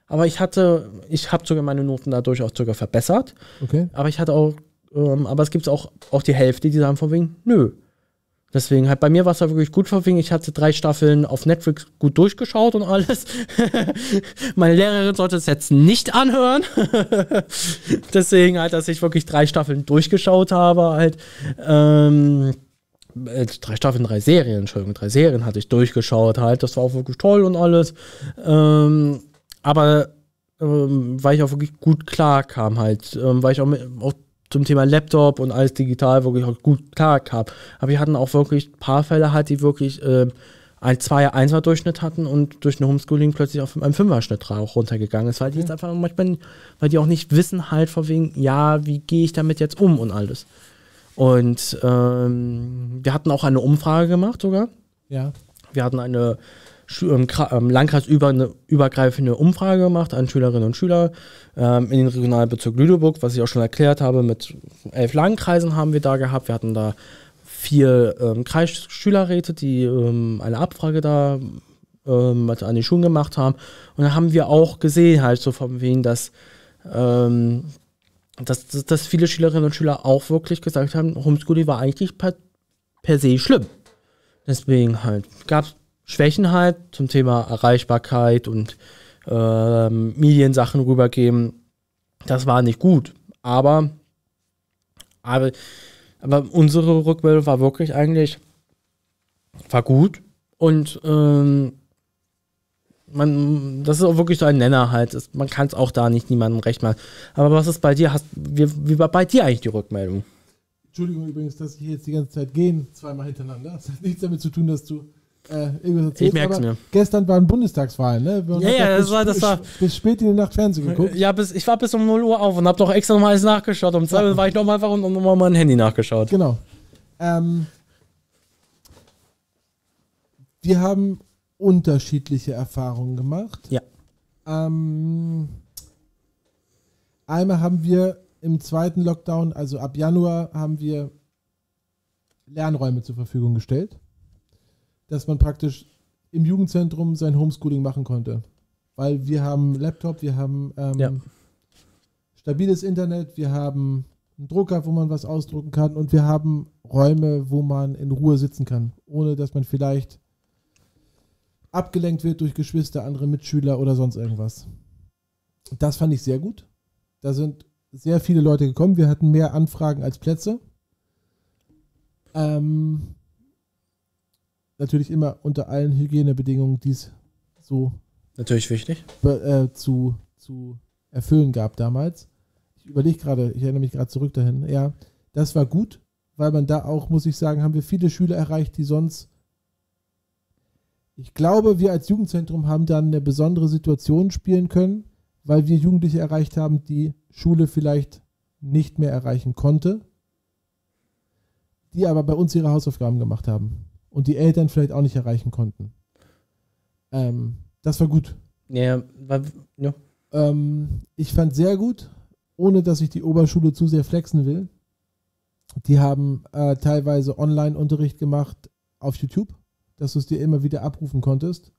aber ich hatte, ich habe sogar meine Noten dadurch auch sogar verbessert. Okay. Aber ich hatte auch, ähm, aber es gibt auch, auch die Hälfte, die sagen von wegen, nö, Deswegen halt bei mir war es ja wirklich gut verwegen. Ich hatte drei Staffeln auf Netflix gut durchgeschaut und alles. Meine Lehrerin sollte es jetzt nicht anhören. Deswegen halt, dass ich wirklich drei Staffeln durchgeschaut habe, halt. Ähm, äh, drei Staffeln, drei Serien, Entschuldigung, drei Serien hatte ich durchgeschaut halt. Das war auch wirklich toll und alles. Ähm, aber ähm, weil ich auch wirklich gut klar kam halt, ähm, weil ich auch, mit, auch zum Thema Laptop und alles digital wirklich auch gut klar kam. Aber wir hatten auch wirklich ein paar Fälle halt, die wirklich äh, ein Zweier, Einser Durchschnitt hatten und durch ein Homeschooling plötzlich auf einem Fünfer-Schnitt auch runtergegangen ist, weil die jetzt einfach manchmal, weil die auch nicht wissen halt vor wegen, ja, wie gehe ich damit jetzt um und alles. Und ähm, wir hatten auch eine Umfrage gemacht sogar. Ja. Wir hatten eine landkreisübergreifende Umfrage gemacht an Schülerinnen und Schüler ähm, in den Regionalbezirk Lüneburg, was ich auch schon erklärt habe. Mit elf Landkreisen haben wir da gehabt. Wir hatten da vier ähm, Kreisschülerräte, die ähm, eine Abfrage da ähm, also an die Schulen gemacht haben. Und da haben wir auch gesehen, halt so von wegen, dass, ähm, dass, dass viele Schülerinnen und Schüler auch wirklich gesagt haben, Homeschooling war eigentlich per, per se schlimm. Deswegen halt gab es Schwächen halt zum Thema Erreichbarkeit und äh, Mediensachen rübergeben. Das war nicht gut. Aber, aber, aber unsere Rückmeldung war wirklich eigentlich, war gut. Und ähm, man, das ist auch wirklich so ein Nenner halt. Das, man kann es auch da nicht niemandem recht machen. Aber was ist bei dir? Hast, wie, wie war bei dir eigentlich die Rückmeldung? Entschuldigung übrigens, dass ich jetzt die ganze Zeit gehen, zweimal hintereinander. Das hat nichts damit zu tun, dass du äh, irgendwas erzählst. Ich merk's mir. Gestern waren Bundestagswahlen, ne? Ja, ja, das bis, war, das war. Bis spät in die Nacht Fernsehen geguckt. Ja, bis, ich war bis um 0 Uhr auf und hab doch extra nochmal alles nachgeschaut. Um 2 Uhr war ich nochmal einfach und nochmal mein Handy nachgeschaut. Genau. Ähm, wir haben unterschiedliche Erfahrungen gemacht. Ja. Ähm, einmal haben wir im zweiten Lockdown, also ab Januar, haben wir Lernräume zur Verfügung gestellt dass man praktisch im Jugendzentrum sein Homeschooling machen konnte. Weil wir haben Laptop, wir haben ähm, ja. stabiles Internet, wir haben einen Drucker, wo man was ausdrucken kann und wir haben Räume, wo man in Ruhe sitzen kann, ohne dass man vielleicht abgelenkt wird durch Geschwister, andere Mitschüler oder sonst irgendwas. Das fand ich sehr gut. Da sind sehr viele Leute gekommen. Wir hatten mehr Anfragen als Plätze. Ähm, natürlich immer unter allen Hygienebedingungen, die es so natürlich wichtig äh, zu, zu erfüllen gab damals. Ich überlege gerade, ich erinnere mich gerade zurück dahin. Ja, das war gut, weil man da auch, muss ich sagen, haben wir viele Schüler erreicht, die sonst. Ich glaube, wir als Jugendzentrum haben dann eine besondere Situation spielen können, weil wir Jugendliche erreicht haben, die Schule vielleicht nicht mehr erreichen konnte, die aber bei uns ihre Hausaufgaben gemacht haben und die Eltern vielleicht auch nicht erreichen konnten. Ähm, das war gut. Ja, war, ja. Ähm, ich fand sehr gut, ohne dass ich die Oberschule zu sehr flexen will. Die haben äh, teilweise Online-Unterricht gemacht auf YouTube, dass du es dir immer wieder abrufen konntest.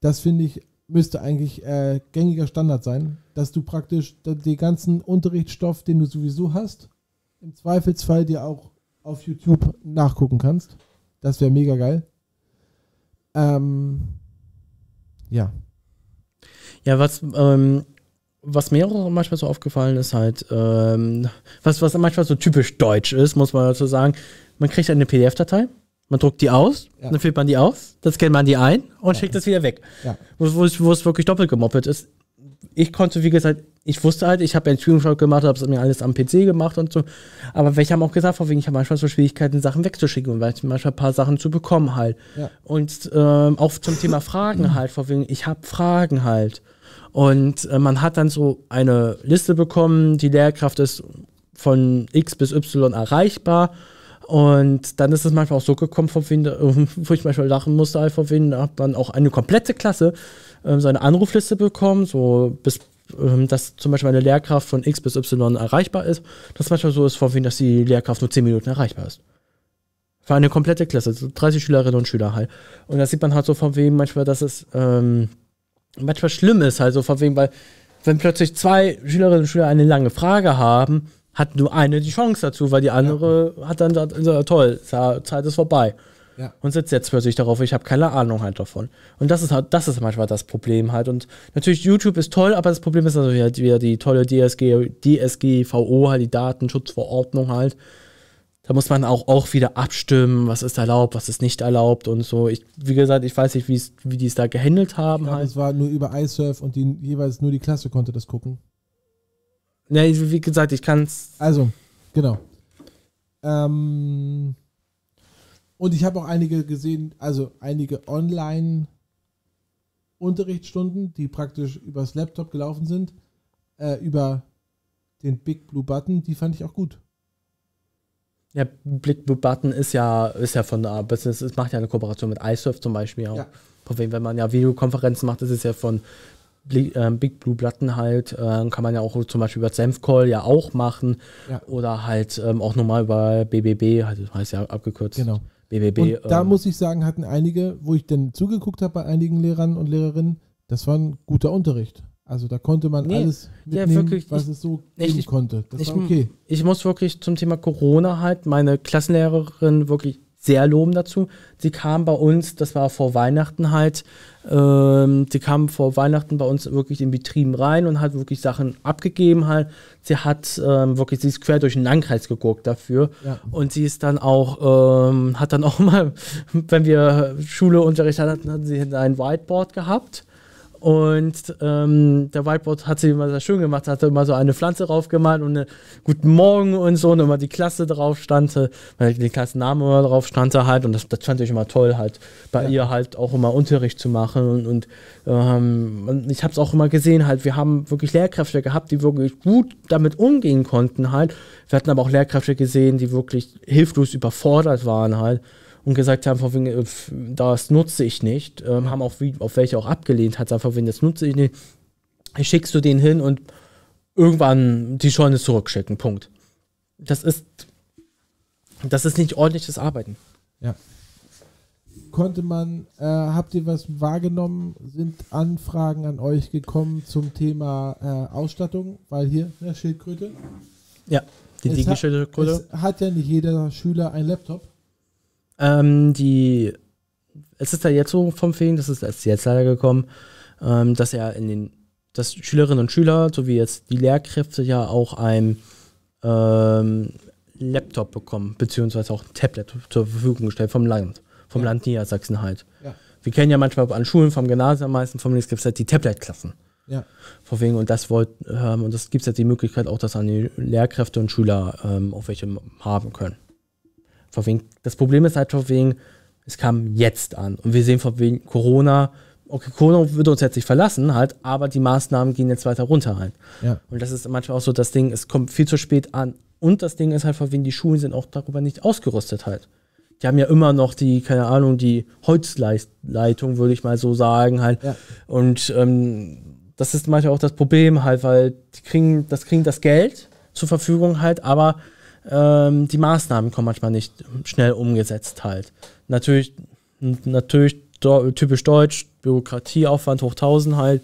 Das finde ich, müsste eigentlich äh, gängiger Standard sein, dass du praktisch den ganzen Unterrichtsstoff, den du sowieso hast, im Zweifelsfall dir auch auf YouTube nachgucken kannst. Das wäre mega geil. Ähm, ja. Ja, was, ähm, was mir auch manchmal so aufgefallen ist, halt, ähm, was, was manchmal so typisch deutsch ist, muss man dazu sagen, man kriegt eine PDF-Datei, man druckt die aus, ja. dann füllt man die aus, dann scannt man die ein und ja. schickt das wieder weg. Ja. Wo, wo, es, wo es wirklich doppelt gemoppelt ist. Ich konnte, wie gesagt, ich wusste halt, ich habe einen Screenshot gemacht, habe es mir alles am PC gemacht und so. Aber welche haben auch gesagt, vor wegen, ich habe manchmal so Schwierigkeiten, Sachen wegzuschicken und manchmal ein paar Sachen zu bekommen halt. Ja. Und ähm, auch zum Thema Fragen halt, vor wegen, ich habe Fragen halt. Und äh, man hat dann so eine Liste bekommen, die Lehrkraft ist von X bis Y erreichbar. Und dann ist es manchmal auch so gekommen, vor wen, wo ich manchmal lachen musste, halt, vor wen hat man auch eine komplette Klasse äh, seine Anrufliste bekommen, so bis dass zum Beispiel eine Lehrkraft von X bis Y erreichbar ist, dass manchmal so ist, vorwiegend, dass die Lehrkraft nur 10 Minuten erreichbar ist. Für eine komplette Klasse, so 30 Schülerinnen und Schüler halt. Und da sieht man halt so von wegen manchmal, dass es ähm, manchmal schlimm ist, halt so von wegen, weil wenn plötzlich zwei Schülerinnen und Schüler eine lange Frage haben, hat nur eine die Chance dazu, weil die andere hat dann, also, toll, Zeit ist vorbei. Ja. Und sitzt jetzt plötzlich darauf, ich habe keine Ahnung halt davon. Und das ist halt, das ist manchmal das Problem halt. Und natürlich, YouTube ist toll, aber das Problem ist also wieder, wieder die tolle DSG, DSGVO, halt die Datenschutzverordnung halt. Da muss man auch, auch wieder abstimmen, was ist erlaubt, was ist nicht erlaubt und so. Ich, wie gesagt, ich weiß nicht, wie die es da gehandelt haben. Ja, halt. Es war nur über iSurf und die, jeweils nur die Klasse konnte das gucken. Ja, wie gesagt, ich kann es. Also, genau. Ähm, und ich habe auch einige gesehen, also einige Online-Unterrichtsstunden, die praktisch übers Laptop gelaufen sind, äh, über den Big Blue Button, die fand ich auch gut. Ja, Big Blue Button ist ja, ist ja von der Business, es macht ja eine Kooperation mit iSurf zum Beispiel auch. Ja. Wenn man ja Videokonferenzen macht, ist es ja von äh, Big Blue Button halt, äh, kann man ja auch zum Beispiel über Senfcall ja auch machen. Ja. Oder halt ähm, auch nochmal über BBB, halt, heißt ja abgekürzt. Genau. BBB. Und da ähm, muss ich sagen, hatten einige, wo ich dann zugeguckt habe bei einigen Lehrern und Lehrerinnen, das war ein guter Unterricht. Also da konnte man nee, alles mitnehmen, ja, wirklich, was ich, es so geben ich, konnte. Das ich, war okay. Ich muss wirklich zum Thema Corona halt meine Klassenlehrerin wirklich sehr loben dazu. Sie kam bei uns, das war vor Weihnachten halt, ähm, sie kam vor Weihnachten bei uns wirklich in Betrieben rein und hat wirklich Sachen abgegeben halt. Sie hat ähm, wirklich, sie ist quer durch den Landkreis geguckt dafür. Ja. Und sie ist dann auch, ähm, hat dann auch mal, wenn wir Schule unterrichtet hatten, hatten sie ein Whiteboard gehabt und ähm, der Whiteboard hat sie immer sehr schön gemacht, hatte immer so eine Pflanze draufgemalt und eine Guten Morgen und so und immer die Klasse drauf stand, weil die Klassenname immer drauf stand halt und das, das fand ich immer toll halt, bei ja. ihr halt auch immer Unterricht zu machen und, und ähm, ich habe es auch immer gesehen halt, wir haben wirklich Lehrkräfte gehabt, die wirklich gut damit umgehen konnten halt. Wir hatten aber auch Lehrkräfte gesehen, die wirklich hilflos überfordert waren halt und gesagt haben, von wegen, äh, das nutze ich nicht, ähm, haben auch auf welche auch abgelehnt hat, einfach wenn das nutze ich nicht, schickst du den hin und irgendwann die Scheune zurückschicken. Punkt. Das ist das ist nicht ordentliches Arbeiten. Ja. Konnte man, äh, habt ihr was wahrgenommen? Sind Anfragen an euch gekommen zum Thema äh, Ausstattung? Weil hier, ne, Schildkröte. Ja, die Digi-Schildkröte. Es hat ja nicht jeder Schüler ein Laptop. Ähm, die, es ist ja jetzt so vom Film, das ist erst jetzt leider gekommen, ähm, dass er in den, dass Schülerinnen und Schüler, sowie jetzt die Lehrkräfte ja auch ein ähm, Laptop bekommen, beziehungsweise auch ein Tablet zur Verfügung gestellt vom Land, vom ja. Land Niedersachsen halt. Ja. Wir kennen ja manchmal an Schulen vom Gymnasium meistens vom gibt es halt die Tablet-Klassen. Ja. Vor wegen, und das wollt, ähm, und das gibt es jetzt die Möglichkeit auch, dass an die Lehrkräfte und Schüler ähm, auch welche haben können. Wegen, das Problem ist halt vor wegen, es kam jetzt an. Und wir sehen vor wegen Corona, okay, Corona würde uns jetzt nicht verlassen, halt, aber die Maßnahmen gehen jetzt weiter runter halt. Ja. Und das ist manchmal auch so das Ding, es kommt viel zu spät an. Und das Ding ist halt vor wegen, die Schulen sind auch darüber nicht ausgerüstet halt. Die haben ja immer noch die, keine Ahnung, die Holzleitung, würde ich mal so sagen, halt. Ja. Und ähm, das ist manchmal auch das Problem halt, weil die kriegen, das kriegen das Geld zur Verfügung halt, aber ähm, die Maßnahmen kommen manchmal nicht schnell umgesetzt halt. Natürlich, natürlich typisch deutsch, Bürokratieaufwand hoch 1000 halt.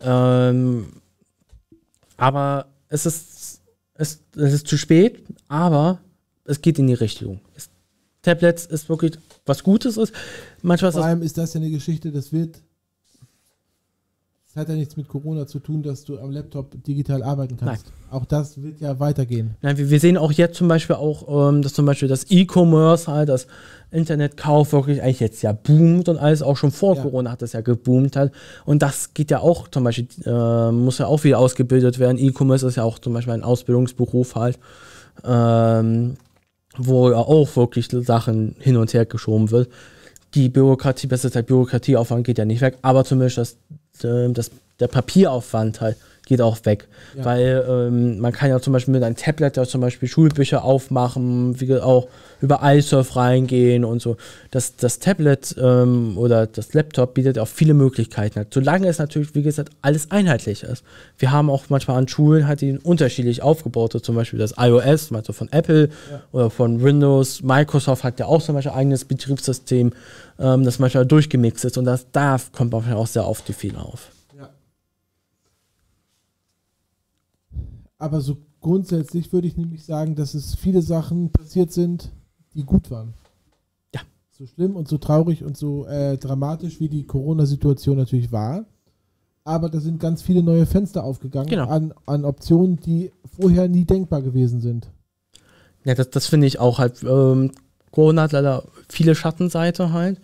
Ähm, aber es ist, es, es ist zu spät, aber es geht in die Richtung. Es, Tablets ist wirklich was Gutes ist. Manchmal Vor allem ist das ja eine Geschichte, das wird hat ja nichts mit Corona zu tun, dass du am Laptop digital arbeiten kannst. Nein. Auch das wird ja weitergehen. Nein, wir, wir sehen auch jetzt zum Beispiel auch, ähm, dass zum Beispiel das E-Commerce halt, das Internetkauf wirklich eigentlich jetzt ja boomt und alles auch schon vor ja. Corona hat das ja geboomt halt. Und das geht ja auch zum Beispiel, äh, muss ja auch wieder ausgebildet werden. E-Commerce ist ja auch zum Beispiel ein Ausbildungsberuf halt. Ähm, wo ja auch wirklich Sachen hin und her geschoben wird. Die Bürokratie, besser gesagt, Bürokratieaufwand geht ja nicht weg, aber zumindest das äh, das, der Papieraufwand halt geht auch weg. Ja. Weil ähm, man kann ja zum Beispiel mit einem Tablet ja zum Beispiel Schulbücher aufmachen, wie auch über iSurf reingehen und so. Das, das Tablet ähm, oder das Laptop bietet auch viele Möglichkeiten. Solange es natürlich, wie gesagt, alles einheitlich ist. Wir haben auch manchmal an Schulen halt die unterschiedlich aufgebaut, zum Beispiel das iOS, also von Apple ja. oder von Windows. Microsoft hat ja auch zum Beispiel ein eigenes Betriebssystem, ähm, das manchmal durchgemixt ist und das, da kommt man auch sehr oft die Fehler auf. Aber so grundsätzlich würde ich nämlich sagen, dass es viele Sachen passiert sind, die gut waren. Ja. So schlimm und so traurig und so äh, dramatisch, wie die Corona-Situation natürlich war. Aber da sind ganz viele neue Fenster aufgegangen Genau. an, an Optionen, die vorher nie denkbar gewesen sind. Ja, das, das finde ich auch halt. Ähm, Corona hat leider viele Schattenseiten halt.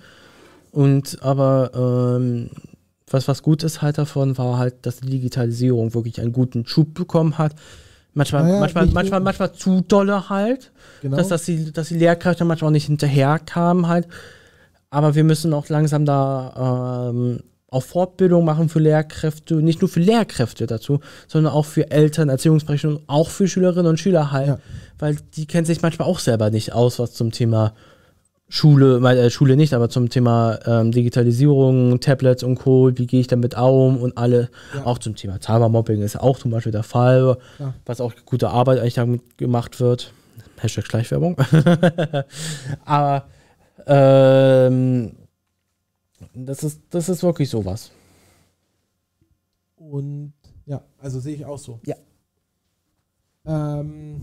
Und aber ähm, was, was gut ist halt davon, war halt, dass die Digitalisierung wirklich einen guten Schub bekommen hat. Manchmal, Naja, manchmal, manchmal, manchmal zu dolle halt. Genau. Dass, dass, die, dass die Lehrkräfte manchmal auch nicht hinterherkamen halt. Aber wir müssen auch langsam da ähm, auch Fortbildung machen für Lehrkräfte, nicht nur für Lehrkräfte dazu, sondern auch für Eltern, Erziehungsberechtigungen, auch für Schülerinnen und Schüler halt. Ja. Weil die kennen sich manchmal auch selber nicht aus, was zum Thema Schule, äh, Schule nicht, aber zum Thema ähm, Digitalisierung, Tablets und Co., wie gehe ich damit um und alle, Ja. auch zum Thema Cybermobbing ist auch zum Beispiel der Fall, Ja. was auch gute Arbeit eigentlich damit gemacht wird. Hashtag Schleichwerbung. aber ähm, das ist, das ist wirklich sowas. Und ja, also sehe ich auch so. Ja. Ähm,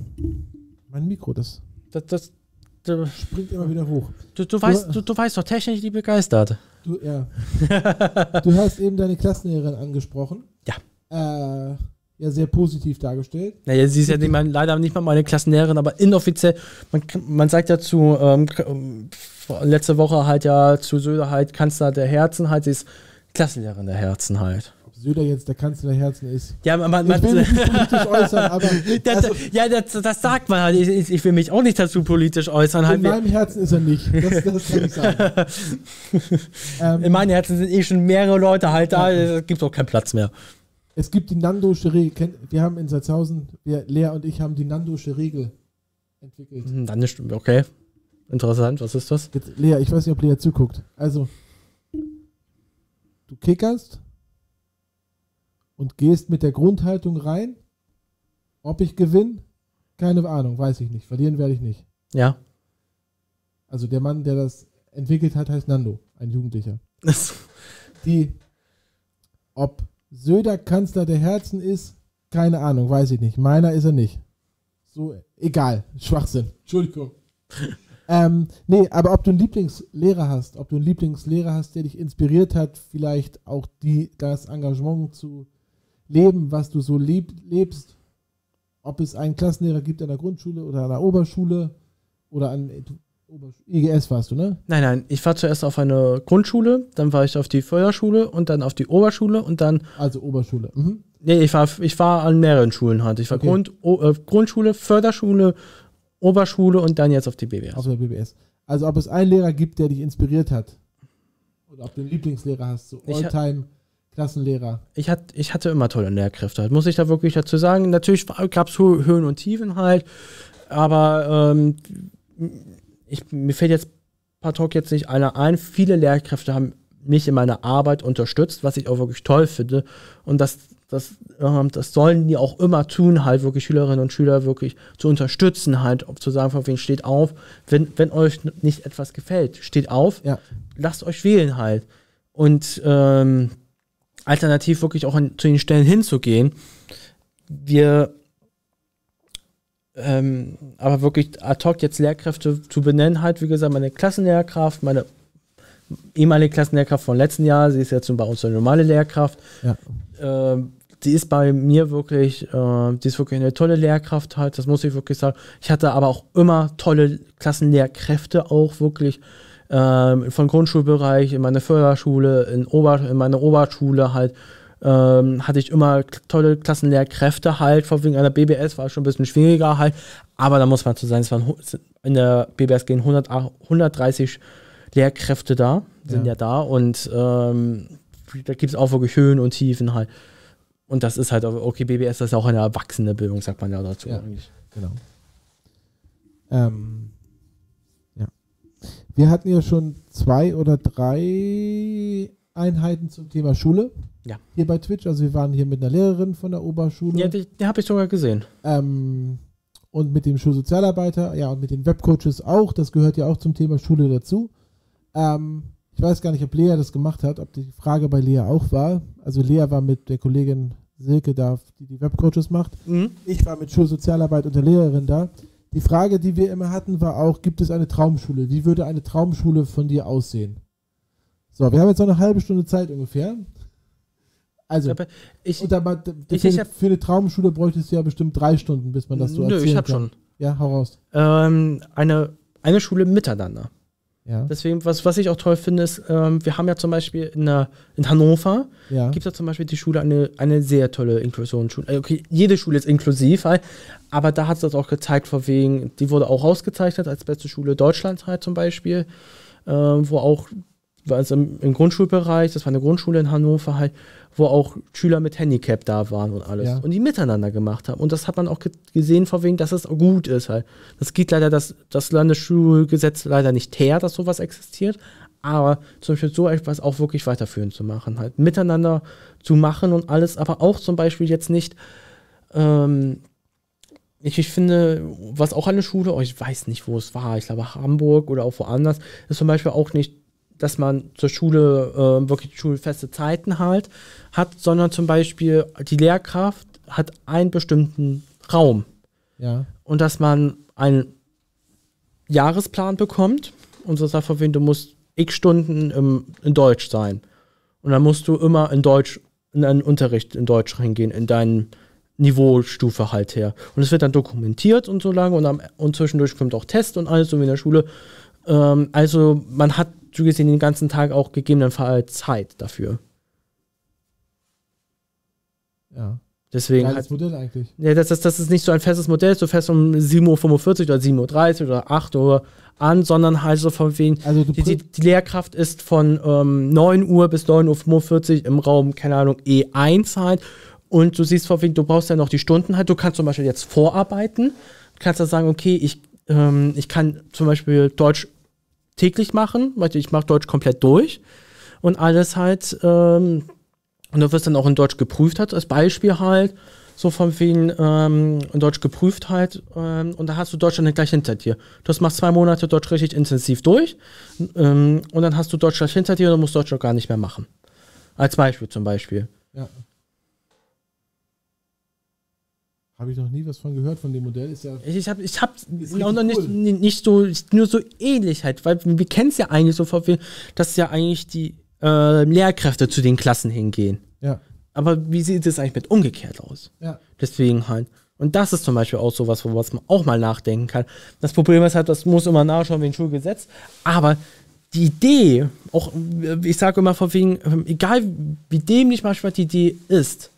mein Mikro, das Das, das, du, springt immer wieder hoch. du, du, weißt, du, du weißt doch technisch die begeistert. Du, ja. du hast eben deine Klassenlehrerin angesprochen. Ja. Äh, ja, sehr positiv dargestellt. Naja, sie ist ja nicht mal, leider nicht mal meine Klassenlehrerin, aber inoffiziell, man, man sagt ja zu, ähm, ähm, letzte Woche halt ja zu Söder halt Kanzler der Herzen halt, sie ist Klassenlehrerin der Herzen halt. Söder jetzt der Kanzler der Herzen ist. Ja, man, man, Ich will mich nicht politisch äußern, aber das, also, ja, das, das sagt man halt. Ich, ich, will mich auch nicht dazu politisch äußern. Halt. in Wir- meinem Herzen ist er nicht. Das, das kann ich sagen. ähm, In meinem Herzen sind eh schon mehrere Leute halt da, es gibt auch keinen Platz mehr. es gibt die Nandosche Regel. Wir haben in Salzhausen, wir, Lea und ich haben die Nandosche Regel entwickelt. Hm, Dann ist, okay. Interessant, was ist das? Jetzt, Lea, ich weiß nicht, ob Lea zuguckt. Also, du kickerst und gehst mit der Grundhaltung rein. Ob ich gewinne, keine Ahnung, weiß ich nicht. Verlieren werde ich nicht. Ja. Also der Mann, der das entwickelt hat, heißt Nando, ein Jugendlicher. Die, ob Söder Kanzler der Herzen ist, keine Ahnung, weiß ich nicht. Meiner ist er nicht. So, egal. Schwachsinn. Entschuldigung. ähm, nee, aber ob du einen Lieblingslehrer hast, ob du einen Lieblingslehrer hast, der dich inspiriert hat, vielleicht auch die, das Engagement zu leben, was du so lieb, lebst, ob es einen Klassenlehrer gibt an der Grundschule oder an der Oberschule oder an Obersch- IGS warst du, ne? nein, nein, ich war zuerst auf eine Grundschule, dann war ich auf die Förderschule und dann auf die Oberschule und dann, Also Oberschule. Mhm. nee, ich war, ich war an mehreren Schulen halt. Ich war Okay. Grund, o, äh, Grundschule, Förderschule, Oberschule und dann jetzt auf die BBS. Auf der BBS. Also ob es einen Lehrer gibt, der dich inspiriert hat. Oder ob du einen Lieblingslehrer hast, so Alltime Klassenlehrer. Ich, hat, ich hatte immer tolle Lehrkräfte, muss ich da wirklich dazu sagen. Natürlich gab es Höhen und Tiefen halt, aber ähm, ich, mir fällt jetzt hoc jetzt nicht einer ein. Viele Lehrkräfte haben mich in meiner Arbeit unterstützt, was ich auch wirklich toll finde. Und das, das, ähm, das sollen die auch immer tun, halt wirklich Schülerinnen und Schüler wirklich zu unterstützen, halt, zu sagen, von wegen steht auf, wenn, wenn euch nicht etwas gefällt, steht auf, Ja. lasst euch wählen halt. Und ähm, alternativ wirklich auch an, zu den Stellen hinzugehen. Wir ähm, aber wirklich ad hoc jetzt Lehrkräfte zu benennen, halt, wie gesagt, meine Klassenlehrkraft, meine ehemalige Klassenlehrkraft von letzten Jahr, sie ist jetzt bei uns eine normale Lehrkraft. Ja. Ähm, die ist bei mir wirklich, äh, die ist wirklich eine tolle Lehrkraft halt, das muss ich wirklich sagen. Ich hatte aber auch immer tolle Klassenlehrkräfte auch wirklich ähm, von Grundschulbereich in meiner Förderschule, in, Ober, in meiner Oberschule halt, ähm, hatte ich immer tolle Klassenlehrkräfte halt, vor wegen einer BBS war es schon ein bisschen schwieriger halt, aber da muss man zu sein, es waren in der BBS gehen 100, 130 Lehrkräfte da, sind Ja. ja, da und ähm, da gibt es auch wirklich Höhen und Tiefen halt. Und das ist halt, okay, BBS das ist auch eine erwachsene Bildung, sagt man ja dazu Ja. eigentlich. Genau. Ähm. Wir hatten ja schon zwei oder drei Einheiten zum Thema Schule. Ja. Hier bei Twitch. Also wir waren hier mit einer Lehrerin von der Oberschule. Ja, die, die habe ich sogar gesehen. Ähm, und mit dem Schulsozialarbeiter, ja, und mit den Webcoaches auch. Das gehört ja auch zum Thema Schule dazu. Ähm, ich weiß gar nicht, ob Lea das gemacht hat, ob die Frage bei Lea auch war. Also Lea war mit der Kollegin Silke darf, die die Webcoaches macht. Mhm. Ich war mit Schulsozialarbeit und der Lehrerin da. Die Frage, die wir immer hatten, war auch, gibt es eine Traumschule? Wie würde eine Traumschule von dir aussehen? So, wir haben jetzt noch eine halbe Stunde Zeit ungefähr. Also, ich, ich- für, ich eine- hab- für eine Traumschule bräuchtest du ja bestimmt drei Stunden, bis man das so nö, erzählen ich habe kann. schon. Ja, hau raus. Ähm, eine, eine Schule miteinander. Ja, Deswegen, was, was ich auch toll finde, ist, ähm, wir haben ja zum Beispiel in, der, in Hannover, ja. gibt es ja zum Beispiel die Schule eine, eine sehr tolle Inklusionsschule. Äh, Okay, jede Schule ist inklusiv, halt, aber da hat es das auch gezeigt, vor wegen, die wurde auch ausgezeichnet als beste Schule Deutschlands halt zum Beispiel, äh, wo auch, also im, im Grundschulbereich, das war eine Grundschule in Hannover halt, wo auch Schüler mit Handicap da waren und alles. Ja. Und die miteinander gemacht haben. Und das hat man auch ge gesehen, vor wegen, dass es gut ist halt. Das geht leider das, das Landesschulgesetz leider nicht her, dass sowas existiert. Aber zum Beispiel so etwas auch wirklich weiterführend zu machen, halt miteinander zu machen und alles, aber auch zum Beispiel jetzt nicht, ähm, ich, ich finde, was auch eine Schule, oh, ich weiß nicht, wo es war, ich glaube Hamburg oder auch woanders, ist zum Beispiel auch nicht, dass man zur Schule ähm, wirklich schulfeste Zeiten halt hat, sondern zum Beispiel die Lehrkraft hat einen bestimmten Raum ja. und dass man einen Jahresplan bekommt und so sagt von wegen, du musst x Stunden im, in Deutsch sein. Und dann musst du immer in Deutsch, in einen Unterricht in Deutsch reingehen, in deinen Niveaustufe halt her. Und es wird dann dokumentiert und so lange und, am, und zwischendurch kommt auch Test und alles, so wie in der Schule. Ähm, also man hat so gesehen den ganzen Tag auch gegebenenfalls Zeit dafür. Ja. Deswegen halt, Geiles Modell eigentlich. Ja, das, das, das ist nicht so ein festes Modell, so fest um 7.45 Uhr oder 7.30 Uhr oder 8 Uhr an, sondern halt so von wegen, Also die, die, die Lehrkraft ist von ähm, 9 Uhr bis 9.45 Uhr im Raum, keine Ahnung, E1 halt. Und du siehst von wegen, du brauchst ja noch die Stunden halt. Du kannst zum Beispiel jetzt vorarbeiten. Du kannst ja sagen, okay, ich, ähm, ich kann zum Beispiel Deutsch täglich machen, weil ich mache Deutsch komplett durch und alles halt. Ähm, und du wirst dann auch in Deutsch geprüft halt, als Beispiel halt, so von wegen ähm, in Deutsch geprüft halt. Ähm, und da hast du Deutsch dann gleich hinter dir. Du machst zwei Monate Deutsch richtig intensiv durch ähm, und dann hast du Deutsch gleich hinter dir und musst Deutsch gar nicht mehr machen. Als Beispiel zum Beispiel. Ja. Habe ich noch nie was von gehört von dem Modell. Ist ja. Ich, habe ich hab auch noch nicht, cool. nicht, so, nur so ähnlich halt, weil wir kennen es ja eigentlich so, dass ja eigentlich die äh, Lehrkräfte zu den Klassen hingehen. Ja. Aber wie sieht es eigentlich mit umgekehrt aus? Ja. Deswegen halt. Und das ist zum Beispiel auch sowas, wo was man auch mal nachdenken kann. Das Problem ist halt, das muss immer nachschauen wie ein Schulgesetz. Aber die Idee, auch ich sage immer von wegen, ähm, egal wie dämlich manchmal die Idee ist,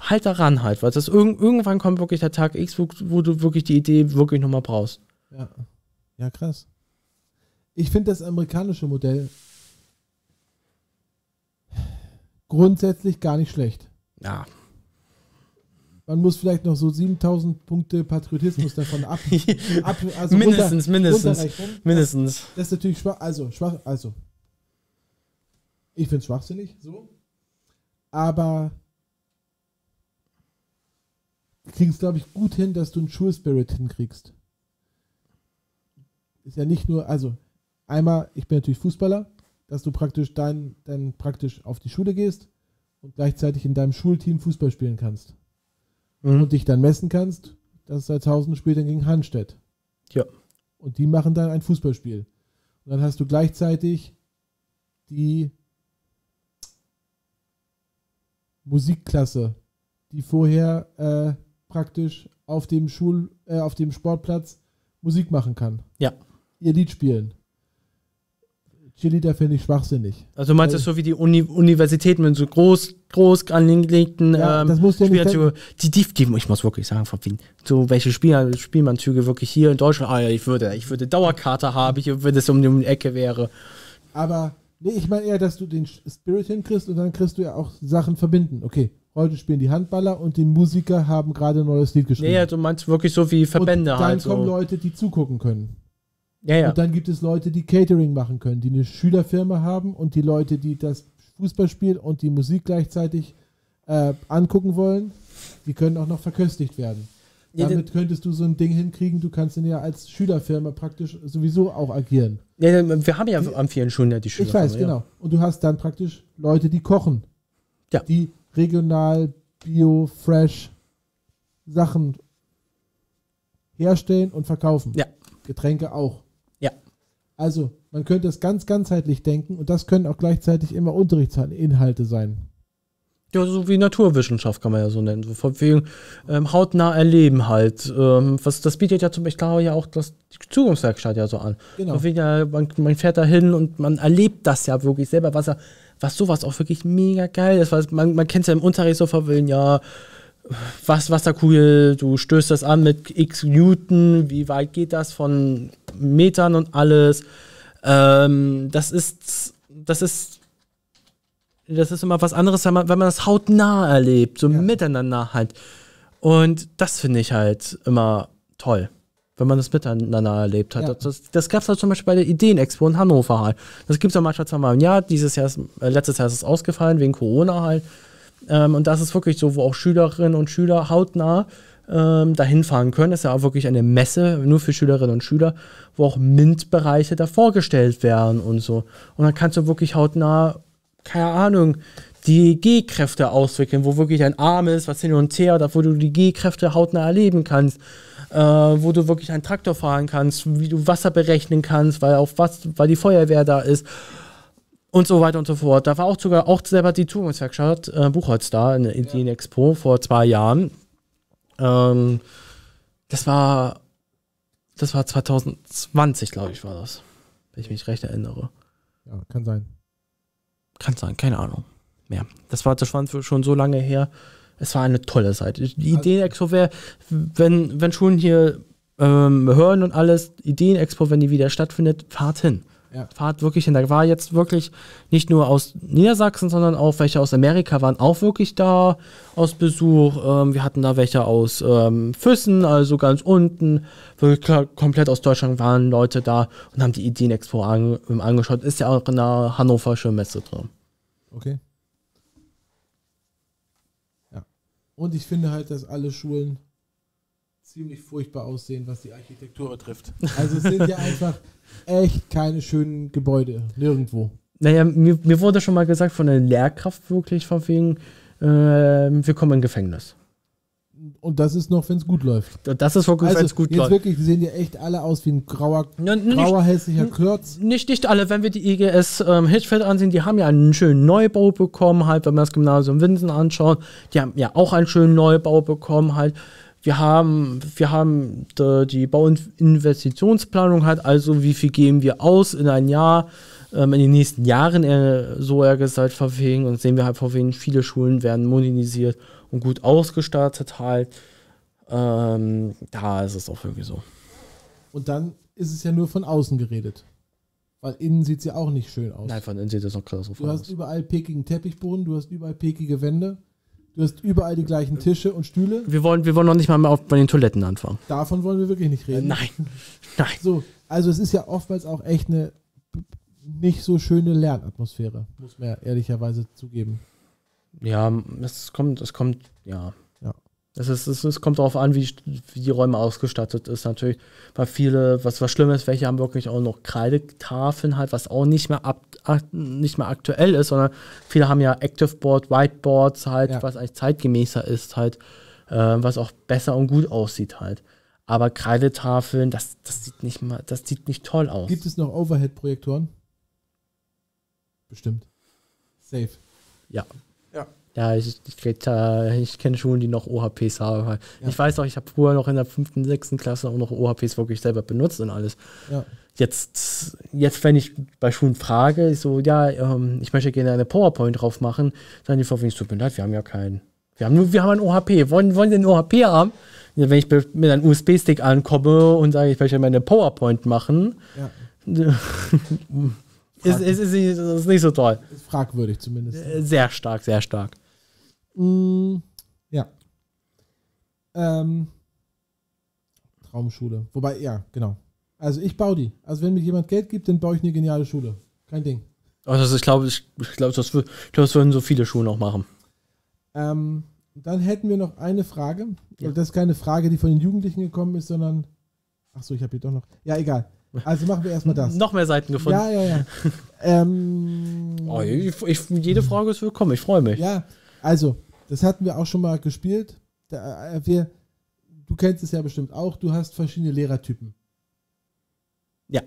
halt daran halt, weil das irg irgendwann kommt wirklich der Tag X, wo, wo du wirklich die Idee wirklich nochmal brauchst. Ja. Ja, krass. Ich finde das amerikanische Modell grundsätzlich gar nicht schlecht. Ja. Man muss vielleicht noch so 7000 Punkte Patriotismus davon ab, ab also mindestens, runter, mindestens, mindestens. Das ist natürlich schwach. Also, schwach, also. Ich finde es schwachsinnig, so. Aber kriegst, glaube ich, gut hin, dass du einen Schulspirit hinkriegst. Ist ja nicht nur, also, einmal, ich bin natürlich Fußballer, dass du praktisch dein, dann praktisch auf die Schule gehst und gleichzeitig in deinem Schulteam Fußball spielen kannst. Mhm. Und dich dann messen kannst, dass Seitzhausen spielt dann gegen Hanstedt. Ja. Und die machen dann ein Fußballspiel. Und dann hast du gleichzeitig die Musikklasse, die vorher äh, praktisch auf dem Schul, äh, auf dem Sportplatz Musik machen kann. Ja. Ihr Lied spielen. Cheerleader finde ich schwachsinnig. Also du meinst das so wie die Uni Universitäten mit so groß, groß angelegten Ja, ähm, ja Spielanzüge. Die, die, die, ich muss wirklich sagen, von Wien, so welche Spiel, Spielmannzüge wirklich hier in Deutschland, ah ja, ich würde, ich würde Dauerkarte haben, ich, wenn es um die Ecke wäre. Aber nee, ich meine eher, dass du den Spirit hinkriegst und dann kriegst du ja auch Sachen verbinden. Okay, heute spielen die Handballer und die Musiker haben gerade ein neues Lied geschrieben. Nee, ja, du meinst wirklich so wie Verbände und dann halt kommen so. Leute, die zugucken können. Ja, ja. Und dann gibt es Leute, die Catering machen können, die eine Schülerfirma haben und die Leute, die das Fußballspiel und die Musik gleichzeitig äh, angucken wollen, die können auch noch verköstigt werden. Ja, Damit könntest du so ein Ding hinkriegen, du kannst dann ja als Schülerfirma praktisch sowieso auch agieren. ja, wir haben ja an vielen Schulen ja die Schüler. Ich weiß, genau. Und du hast dann praktisch Leute, die kochen. Ja. Die regional bio, fresh Sachen herstellen und verkaufen. Ja. Getränke auch. Ja. Also, man könnte es ganz ganzheitlich denken und das können auch gleichzeitig immer Unterrichtsinhalte sein. Ja, so wie Naturwissenschaft kann man ja so nennen. So von wegen ähm, hautnah erleben halt. Ähm, was, das bietet ja zum Beispiel ja auch das, die Zugangswerkstatt ja so an. Genau. Wegen, ja, man, man fährt da hin und man erlebt das ja wirklich selber, was, er, was sowas auch wirklich mega geil ist. Weil man, man kennt es ja im Unterricht so von wegen, ja, was Wasserkugel, du stößt das an mit x Newton, wie weit geht das von Metern und alles. Ähm, das ist, das ist, das ist immer was anderes, wenn man, wenn man das hautnah erlebt, so Ja. miteinander halt. Und das finde ich halt immer toll, wenn man das miteinander erlebt hat. Ja. Das, das, gab es halt zum Beispiel bei der Ideenexpo in Hannover halt. Das gibt es ja manchmal zweimal im Jahr. Dieses Jahr ist, äh, letztes Jahr ist es ausgefallen wegen Corona halt. Ähm, und das ist wirklich so, wo auch Schülerinnen und Schüler hautnah ähm, dahin fahren können. Das ist ja auch wirklich eine Messe, nur für Schülerinnen und Schüler, wo auch MINT-Bereiche da vorgestellt werden und so. Und dann kannst du wirklich hautnah, keine Ahnung, die G-Kräfte auswickeln, wo wirklich ein Arm ist, was hin und her, da wo du die G-Kräfte hautnah erleben kannst. Äh, wo du wirklich einen Traktor fahren kannst, wie du Wasser berechnen kannst, weil auf was, weil die Feuerwehr da ist und so weiter und so fort. Da war auch sogar auch selber die Zugangswerkstatt äh, Buchholz da in der Ideen-Expo vor zwei Jahren. Ähm, das war das war 2020, glaube ich, war das. Wenn ich mich recht erinnere. Ja, kann sein. Kann sein, keine Ahnung. Mehr. Das war, das war schon so lange her. Es war eine tolle Seite. Die Also- Ideen-Expo wäre, wenn, wenn Schulen hier ähm, hören und alles, Ideen-Expo, wenn die wieder stattfindet, fahrt hin. Ja. Fahrt wirklich hin. Da war jetzt wirklich nicht nur aus Niedersachsen, sondern auch welche aus Amerika waren auch wirklich da aus Besuch. Ähm, wir hatten da welche aus ähm, Füssen, also ganz unten. Wirklich klar, komplett aus Deutschland waren Leute da und haben die Ideen-Expo an, angeschaut. Ist ja auch in der Hannoversche Messe drin. Okay. Ja. Und ich finde halt, dass alle Schulen ziemlich furchtbar aussehen, was die Architektur betrifft. Also es sind ja einfach echt keine schönen Gebäude. Nirgendwo. Naja, mir, mir wurde schon mal gesagt von der Lehrkraft wirklich von wegen, äh, wir kommen in Gefängnis. Und das ist noch, wenn es gut läuft. Das ist wirklich, Also wenn es gut jetzt läuft. wirklich, die sehen ja echt alle aus wie ein grauer, Ja, nicht, grauer hässlicher Klotz. nicht, nicht alle, wenn wir die IGS ähm, Hirschfeld ansehen, die haben ja einen schönen Neubau bekommen, halt, wenn wir das Gymnasium Winsen anschauen, die haben ja auch einen schönen Neubau bekommen, halt. Wir haben, wir haben die, die Bauinvestitionsplanung halt, also wie viel geben wir aus in ein Jahr, ähm, in den nächsten Jahren, äh, so eher gesagt, verwegen. Und sehen wir halt verwegen, viele Schulen werden modernisiert und gut ausgestattet halt. Ähm, da ist es auch wirklich so. Und dann ist es ja nur von außen geredet. Weil innen sieht es ja auch nicht schön aus. Nein, von innen sieht es noch katastrophal Du hast aus. überall pekigen Teppichboden, du hast überall pekige Wände, du hast überall die gleichen Tische und Stühle. Wir wollen, wir wollen noch nicht mal mehr auf, bei den Toiletten anfangen. Davon wollen wir wirklich nicht reden. nein. Nein. So, also es ist ja oftmals auch echt eine nicht so schöne Lernatmosphäre, muss man ja ehrlicherweise zugeben. Ja, es kommt, es kommt, ja. Ja. Es, ist, es, es kommt darauf an, wie, wie die Räume ausgestattet ist, natürlich. Weil viele, was, was schlimm ist, welche haben wirklich auch noch Kreidetafeln halt, was auch nicht mehr, ab, nicht mehr aktuell ist, sondern viele haben ja Active Board, Whiteboards halt, Ja. was eigentlich zeitgemäßer ist halt, äh, was auch besser und gut aussieht halt. Aber Kreidetafeln, das, das sieht nicht mal, das sieht nicht toll aus. Gibt es noch Overhead-Projektoren? Bestimmt. Safe. Ja. Ja. Ich, ich, da- ich kenne Schulen, die noch OHPs haben. Ja. Ich weiß auch, ich habe früher noch in der fünften, sechsten Klasse auch noch OHPs wirklich selber benutzt und alles. Ja. Jetzt, jetzt, wenn ich bei Schulen frage, ich so, ja, ähm, ich möchte gerne eine PowerPoint drauf machen, sagen die Vorwiegend, tut mir leid, wir haben ja keinen. Wir haben nur, wir haben ein OHP. Wollen, wollen Sie einen OHP haben? Wenn ich mit einem USB-Stick ankomme und sage, ich möchte meine PowerPoint machen, ja. ist, ist, ist, ist, nicht so toll. Ist fragwürdig zumindest. Äh, Sehr stark, sehr stark. Mm, ja. Ähm, Traumschule. Wobei, ja, genau. Also ich baue die. Also wenn mir jemand Geld gibt, dann baue ich eine geniale Schule. Kein Ding. Also ich glaube, ich, ich glaube, das, das würden so viele Schulen auch machen. Ähm, dann hätten wir noch eine Frage. Ja. Das ist keine Frage, die von den Jugendlichen gekommen ist, sondern. Ach so, ich habe hier doch noch. Ja, egal. Also machen wir erstmal das. Noch mehr Seiten gefunden. Ja, ja, ja. ähm, Oh, ich, ich, jede Frage ist willkommen, ich freue mich. ja, also Das hatten wir auch schon mal gespielt. Da, äh, wir, du kennst es ja bestimmt auch. Du hast verschiedene Lehrertypen. Ja.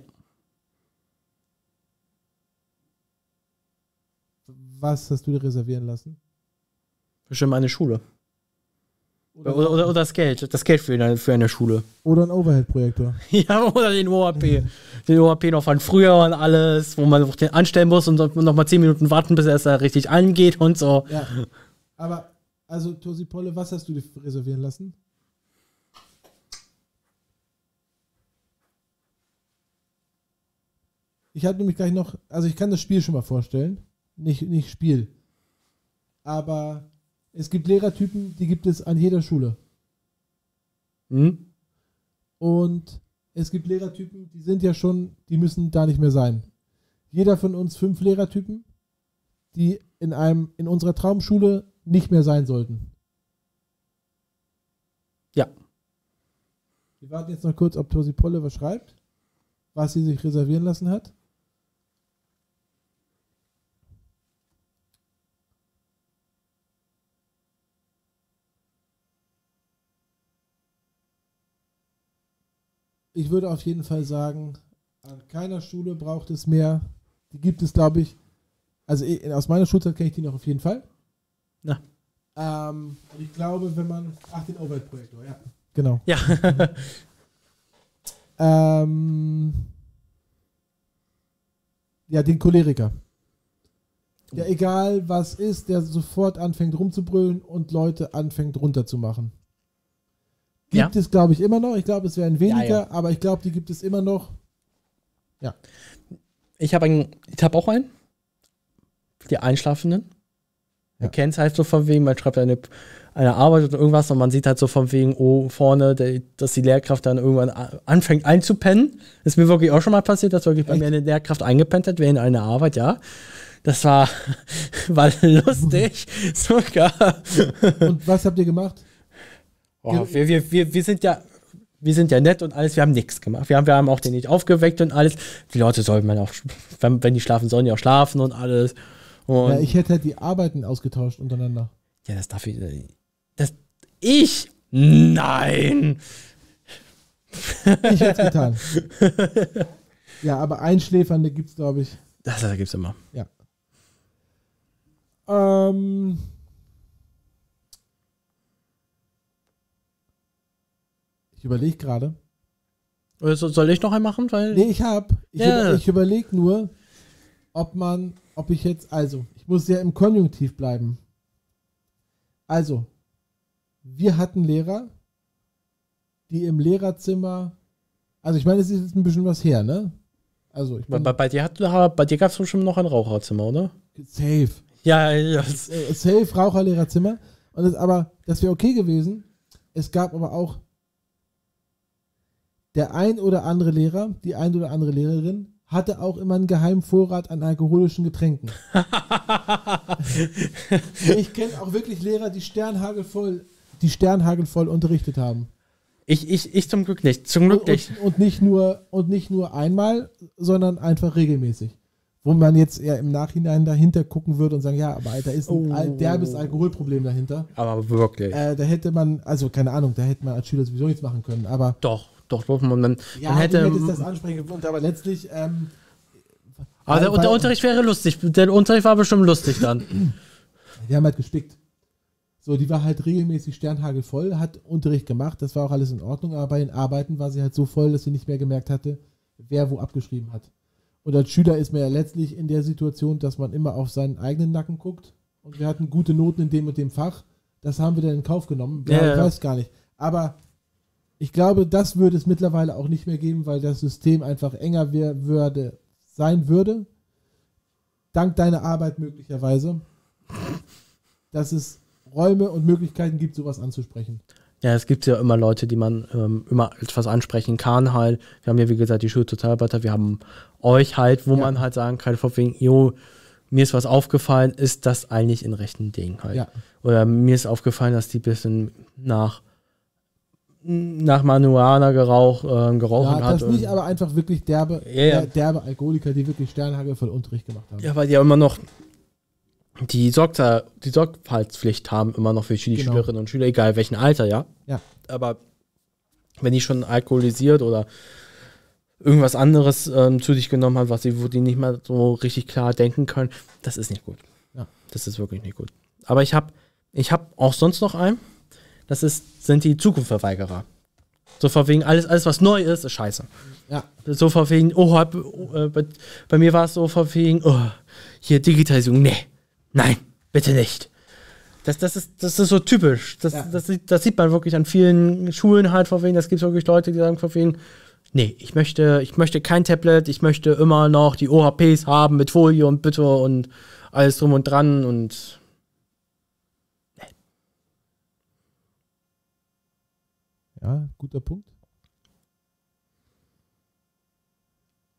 Was hast du dir reservieren lassen? Bestimmt eine Schule. Oder, oder, oder das Geld. Das Geld für eine, für eine Schule. Oder ein Overhead-Projektor. Ja, oder den OAP. den OAP noch von früher und alles, wo man noch den anstellen muss und noch mal 10 Minuten warten, bis er es da richtig angeht und so. Ja. Aber, also, Tosi Polle, was hast du dir reservieren lassen? Ich habe nämlich gleich noch, also ich kann das Spiel schon mal vorstellen. Nicht, nicht Spiel. Aber es gibt Lehrertypen, die gibt es an jeder Schule. Hm? Und es gibt Lehrertypen, die sind ja schon, die müssen da nicht mehr sein. Jeder von uns fünf Lehrertypen, die in einem, in unserer Traumschule nicht mehr sein sollten. Ja. Wir warten jetzt noch kurz, ob Tosi Polle was schreibt, was sie sich reservieren lassen hat. Ich würde auf jeden Fall sagen, an keiner Schule braucht es mehr. Die gibt es, glaube ich. Also eh, aus meiner Schulzeit kenne ich die noch auf jeden Fall. Na. Ähm, und ich glaube, wenn man. Ach, den Overhead-Projektor, ja. Genau. Ja. ähm, ja, den Choleriker. Ja, egal was ist, der sofort anfängt rumzubrüllen und Leute anfängt runterzumachen. Gibt ja. es, glaube ich, immer noch. Ich glaube, es wären weniger, ja, ja. aber ich glaube, die gibt es immer noch. Ja. Ich habe einen, ich habe auch einen. Die Einschlafenden. Ja. Ihr kennt es halt so von wegen, man schreibt eine, eine Arbeit oder irgendwas und man sieht halt so von wegen, oh, vorne, der, dass die Lehrkraft dann irgendwann anfängt einzupennen. ist mir wirklich auch schon mal passiert, dass wirklich Echt? bei mir eine Lehrkraft eingepennt hat während einer Arbeit, ja. Das war, war lustig. Sogar. Und was habt ihr gemacht? Oh, wir, wir, wir, wir sind ja wir sind ja nett und alles, wir haben nichts gemacht. Wir haben, wir haben auch den nicht aufgeweckt und alles. Die Leute sollen man auch, wenn, wenn die schlafen, sollen die auch schlafen und alles. Und ja, ich hätte halt die Arbeiten ausgetauscht untereinander. Ja, das darf ich. Das, ich? Nein! Ich hätte es getan. ja, aber Einschläfernde gibt es, glaube ich. Das, das gibt es immer. Ja. Ähm. Ich überlege gerade. Soll ich noch einen machen? Weil nee, ich habe. Ich, ja. über, ich überlege nur, ob man, ob ich jetzt, also, ich muss ja im Konjunktiv bleiben. Also, wir hatten Lehrer, die im Lehrerzimmer, also ich meine, es ist jetzt ein bisschen was her, ne? Also ich bei, bei, dir hat, bei dir gab es bestimmt noch ein Raucherzimmer, oder? Safe. Ja, ja. Äh, safe Raucherlehrerzimmer. Und das, aber das wäre okay gewesen. Es gab aber auch der ein oder andere Lehrer, die ein oder andere Lehrerin hatte auch immer einen geheimen Vorrat an alkoholischen Getränken. ich kenne auch wirklich Lehrer, die sternhagelvoll, die sternhagelvoll unterrichtet haben. Ich, ich, ich zum Glück nicht. Zum Glück nicht. Und, und, nicht nur, und nicht nur einmal, sondern einfach regelmäßig. Wo man jetzt eher im Nachhinein dahinter gucken würde und sagen, ja, aber da ist ein oh. derbes Alkoholproblem dahinter. Aber wirklich. Äh, da hätte man, also keine Ahnung, da hätte man als Schüler sowieso nichts machen können. Aber doch, doch, doch. Man, man, ja, man hätte. Du das ansprechen können, aber letztlich. Ähm, aber der, der Unterricht wäre lustig. Der Unterricht war bestimmt lustig dann. Die haben halt gespickt. So, die war halt regelmäßig sternhagelvoll, hat Unterricht gemacht, das war auch alles in Ordnung, aber bei den Arbeiten war sie halt so voll, dass sie nicht mehr gemerkt hatte, wer wo abgeschrieben hat. Und als Schüler ist man ja letztlich in der Situation, dass man immer auf seinen eigenen Nacken guckt. Und wir hatten gute Noten in dem und dem Fach. Das haben wir dann in Kauf genommen. Ja, ja, ich weiß gar nicht. Aber ich glaube, das würde es mittlerweile auch nicht mehr geben, weil das System einfach enger würde, sein würde. Dank deiner Arbeit möglicherweise. Dass es Räume und Möglichkeiten gibt, sowas anzusprechen. Ja, es gibt ja immer Leute, die man ähm, immer etwas ansprechen kann halt. Wir haben ja, wie gesagt, die Schulsozialarbeiter, wir haben euch halt, wo ja. man halt sagen kann, vor wegen, jo, mir ist was aufgefallen, ist das eigentlich in rechten Dingen halt. Ja. Oder mir ist aufgefallen, dass die ein bisschen nach nach Marihuana gerauch, äh, gerochen ja, hat. Das nicht, aber einfach wirklich derbe, ja, ja. derbe Alkoholiker, die wirklich Sternhagel voll Unterricht gemacht haben. Ja, weil die ja immer noch die, Sorgza die Sorgfaltspflicht haben immer noch für die Genau. Schülerinnen und Schüler, egal welchen Alter, ja. Ja. Aber wenn die schon alkoholisiert oder irgendwas anderes ähm, zu sich genommen haben, was sie, wo die nicht mehr so richtig klar denken können, das ist nicht gut. Ja. Das ist wirklich nicht gut. Aber ich habe ich hab auch sonst noch einen. Das ist, sind die Zukunftsverweigerer. So von wegen, alles, alles was neu ist, ist scheiße. Ja. So von wegen, oh, hab, äh, bei, bei mir war es so von wegen, oh, hier Digitalisierung, nee, nein, bitte nicht. Das, das, ist, das ist so typisch. Das, Ja. das, sieht- das sieht man wirklich an vielen Schulen halt von wegen. Das gibt wirklich Leute, die sagen von wegen, nee, ich möchte, ich möchte kein Tablet, ich möchte immer noch die OHPs haben mit Folie und Bitte und alles drum und dran und Ja, guter Punkt.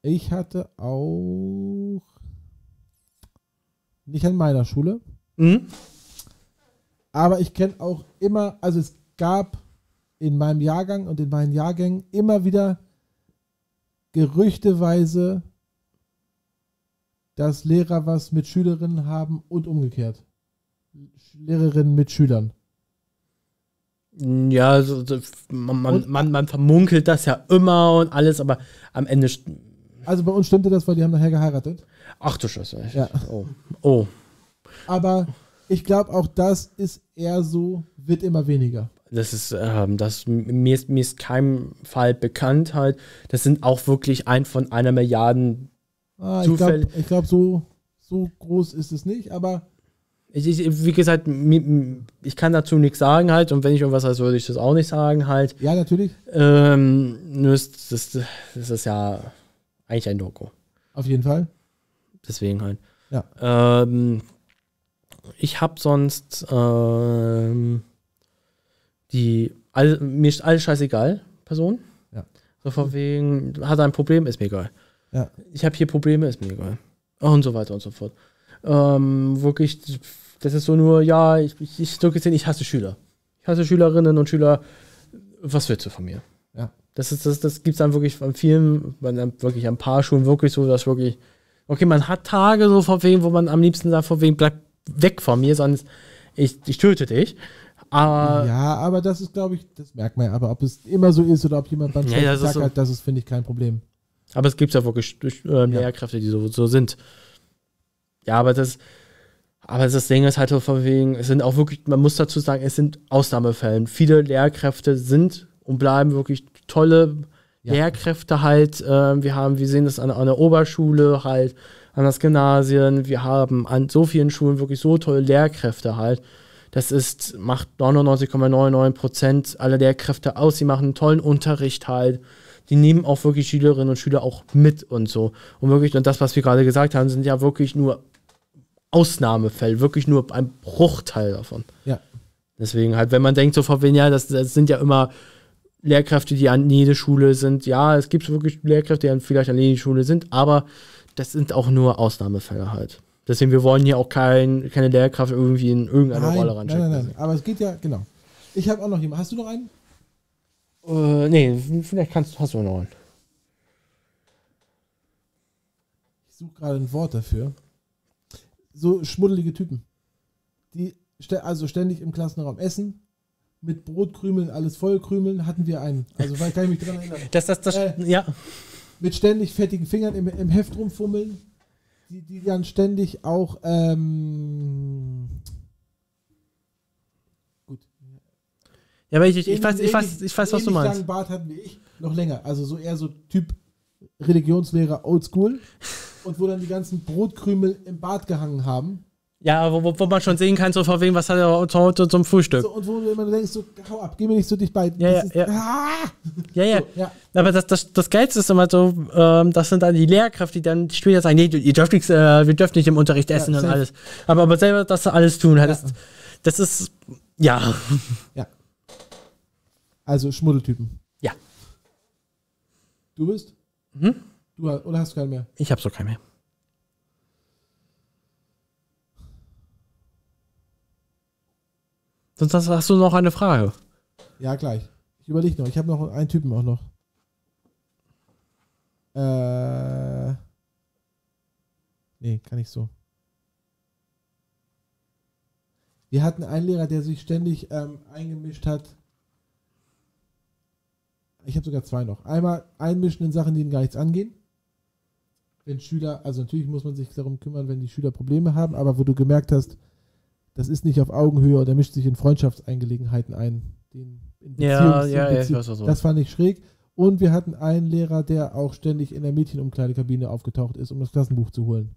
Ich hatte auch nicht an meiner Schule, mhm. aber ich kenne auch immer, also es gab in meinem Jahrgang und in meinen Jahrgängen immer wieder gerüchteweise, dass Lehrer was mit Schülerinnen haben und umgekehrt. Lehrerinnen mit Schülern. Ja, so, so, man, man, man, vermunkelt das ja immer und alles, aber am Ende. Also bei uns stimmte das, weil die haben nachher geheiratet. Ach du Scheiße. Ja. Oh. oh. Aber ich glaube, auch das ist eher so, wird immer weniger. Das ist, ähm, das, mir, ist, mir ist kein Fall bekannt halt. Das sind auch wirklich ein von einer Milliarden. Ah, ich glaube, glaub, so, so groß ist es nicht, aber Ich, ich, wie gesagt, ich kann dazu nichts sagen halt und wenn ich irgendwas weiß, würde ich das auch nicht sagen halt. ja, natürlich, Ähm, nur ist das, das ist ja eigentlich ein Doku. auf jeden Fall. Deswegen halt. Ja. Ähm, ich habe sonst ähm, die, all, mir ist alles scheißegal, Person. Ja. So von wegen, hat er ein Problem, ist mir egal. Ja. Ich habe hier Probleme, ist mir egal. Und so weiter und so fort. Ähm, wirklich, das ist so nur, ja, ich, ich, ich drücke jetzt hin, ich hasse Schüler. Ich hasse Schülerinnen und Schüler. Was willst du von mir? Ja. Das ist, das, das gibt es dann wirklich an vielen, einem- wirklich an ein paar Schulen wirklich so, dass wirklich, okay, man hat Tage so vor wem, wo man am liebsten sagt, vor wem, bleib weg von mir, sonst ich, ich töte dich. Aber ja, aber das ist, glaube ich, das merkt man ja. Aber ob es immer so ist oder ob jemand beim Ja, schlechten das ist Tag so. hat, das ist, finde ich, kein Problem. Aber es gibt ja wirklich äh, Lehrkräfte, die so, so sind. Ja, aber das, aber das Ding ist halt so von wegen, es sind auch wirklich, man muss dazu sagen, es sind Ausnahmefällen. Viele Lehrkräfte sind und bleiben wirklich tolle Ja. Lehrkräfte halt. Äh, wir haben, wir sehen das an, an der Oberschule halt, an das Gymnasien. Wir haben an so vielen Schulen wirklich so tolle Lehrkräfte halt. Das ist, macht 99,99 Prozent aller Lehrkräfte aus. Sie machen einen tollen Unterricht halt. Die nehmen auch wirklich Schülerinnen und Schüler auch mit und so. Und wirklich, und das, was wir gerade gesagt haben, sind ja wirklich nur Ausnahmefälle, wirklich nur ein Bruchteil davon. Ja. Deswegen halt, wenn man denkt, so von wegen, ja, das, das sind ja immer Lehrkräfte, die an jede Schule sind. Ja, es gibt wirklich Lehrkräfte, die an, vielleicht an jede Schule sind, aber das sind auch nur Ausnahmefälle halt. Deswegen, wir wollen hier auch kein, keine Lehrkraft irgendwie in irgendeine Nein, Rolle nein, reinstecken. nein, nein. Aber es geht ja, genau. Ich habe auch noch jemanden. Hast du noch einen? Äh, nee, vielleicht kannst, hast du noch einen. Ich suche gerade ein Wort dafür. So schmuddelige Typen. Die also ständig im Klassenraum essen, mit Brotkrümeln, alles vollkrümeln, hatten wir einen. Also weil kann ich mich dran erinnern. Das, das, das, Äh. ja. Mit ständig fettigen Fingern im, im Heft rumfummeln, die, die dann ständig auch ähm, gut. Ja, aber ich, ich, ich, weiß, ich, weiß, ich weiß, was du meinst. langen Bart hatten wie ich, noch länger. Also so eher so Typ Religionslehrer oldschool. Und wo dann die ganzen Brotkrümel im Bart gehangen haben. Ja, wo, wo, man schon sehen kann, so von wegen, was hat er heute zum Frühstück. So, und wo du immer denkst, so, hau ab, geh mir nicht so dicht bei. Ja, ja, ist, Ah! Ja, ja. So, ja. Aber das, das, das Geilste ist immer so, ähm, das sind dann die Lehrkräfte, die dann später sagen, nee, ihr dürft nichts, äh, wir dürfen nicht im Unterricht essen und safe. alles. Aber, aber selber das alles tun, halt, Ja. das, das ist, ja. ja. Also Schmuddeltypen. Ja. Du bist? Hm? Du, oder hast du keinen mehr? Ich hab so keinen mehr. Sonst hast, hast du noch eine Frage. Ja, gleich. Ich überlege noch. Ich habe noch einen Typen auch noch. Äh. Nee, kann ich so. Wir hatten einen Lehrer, der sich ständig ähm, eingemischt hat. Ich habe sogar zwei noch. Einmal einmischen in Sachen, die ihn gar nichts angehen. Wenn Schüler, also natürlich muss man sich darum kümmern, wenn die Schüler Probleme haben, aber wo du gemerkt hast, das ist nicht auf Augenhöhe oder mischt sich in Freundschaftsangelegenheiten ein. Den, in Ja, Beziehungs- ja, in ja, ich weiß, was Das fand ich schräg. Und wir hatten einen Lehrer, der auch ständig in der Mädchenumkleidekabine aufgetaucht ist, um das Klassenbuch zu holen.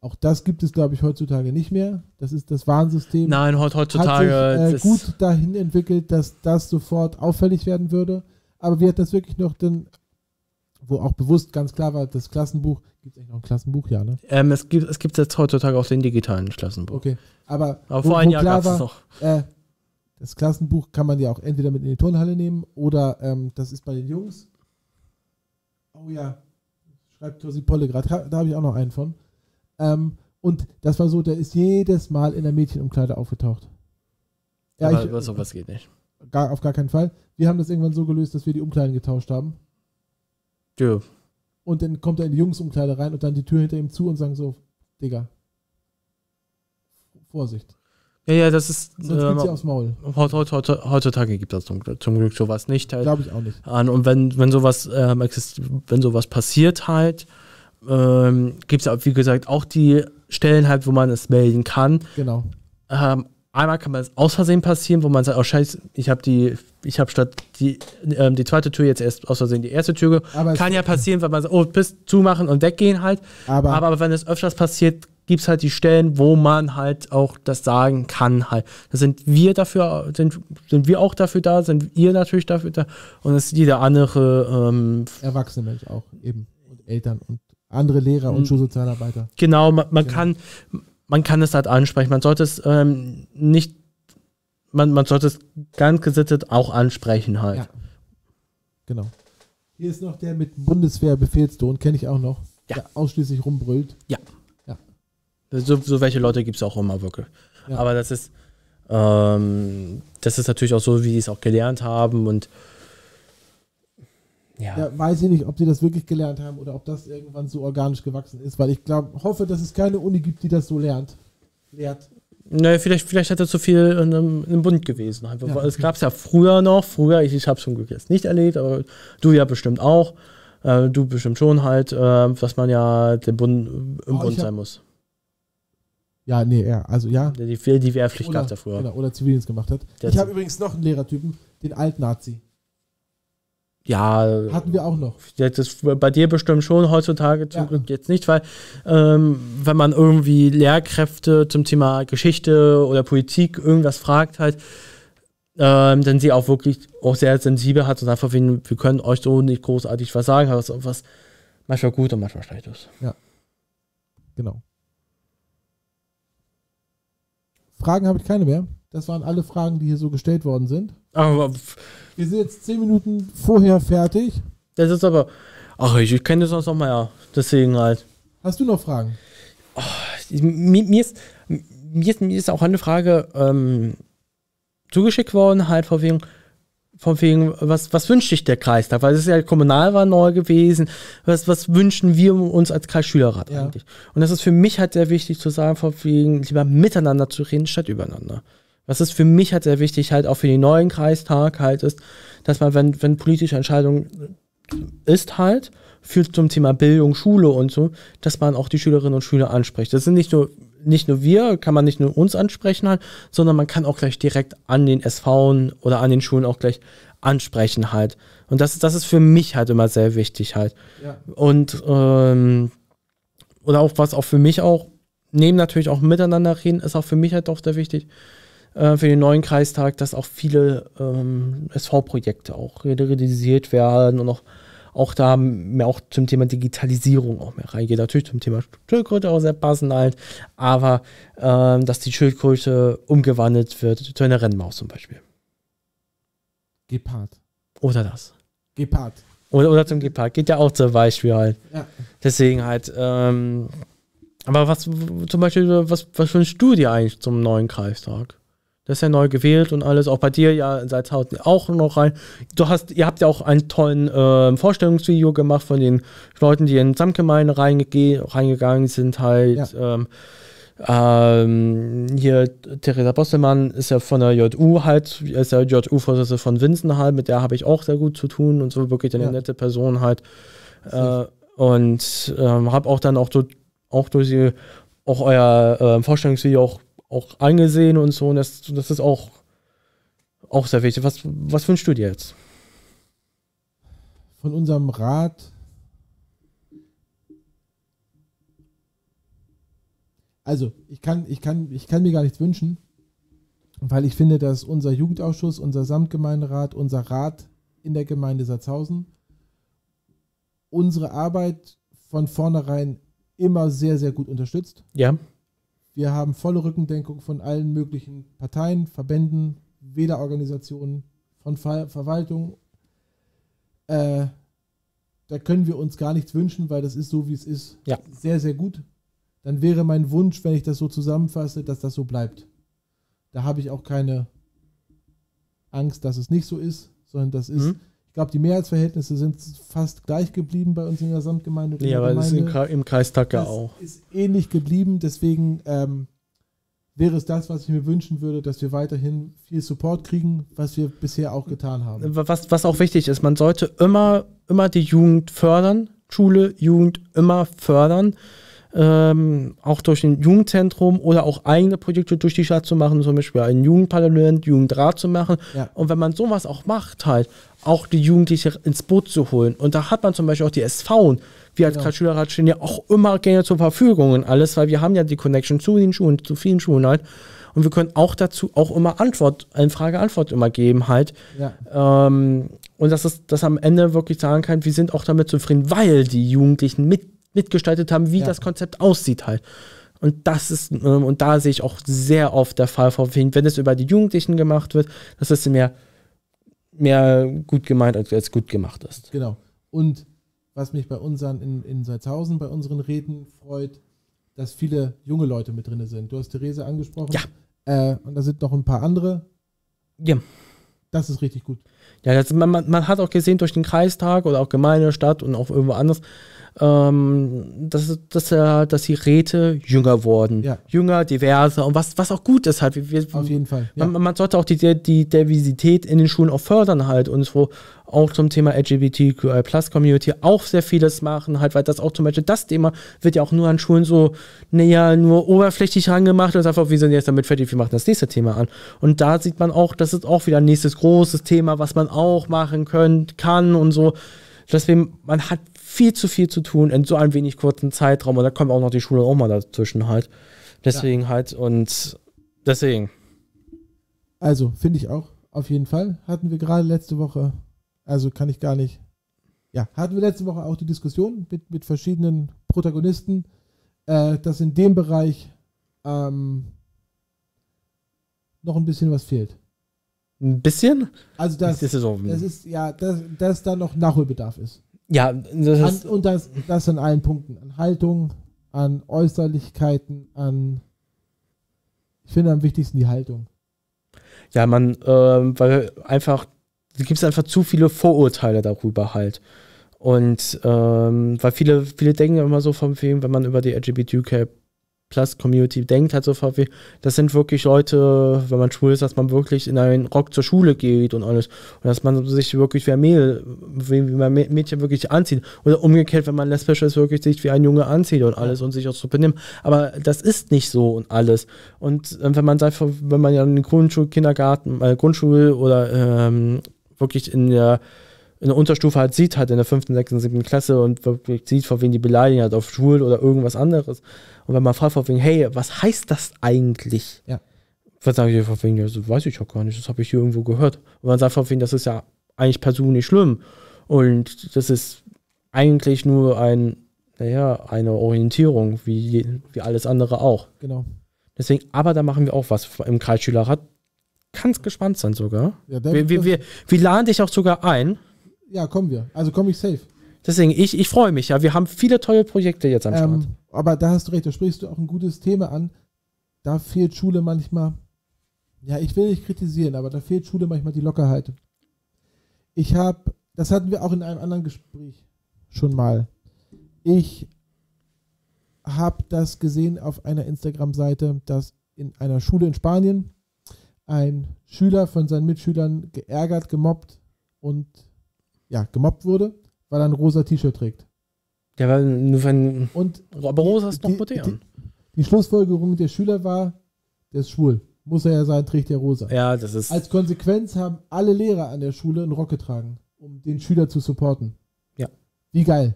Auch das gibt es, glaube ich, heutzutage nicht mehr. Das ist das Warnsystem. Nein, heut- heutzutage. hat sich, äh, gut dahin entwickelt, dass das sofort auffällig werden würde. Aber wir hatten das wirklich noch dann, wo auch bewusst ganz klar war, das Klassenbuch, gibt es eigentlich noch ein Klassenbuch? Ja, ne? Ähm, es gibt es gibt jetzt heutzutage auch den digitalen Klassenbuch. Okay. Aber, Aber vor einem Jahr gab es noch. äh, das Klassenbuch kann man ja auch entweder mit in die Turnhalle nehmen oder ähm, das ist bei den Jungs. Oh ja, schreibt Tosi Polle gerade, da habe ich auch noch einen von. Ähm, und das war so, der ist jedes Mal in der Mädchenumkleide aufgetaucht. Ja, aber ich, über sowas geht nicht. gar, auf gar keinen Fall. Wir haben das irgendwann so gelöst, dass wir die Umkleiden getauscht haben. Ja. Und dann kommt er in die Jungsumkleide rein und dann die Tür hinter ihm zu und sagen so, Digga, Vorsicht. ja, ja, das ist. Sonst Ähm, aufs Maul. heut- heut- heut- heutzutage gibt es zum, Glück- zum Glück sowas nicht. Halt. Glaube ich auch nicht. an. Und wenn, wenn sowas ähm, wenn sowas passiert halt, ähm, gibt es wie gesagt auch die Stellen halt, wo man es melden kann. Genau. Ähm, einmal kann man es aus Versehen passieren, wo man sagt, oh scheiße, ich habe die, ich habe statt die, ähm, die zweite Tür jetzt erst aus Versehen die erste Tür. Aber, Kann ja passieren, weil man sagt, oh, bis zumachen und weggehen halt. aber, Aber wenn es öfters passiert, gibt es halt die Stellen, wo man halt auch das sagen kann halt. Da sind wir dafür, sind, sind wir auch dafür da, sind ihr natürlich dafür da und es ist jeder andere, ähm, erwachsene Mensch auch eben. Und Eltern und andere Lehrer und Mhm. Schulsozialarbeiter. genau, man, man Genau. kann, man kann es halt ansprechen. Man sollte es ähm, nicht, man, man sollte es ganz gesittet auch ansprechen halt. Ja. Genau. Hier ist noch der mit Bundeswehr-Befehlston, kenne ich auch noch. Ja. Der ausschließlich rumbrüllt. So, so welche Leute gibt es auch immer wirklich. Ja. Aber das ist, ähm, das ist natürlich auch so, wie die es auch gelernt haben und ja. Ja, weiß ich nicht, ob die das wirklich gelernt haben oder ob das irgendwann so organisch gewachsen ist, weil ich glaube, hoffe, dass es keine Uni gibt, die das so lernt. Lehrt. Ne, vielleicht, vielleicht hat er zu viel in einem, in einem Bund gewesen. Einfach, Ja, Es gab es ja früher noch. Früher, ich, ich habe es zum Glück jetzt nicht erlebt, aber du ja bestimmt auch. Äh, du bestimmt schon halt, äh, dass man ja dem Bund, im Oh, Bund sein muss. Ja, nee, ja, also ja. Die, die Wehrpflicht gab es ja früher. genau, oder Zivildienst gemacht hat. Der ich habe übrigens noch einen Lehrertypen, den Altnazi. Ja, Hatten wir auch noch. Ja, Das bei dir bestimmt schon heutzutage zum Ja. Glück jetzt nicht, weil ähm, wenn man irgendwie Lehrkräfte zum Thema Geschichte oder Politik irgendwas fragt halt, ähm, dann sie auch wirklich auch sehr sensibel hat und einfach, wir wir können euch so nicht großartig was sagen, was, was manchmal gut und manchmal schlecht ist. Genau. Fragen habe ich keine mehr. Das waren alle Fragen, die hier so gestellt worden sind. Aber Wir sind jetzt zehn Minuten vorher fertig. das ist aber, ach, ich, ich kenne das sonst noch mal, ja. Deswegen halt. Hast du noch Fragen? mir, mir, ist, mir, ist, mir ist auch eine Frage ähm, zugeschickt worden, halt von wegen, von wegen, was, was wünscht sich der Kreistag? Weil es ist ja Kommunalwahl neu gewesen. Was, was wünschen wir uns als Kreisschülerrat Ja. eigentlich? Und das ist für mich halt sehr wichtig zu sagen, von wegen lieber miteinander zu reden, statt übereinander. Was ist für mich halt sehr wichtig, halt auch für den neuen Kreistag halt ist, dass man, wenn, wenn politische Entscheidungen ist halt, für zum Thema Bildung, Schule und so, dass man auch die Schülerinnen und Schüler anspricht. Das sind nicht nur, nicht nur wir, kann man nicht nur uns ansprechen halt, sondern man kann auch gleich direkt an den SV oder an den Schulen auch gleich ansprechen halt. Und das, das ist für mich halt immer sehr wichtig halt. Ja. Und ähm, oder auch was auch für mich auch, neben natürlich auch miteinander reden, ist auch für mich halt auch sehr wichtig, äh, für den neuen Kreistag, dass auch viele ähm, SV-Projekte auch realisiert werden und auch, auch da mehr auch zum Thema Digitalisierung auch mehr reingeht. Natürlich zum Thema Schildkröte auch sehr passend halt, aber ähm, dass die Schildkröte umgewandelt wird zu einer Rennmaus zum Beispiel. Gepard. Oder das. Gepard. Oder, oder zum Gepard. Geht ja auch zum Beispiel halt. Ja. Deswegen halt, ähm, aber was zum Beispiel, was, was wünschst du dir eigentlich zum neuen Kreistag? Das ist ja neu gewählt und alles, auch bei dir ja seit Haut auch noch rein. Du hast, ihr habt ja auch einen tollen ähm, Vorstellungsvideo gemacht von den Leuten, die in Samtgemeinde reingege reingegangen sind, halt. Ähm, Ähm, hier, Theresa Bostelmann ist ja von der JU halt, ist ja JU-Vorsitzende von Winsen halt, mit der habe ich auch sehr gut zu tun und so wirklich eine Ja. nette Person halt. Äh, und ähm, habe auch dann auch, auch durch die, auch euer äh, Vorstellungsvideo auch, auch angesehen und so. Und das, das ist auch, auch sehr wichtig. Was, was wünschst du dir jetzt? Von unserem Rat. Also, ich kann, ich, kann, ich kann mir gar nichts wünschen, weil ich finde, dass unser Jugendausschuss, unser Samtgemeinderat, unser Rat in der Gemeinde Satzhausen unsere Arbeit von vornherein immer sehr, sehr gut unterstützt. Ja, Wir haben volle Rückendeckung von allen möglichen Parteien, Verbänden, Wählerorganisationen, von Ver Verwaltung. Äh, da können wir uns gar nichts wünschen, weil das ist so, wie es ist. Ja. Sehr, sehr gut. Dann wäre mein Wunsch, wenn ich das so zusammenfasse, dass das so bleibt. Da habe ich auch keine Angst, dass es nicht so ist, sondern das ist, Mhm. Ich glaube, die Mehrheitsverhältnisse sind fast gleich geblieben bei uns in der Samtgemeinde. ja aber das ist im, im Kreistag ja auch. ist ähnlich geblieben. Deswegen ähm, wäre es das, was ich mir wünschen würde, dass wir weiterhin viel Support kriegen, was wir bisher auch getan haben. Was, was auch wichtig ist, man sollte immer, immer die Jugend fördern, Schule, Jugend immer fördern. Ähm, auch durch ein Jugendzentrum oder auch eigene Projekte durch die Stadt zu machen, zum Beispiel ein Jugendparlament, Jugendrat zu machen. Ja. Und wenn man sowas auch macht, halt, auch die Jugendliche ins Boot zu holen. Und da hat man zum Beispiel auch die SV. Wir als Genau. Kreisschülerrat stehen ja auch immer gerne zur Verfügung und alles, weil wir haben ja die Connection zu den Schulen, zu vielen Schulen halt. Und wir können auch dazu auch immer Antwort, eine Frage-Antwort immer geben halt. Ja, Ähm, und dass es dass am Ende wirklich sagen kann, wir sind auch damit zufrieden, weil die Jugendlichen mit, mitgestaltet haben, wie Ja. das Konzept aussieht halt. Und das ist, ähm, und da sehe ich auch sehr oft der Fall, vor wenn es über die Jugendlichen gemacht wird, dass es mehr, mehr gut gemeint als, als gut gemacht ist. genau. Und was mich bei unseren in, in Salzhausen, bei unseren Reden freut, dass viele junge Leute mit drin sind. Du hast Therese angesprochen. Ja. Äh, und da sind noch ein paar andere. Ja. Das ist richtig gut. Ja, das, man, man, man hat auch gesehen durch den Kreistag oder auch Gemeinde, Stadt und auch irgendwo anders, ähm, dass, dass, dass die Räte jünger wurden. Ja. Jünger, diverser und was, was auch gut ist halt. Wir, Auf jeden Fall. Ja. man, man sollte auch die, die Diversität in den Schulen auch fördern halt und so auch zum Thema LGBTQI Plus Community auch sehr vieles machen halt, weil das auch zum Beispiel das Thema wird ja auch nur an Schulen so, naja, nur oberflächlich rangemacht und einfach, wir sind jetzt damit fertig, wir machen das nächste Thema an. Und da sieht man auch, das ist auch wieder ein nächstes großes Thema, was man auch machen können, kann und so. Deswegen, man hat viel zu viel zu tun in so einem wenig kurzen Zeitraum und da kommt auch noch die Schule auch mal dazwischen halt. Deswegen halt und deswegen. Also, finde ich auch. Auf jeden Fall. Hatten wir gerade letzte Woche, also kann ich gar nicht. Ja, hatten wir letzte Woche auch die Diskussion mit, mit verschiedenen Protagonisten, äh, dass in dem Bereich ähm, noch ein bisschen was fehlt. Ein bisschen? Also, dass, Das ist so. das ist, ja, dass, dass da noch Nachholbedarf ist. Ja, das An, ist, und das, das an allen Punkten. An Haltung, an Äußerlichkeiten, an. Ich finde am wichtigsten die Haltung. ja, man, ähm, weil einfach, da gibt es einfach zu viele Vorurteile darüber halt. Und ähm, weil viele, viele denken immer so von wegen, wenn man über die LGBTQ Plus Community denkt, halt so wegen, das sind wirklich Leute, wenn man schwul ist, dass man wirklich in einen Rock zur Schule geht und alles. Und dass man sich wirklich wie ein Mädel, wie, wie man Mä- Mädchen wirklich anzieht. Oder umgekehrt, wenn man lesbisch ist, wirklich sich wie ein Junge anzieht und alles und sich auch so benimmt. Aber das ist nicht so und alles. Und äh, wenn man sagt, wenn man ja in den Grundschul, Kindergarten, äh, Grundschule oder ähm, wirklich in der in der Unterstufe halt sieht, halt in der fünften, sechsten, siebten Klasse und wirklich sieht, vor wen die beleidigen halt auf Schul oder irgendwas anderes. Und wenn man fragt, vor wegen, hey, was heißt das eigentlich? Ja. Was sage ich vor wegen, ja, das weiß ich ja gar nicht, das habe ich hier irgendwo gehört. Und man sagt vor wegen, das ist ja eigentlich per se nicht schlimm. Und das ist eigentlich nur ein, naja, eine Orientierung, wie, wie alles andere auch. Genau. Deswegen, aber da machen wir auch was im Kreisschülerrat. Kannst gespannt sein sogar. Ja, Wir, wir, wir, wir laden dich auch sogar ein. Ja kommen wir. Also komme ich safe. Deswegen, ich, ich freue mich ja. Wir haben viele tolle Projekte jetzt am Start. Ähm, aber da hast du recht, da sprichst du auch ein gutes Thema an. Da fehlt Schule manchmal. Ja, ich will nicht kritisieren, aber da fehlt Schule manchmal die Lockerheit. Ich habe, das hatten wir auch in einem anderen Gespräch schon mal. Ich habe das gesehen auf einer Instagram-Seite, dass in einer Schule in Spanien ein Schüler von seinen Mitschülern geärgert, gemobbt und ja, gemobbt wurde, weil er ein rosa T-Shirt trägt. Ja, weil nur wenn. Und Aber Rosa ist noch die- modern. die Schlussfolgerung der Schüler war, der ist schwul. Muss er ja sein, trägt er rosa. Ja, das ist. Als Konsequenz haben alle Lehrer an der Schule einen Rock getragen, um den Schüler zu supporten. Ja. Wie geil.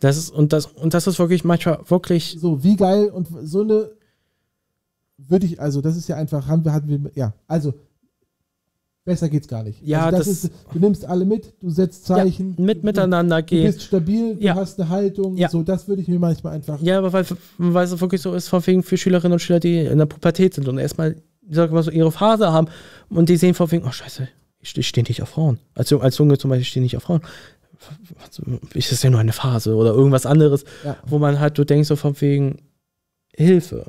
Das ist, und, das, und das ist wirklich manchmal wirklich. So, wie geil und so eine würde ich, also das ist ja einfach, haben wir, hatten wir, ja, also besser geht's gar nicht. Ja, also das, das- ist, du nimmst alle mit, du setzt Zeichen, Ja, mit du, miteinander du gehen. bist stabil, du Ja. hast eine Haltung, Ja. so, das würde ich mir manchmal einfach, Ja, aber weil, weil es wirklich so ist, von wegen für Schülerinnen und Schüler, die in der Pubertät sind und erstmal, ich sag mal so, ihre Phase haben und die sehen von wegen, oh Scheiße, ich, ich stehe nicht auf Frauen. Als, als Junge zum Beispiel stehe nicht auf Frauen. Also, Ist das ja nur eine Phase oder irgendwas anderes, Ja. wo man halt, du denkst so von wegen Hilfe.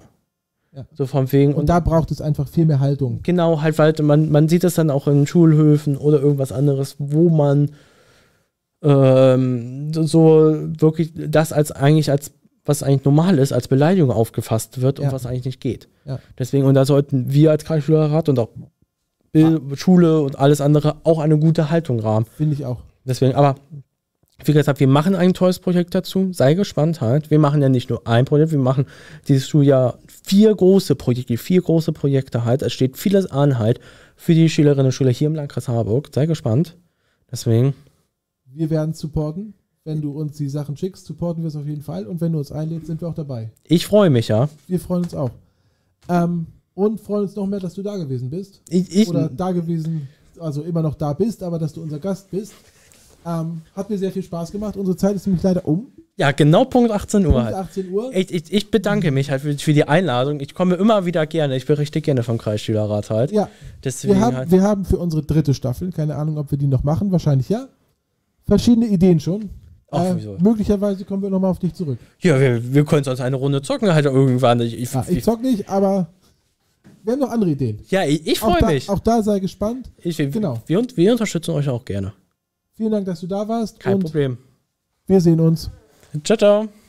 Ja. So von wegen, und, da braucht es einfach viel mehr Haltung. Genau, halt, weil man, man sieht es dann auch in Schulhöfen oder irgendwas anderes, wo man ähm, so wirklich das als eigentlich als was eigentlich normal ist, als Beleidigung aufgefasst wird und Ja. was eigentlich nicht geht. Ja. Deswegen, und da sollten wir als Kreisschülerrat und auch Schule und alles andere auch eine gute Haltung haben. Finde ich auch. Deswegen, aber wie gesagt, wir machen ein tolles Projekt dazu. Sei gespannt halt. Wir machen ja nicht nur ein Projekt, wir machen dieses Schuljahr vier große Projekte, vier große Projekte halt. Es steht vieles an halt für die Schülerinnen und Schüler hier im Landkreis Harburg. Sei gespannt. Deswegen, Wir werden supporten. Wenn du uns die Sachen schickst, supporten wir es auf jeden Fall. Und wenn du uns einlädst, sind wir auch dabei. ich freue mich ja. Wir freuen uns auch. Ähm, und freuen uns noch mehr, dass du da gewesen bist. Ich, ich, Oder da gewesen, also immer noch da bist, aber dass du unser Gast bist. Ähm, hat mir sehr viel Spaß gemacht. Unsere Zeit ist nämlich leider um. Ja, genau Punkt 18 Uhr Punkt halt. 18 Uhr. Ich, ich, ich bedanke mich halt für, für die Einladung. Ich komme immer wieder gerne. Ich berichte gerne vom Kreisschülerrat halt. Ja, Deswegen wir haben, halt. wir haben für unsere dritte Staffel, keine Ahnung, ob wir die noch machen, wahrscheinlich ja, verschiedene Ideen schon. Ach, Äh, möglicherweise kommen wir nochmal auf dich zurück. Ja, wir, wir können sonst eine Runde zocken halt irgendwann. Ich, ich, Ja, ich zock nicht, aber wir haben noch andere Ideen. ja, ich, ich freue mich. auch da sei gespannt. Ich, Genau. wir, wir unterstützen euch auch gerne. Vielen Dank, dass du da warst Kein Problem. wir sehen uns. Ciao, ciao.